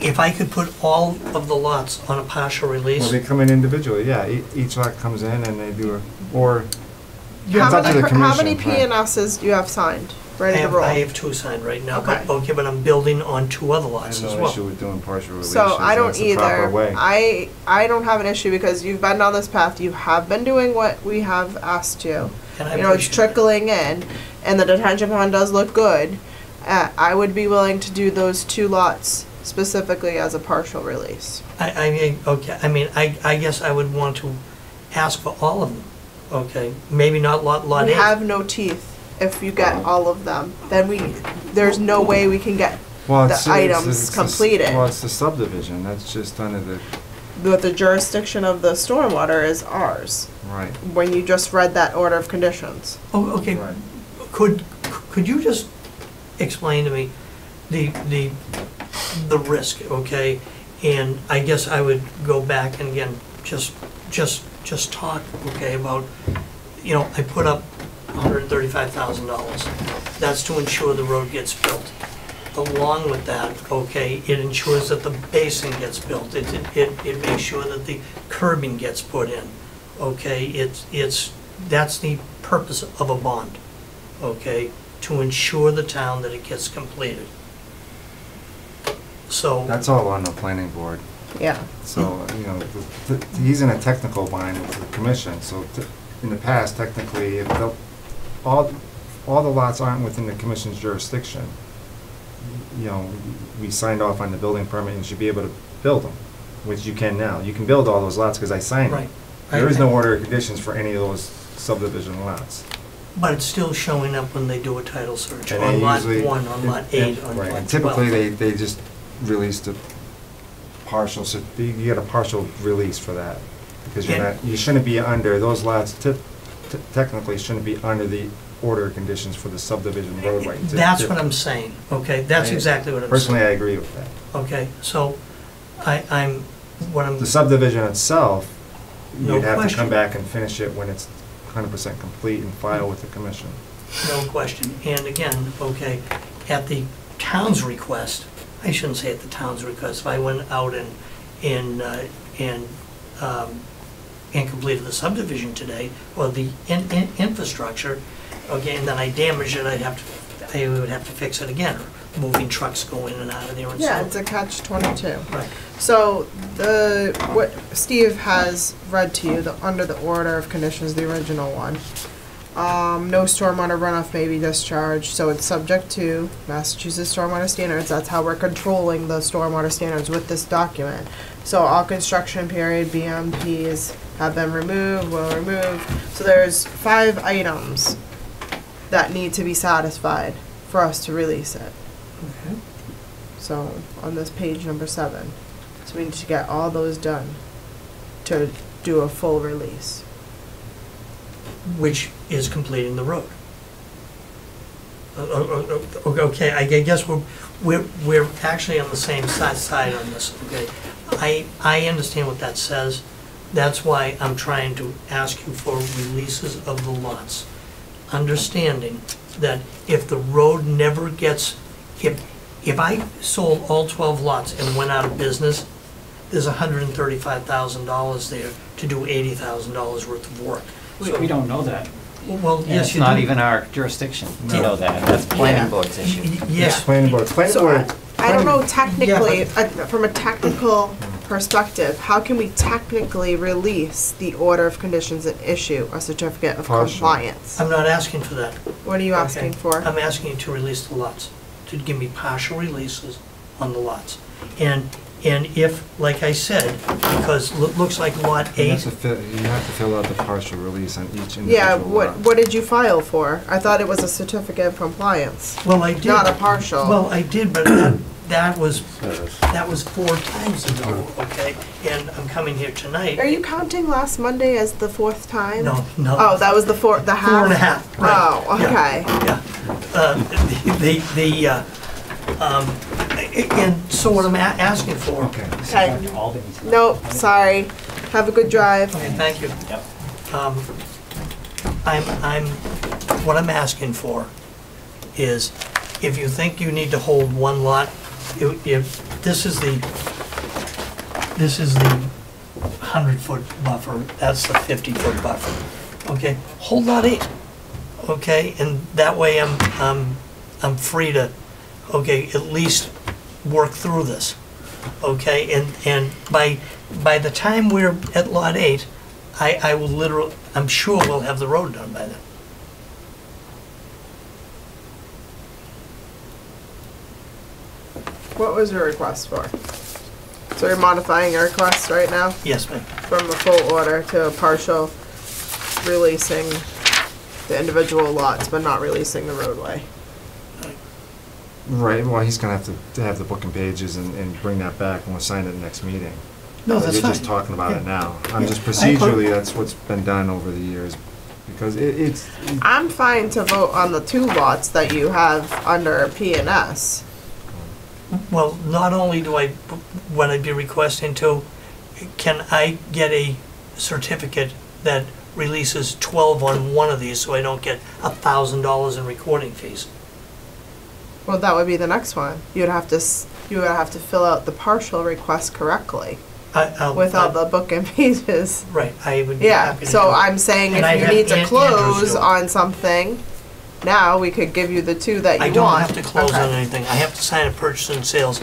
if I could put all of the lots on a partial Well, release, they come in individually, yeah, e- each lot comes in and they do a, or, How it's up to many, the how many commission. right. PNSs do you have signed, I ready to have, roll? I have two signed right now, but, Okay. okay, but I'm building on two other I lots have as no well. issue with doing partial releases. So I don't That's the proper either. way. I, I don't have an issue because you've been down this path, you have been doing what we have asked you. And I You know, it's appreciate it. trickling in, and the detention pond does look good. Uh, I would be willing to do those two lots specifically as a partial release. I, I mean, okay, I mean, I, I guess I would want to ask for all of them, okay? Maybe not lot, lot We eight. have no teeth if you get all of them, then we, there's no way we can get Well, the it's- it's- items it's the s- completed. Well, it's the subdivision, that's just under the, But the jurisdiction of the stormwater is ours, right. when you just read that order of conditions. Oh, okay, could, could you just explain to me the, the, the risk, okay? And I guess I would go back and again, just, just, just talk, okay, about, you know, I put up hundred and thirty-five thousand dollars. That's to ensure the road gets built. Along with that, okay, it ensures that the basin gets built. It, it- it, it makes sure that the curbing gets put in, okay? It's, it's, that's the purpose of a bond, okay? To ensure the town that it gets completed. So. That's all on the planning board. Yeah. So, you know, the- the- he's in a technical bind with the commission, so t- in the past, technically, if the, all, all the lots aren't within the commission's jurisdiction, you know, we signed off on the building permit and should be able to build them, which you can now. You can build all those lots because I signed Right. them. There is no order of conditions for any of those subdivision lots. But it's still showing up when they do a title search, And on they lot usually- one, on lot and- eight, on Right, lot and typically, they, they just release the partial, cer- you get a partial release for that. Because you're not, you shouldn't be under, those lots technically shouldn't be under the order conditions for the subdivision roadway. That's what I'm saying, okay? That's I- exactly what I'm saying. Personally, I agree with that. Okay, so I, I'm, what I'm, The subdivision itself, No you'd have to question. come back and finish it when it's hundred percent complete and file with the commission. no question. And again, okay, at the town's request, I shouldn't say at the town's request, if I went out and, and, uh, and, um, and completed the subdivision today, or the in, in, infrastructure, okay, and then I damaged it, I'd have to, I would have to fix it again, moving trucks go in and out of there and so. Yeah, it's a catch twenty-two. Right. So the, what Steve has read to you, the, under the order of conditions, the original one. Um, no stormwater runoff may be discharged, so it's subject to Massachusetts stormwater standards, that's how we're controlling the stormwater standards with this document. So all construction period BMPs have been removed, will remove, so there's five items that need to be satisfied for us to release it. Okay. So, on this page number seven. So we need to get all those done to do a full release. which is completing the road. Uh, uh, uh, Okay, I guess we're, we're, we're actually on the same si- side on this, okay? I, I understand what that says. That's why I'm trying to ask you for releases of the lots. Understanding that if the road never gets, if, if I sold all 12 lots and went out of business, there's $135,000 there to do $80,000 worth of work. We, we don't know that. Well, And yes, it's you not do. even our jurisdiction to No. know that. That's planning Yeah. board's issue. Y- Yes. Planning board, planning So board. I don't know technically, uh, from a technical perspective, how can we technically release the order of conditions and issue a certificate of Partial. compliance? I'm not asking for that. What are you Okay. asking for? I'm asking you to release the lots, to give me partial releases on the lots. And, and if, like I said, because it looks like lot You eight, have to fill, you have to fill out the partial release on each individual Yeah, lot. what, what did you file for? I thought it was a certificate of compliance, well, I did. not a partial. Well, I did, but that, that was, that was four times ago, okay? And I'm coming here tonight. Are you counting last Monday as the fourth time? No, no. Oh, that was the four, the half? Four and a half, right. Oh, Yeah, okay. Yeah. Uh, The, the, uh, um, and so what I'm a- asking for. Okay. Okay. Nope, sorry. Have a good drive. Okay, thank you. Um, I'm, I'm, what I'm asking for is, if you think you need to hold one lot if, if, this is the, this is the hundred foot buffer, that's the fifty foot buffer, okay? Hold lot eight, okay, and that way I'm, I'm, I'm free to, okay, at least work through this, okay? And, and by, by the time we're at lot eight, I, I will literally, I'm sure we'll have the road done by then. What was your request for? So you're modifying your request right now? Yes, ma'am. From a full order to a partial releasing the individual lots, but not releasing the roadway. Right, well, he's gonna have to, to have the book and pages and, and bring that back and we'll sign it at the next meeting. No, Uh, that's You're just fine. talking about it Yeah. now. I'm Yeah. just I- procedurally, that's what's been done over the years, because it, it's, I'm fine to vote on the two lots that you have under P and S. Well, not only do I, when I'd be requesting to, can I get a certificate that releases twelve on one of these so I don't get a thousand dollars in recording fees? Well, that would be the next one. You'd have to, s- you would have to fill out the partial request correctly I, I'll. with all the book and pages. Right, I would be Yeah, happy to do so it. I'm saying And I'd if you have need to An- Andrews close do it. on something, now we could give you the two that you I want. don't have to close on Okay. anything, I have to sign a purchase and sales.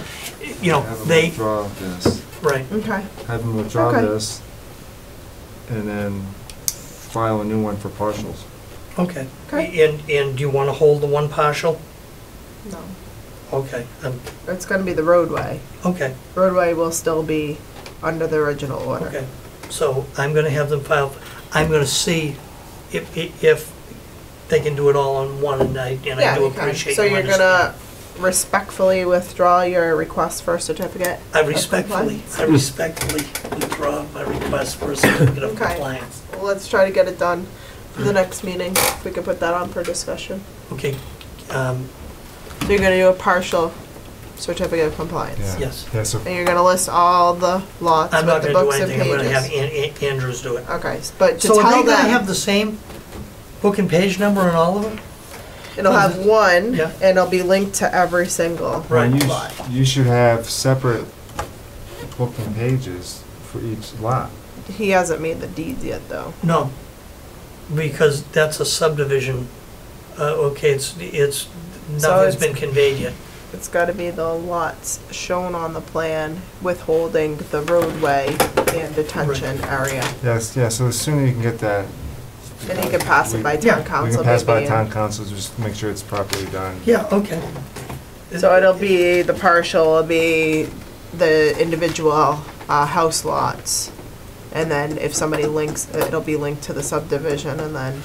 You know, have them they, withdraw this, right, Okay. have them withdraw Okay. this, and then file a new one for partials. okay. Okay. And, and do you wanna hold the one partial? No, Okay, um, it's gonna be the roadway. okay, Roadway will still be under the original order. okay. So I'm gonna have them file, I'm gonna see if, if- if they can do it all on one, and I, and I Yeah, do you can. appreciate So you're gonna respectfully withdraw your request for a certificate? I of respectfully, compliance? I respectfully withdraw my request for a certificate of Okay. compliance. Well, let's try to get it done for the next meeting. If we could put that on for discussion. Okay, um, So you're gonna do a partial certificate of compliance? Yeah. yes. Yeah, so, And you're gonna list all the lots I'm with not the gonna do books and anything, I'm gonna have pages? An- An- Andrews do it. Okay, s- but to So are tell they gonna have them, the same book and page number on all of them? it'll have one, Yeah. and it'll be linked to every single Right. you, lot. sh- you should have separate book and pages for each lot. He hasn't made the deeds yet, though. No, because that's a subdivision. Uh, okay, it's, it's, So nothing's it's- been conveyed yet. It's gotta be the lots shown on the plan withholding the roadway and detention area. Yes, yeah, so the sooner you can get that. And you can pass it by Yeah. town We council, can pass by maybe. town council, just make sure it's properly done. Yeah, okay. So it'll be, the partial It'll be the individual, uh, house lots. And then if somebody links, it'll be linked to the subdivision and then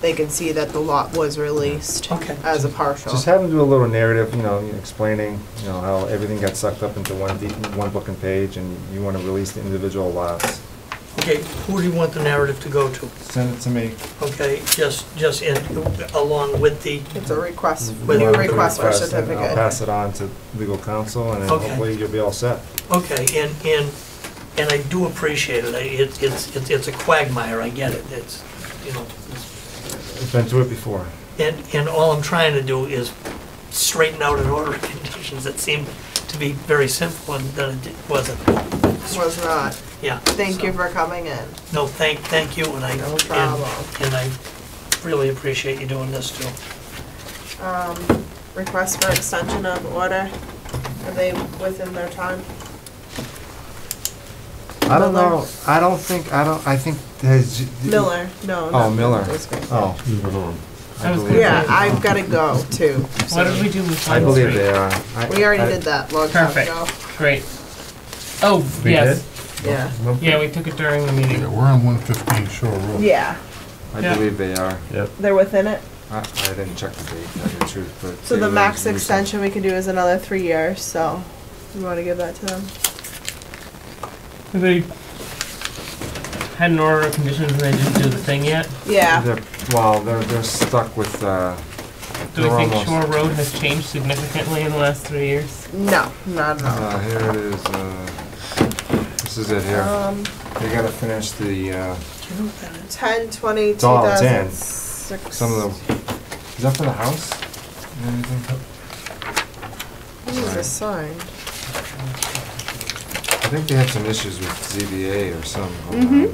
they can see that the lot was released Okay. as a partial. Just have them do a little narrative, you know, explaining, you know, how everything got sucked up into one, de- one book and page, and you wanna release the individual lots. Okay, who do you want the narrative to go to? Send it to me. Okay, just, just in, along with the, It's a request, With new the request for Request, and I'll certificate. pass it on to legal counsel, and then Okay. hopefully you'll be all set. okay, and, and, and I do appreciate it. I- It's, it's, it's it's a quagmire, I get it. It's, you know, We've been through it before. And, and all I'm trying to do is straighten out an order of conditions that seemed to be very simple and then it wasn't. Was not. Yeah. Thank you for coming in. No, thank, thank you, and I, No and, problem. and I really appreciate you doing this too. Um, request for extension of order, are they within their time? I don't Miller. know, I don't think, I don't, I think, has. Miller, no. Oh, not Miller. Those guys. Oh. I was believe- Yeah, I've gotta go too. What did we do with I Pine believe Street? they are. I- We already I- did that long time Perfect. ago. Great. Oh, We yes. Yeah. Yeah, we took it during the meeting. Yeah, we're on one fifteen Shore Road. Yeah, I Yeah. believe they are. Yep. they're within it. I, I didn't check the date, to tell you the truth, but. So they the were max recent. extension we can do is another three years, so we wanna give that to them? Everybody had an order of conditions and they didn't do the thing yet. Yeah, They're, well, they're, they're stuck with, uh, Do we they're think almost- Shore Road has changed significantly in the last three years? no, not at all. Uh, here it is, uh, this is it here. Um, They gotta finish the, uh, ten, twenty, two It's all it's in. thousand six. some of the, is that for the house? Anything? These are signed. I think they had some issues with ZBA or some. Mhm.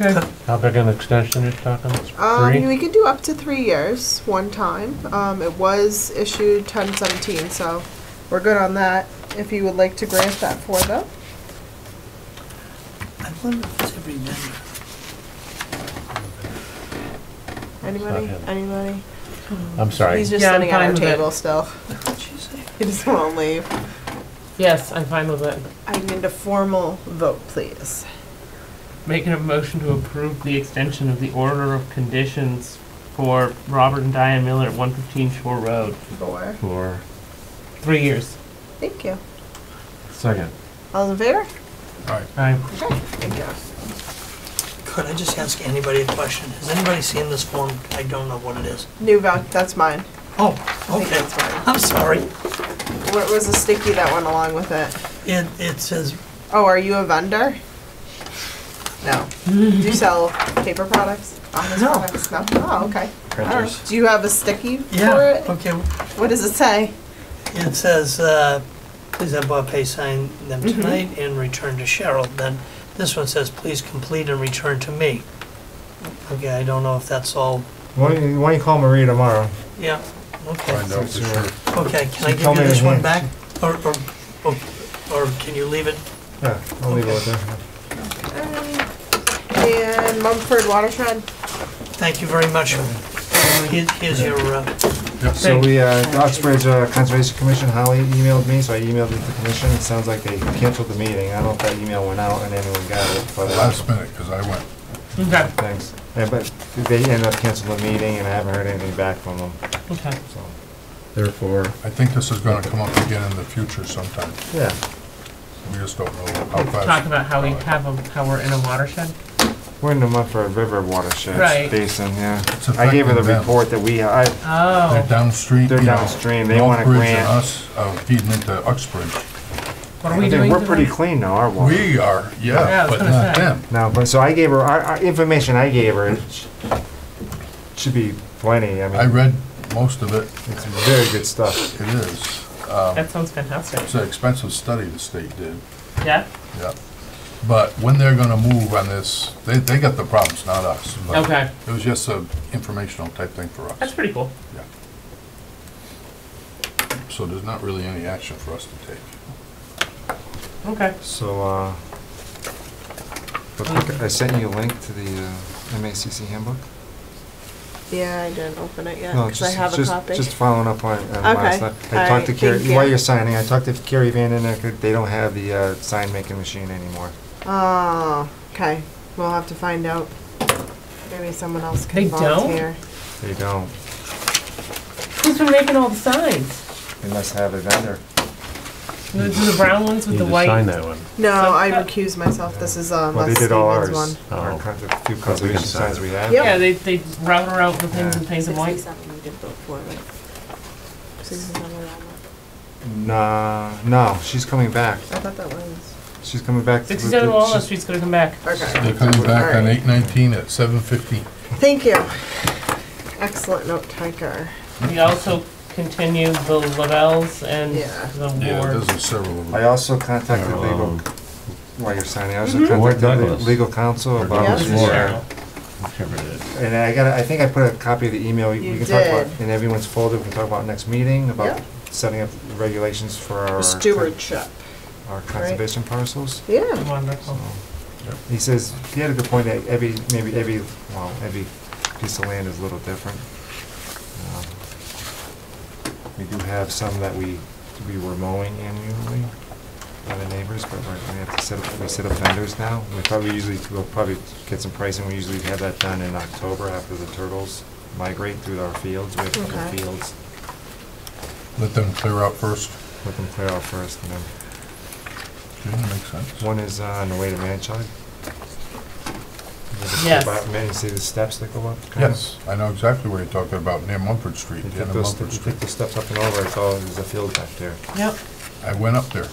Okay. How big an extension are you talking? Um, Three? we could do up to three years, one time. Um, it was issued ten seventeen, so we're good on that. If you would like to grant that for them. I wonder if it's every member. Anybody? him. Anybody? I'm sorry. He's just Yeah, I'm sitting at fine our with it. table still. He just won't leave. Yes, I'm fine with it. I need a formal vote, please. Making a motion to approve the extension of the order of conditions for Robert and Diane Miller at one fifteen Shore Road Four. For three years. Thank you. second. All those in favor? Aye. Okay, thank you. Could I just ask anybody a question? Has anybody seen this form? I don't know what it is. New vote, that's mine. Oh, I think okay. that's fine. I'm sorry. What was the sticky that went along with it? It, it says, Oh, are you a vendor? No. Do you sell paper products? Office No. products? No? Oh, okay. Printers. Do you have a sticky for yeah, it? okay. What does it say? It says, uh, please have Bob Pay sign them Mhm. tonight and return to Cheryl. Then this one says, please complete and return to me. Okay, I don't know if that's all, Why don't you, why don't you call Maria tomorrow? yeah, okay. Find out for sure. Okay, can I give you me this one name. back? Or, or, or, or can you leave it? Yeah, I'll leave it with her. And Mumford Watershed? Thank you very much. Here- Here's your, uh, So we, uh, the Uxbridge uh, Conservation Commission, Holly emailed me, so I emailed it to the commission. It sounds like they canceled the meeting. I don't know if that email went out and anyone got it, but. uh, Last minute, because I went. Okay. Thanks. Yeah, but they ended up canceling the meeting and I haven't heard anything back from them, Okay. so. Therefore. I think this is gonna come up again in the future sometime. Yeah. We just don't know how fast. Talk about how we uh, have a, how we're in a watershed. We're in the Mumford River watershed Right. basin, yeah. It's I gave her the affecting them. report that we, I, oh. They're Oh, downstream. They're you know, downstream. They want a Northbridge grant. and us are feeding into Uxbridge. what are I we think doing? we're pretty tonight? clean now, our water. We are, Yeah, I yeah, was but gonna not say. them. No, but so I gave her, our, our information I gave her, it sh- should be plenty, I I mean, read most of it. it's very good stuff. It is. Um, That sounds fantastic. It's an expensive study the state did, Yeah? yeah. But when they're gonna move on this, they, they got the problems, not us. but Okay. It was just a informational type thing for us. That's us. pretty cool. Yeah. So there's not really any action for us to take. Okay. So, uh, but look, I sent you a link to the uh, MACC handbook. Yeah, I didn't open it yet, No, because I just- have a just- copy. Just following up on, on Okay. last night. I All talked to right, Carrie, you. while you're signing, I talked to Carrie Van Den, they don't have the, uh, sign making machine anymore. Oh, okay. We'll have to find out. Maybe someone else They can don't? volunteer. They don't. Who's been making all the signs? They must have a vendor. The, the brown ones with Need the to white. sign that one. No, So- I recuse myself. This is, um, Well, they Les did all ours. Stevens one. Our Oh. con- few conservation sign signs it. we have. Yep. Yeah, they, they route her out with things Yeah. and paint them white. Sixty-seven we did vote for, right? Sixty-seven Walnut. Nah, no, she's coming back. I thought that was. She's coming back. to- Sixty-seven she's- Walnut Street's gonna come back. Okay. They're coming back on eight nineteen at seven fifty. Thank you. Excellent note taker. We also continued the Lavelles and Yeah. the Yeah, Ward. there's several of I them. also contacted legal, Um, while you're signing, I also Mhm. Ward contacted Douglas. legal counsel about. This Douglas is Ward. Cheryl. Whichever it is. And I got, I think I put a copy of the email, we You can talk about, did. in everyone's folder, we can talk about next meeting, about Yep. setting up regulations for our. Stewardship. Our conservation parcels. Yeah. Wonderful. He says, he had a good point, that every, maybe every, well, every piece of land is a little different. We do have some that we, we were mowing annually by the neighbors, but we're, we have to set up, we set up vendors now. We probably usually, we'll probably get some pricing, we usually have that done in October after the turtles migrate through our fields, we have a couple Okay. fields. Let them clear out first. Let them clear out first, and then, Okay, that makes sense. one is uh, on the way to Manchaug. Yes. Man, you see the steps that go up? kind of? Yes, I know exactly where you're talking about, near Mumford Street, You the take of those, Mumford you Street. take the steps up and over, it's all, there's a field back there. Yep. I went up there.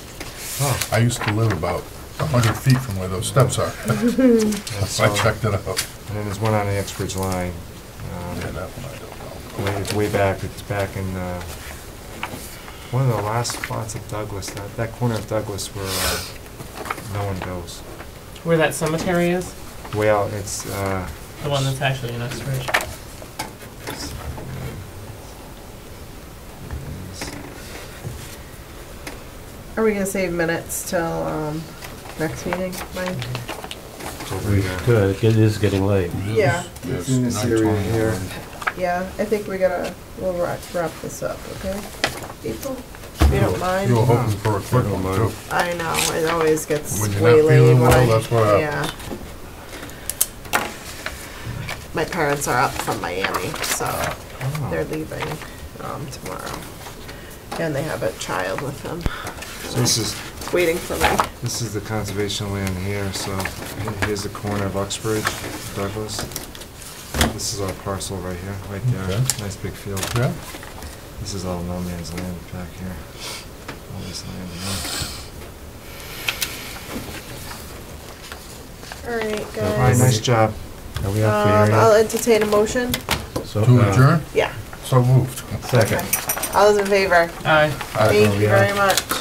Oh. I used to live about a hundred feet from where those steps are. And So I checked it out. And then there's one on the Uxbridge line. um, Yeah, that one I don't know. Way, way back, it's back in, uh, one of the last spots of Douglas, that, that corner of Douglas where, uh, no one goes. Where that cemetery is, Well, it's, uh, the one that's actually in Uxbridge. Are we gonna save minutes till, um, next meeting, Mike? We could, it is getting late. Yeah. It's in this area here. Yeah, I think we gotta, we'll wrap, wrap this up, okay? April, if you don't mind? You were hoping for a quick one, too. I know, it always gets When you're way not late feeling when I, well, that's what yeah. My parents are up from Miami, so Oh. they're leaving, um, tomorrow. And they have a child with them. So this is, Waiting for me. this is the conservation land here, so he- here's the corner of Uxbridge, Douglas. This is our parcel right here, right there, Okay. nice big field. Yeah. This is all no man's land back here. All this land here. Alright, guys. All right, nice job. Are we Um, up to I'll area? entertain a motion. So, To uh, adjourn? Yeah. So moved. Second. All those in favor? Aye. Thank you very much.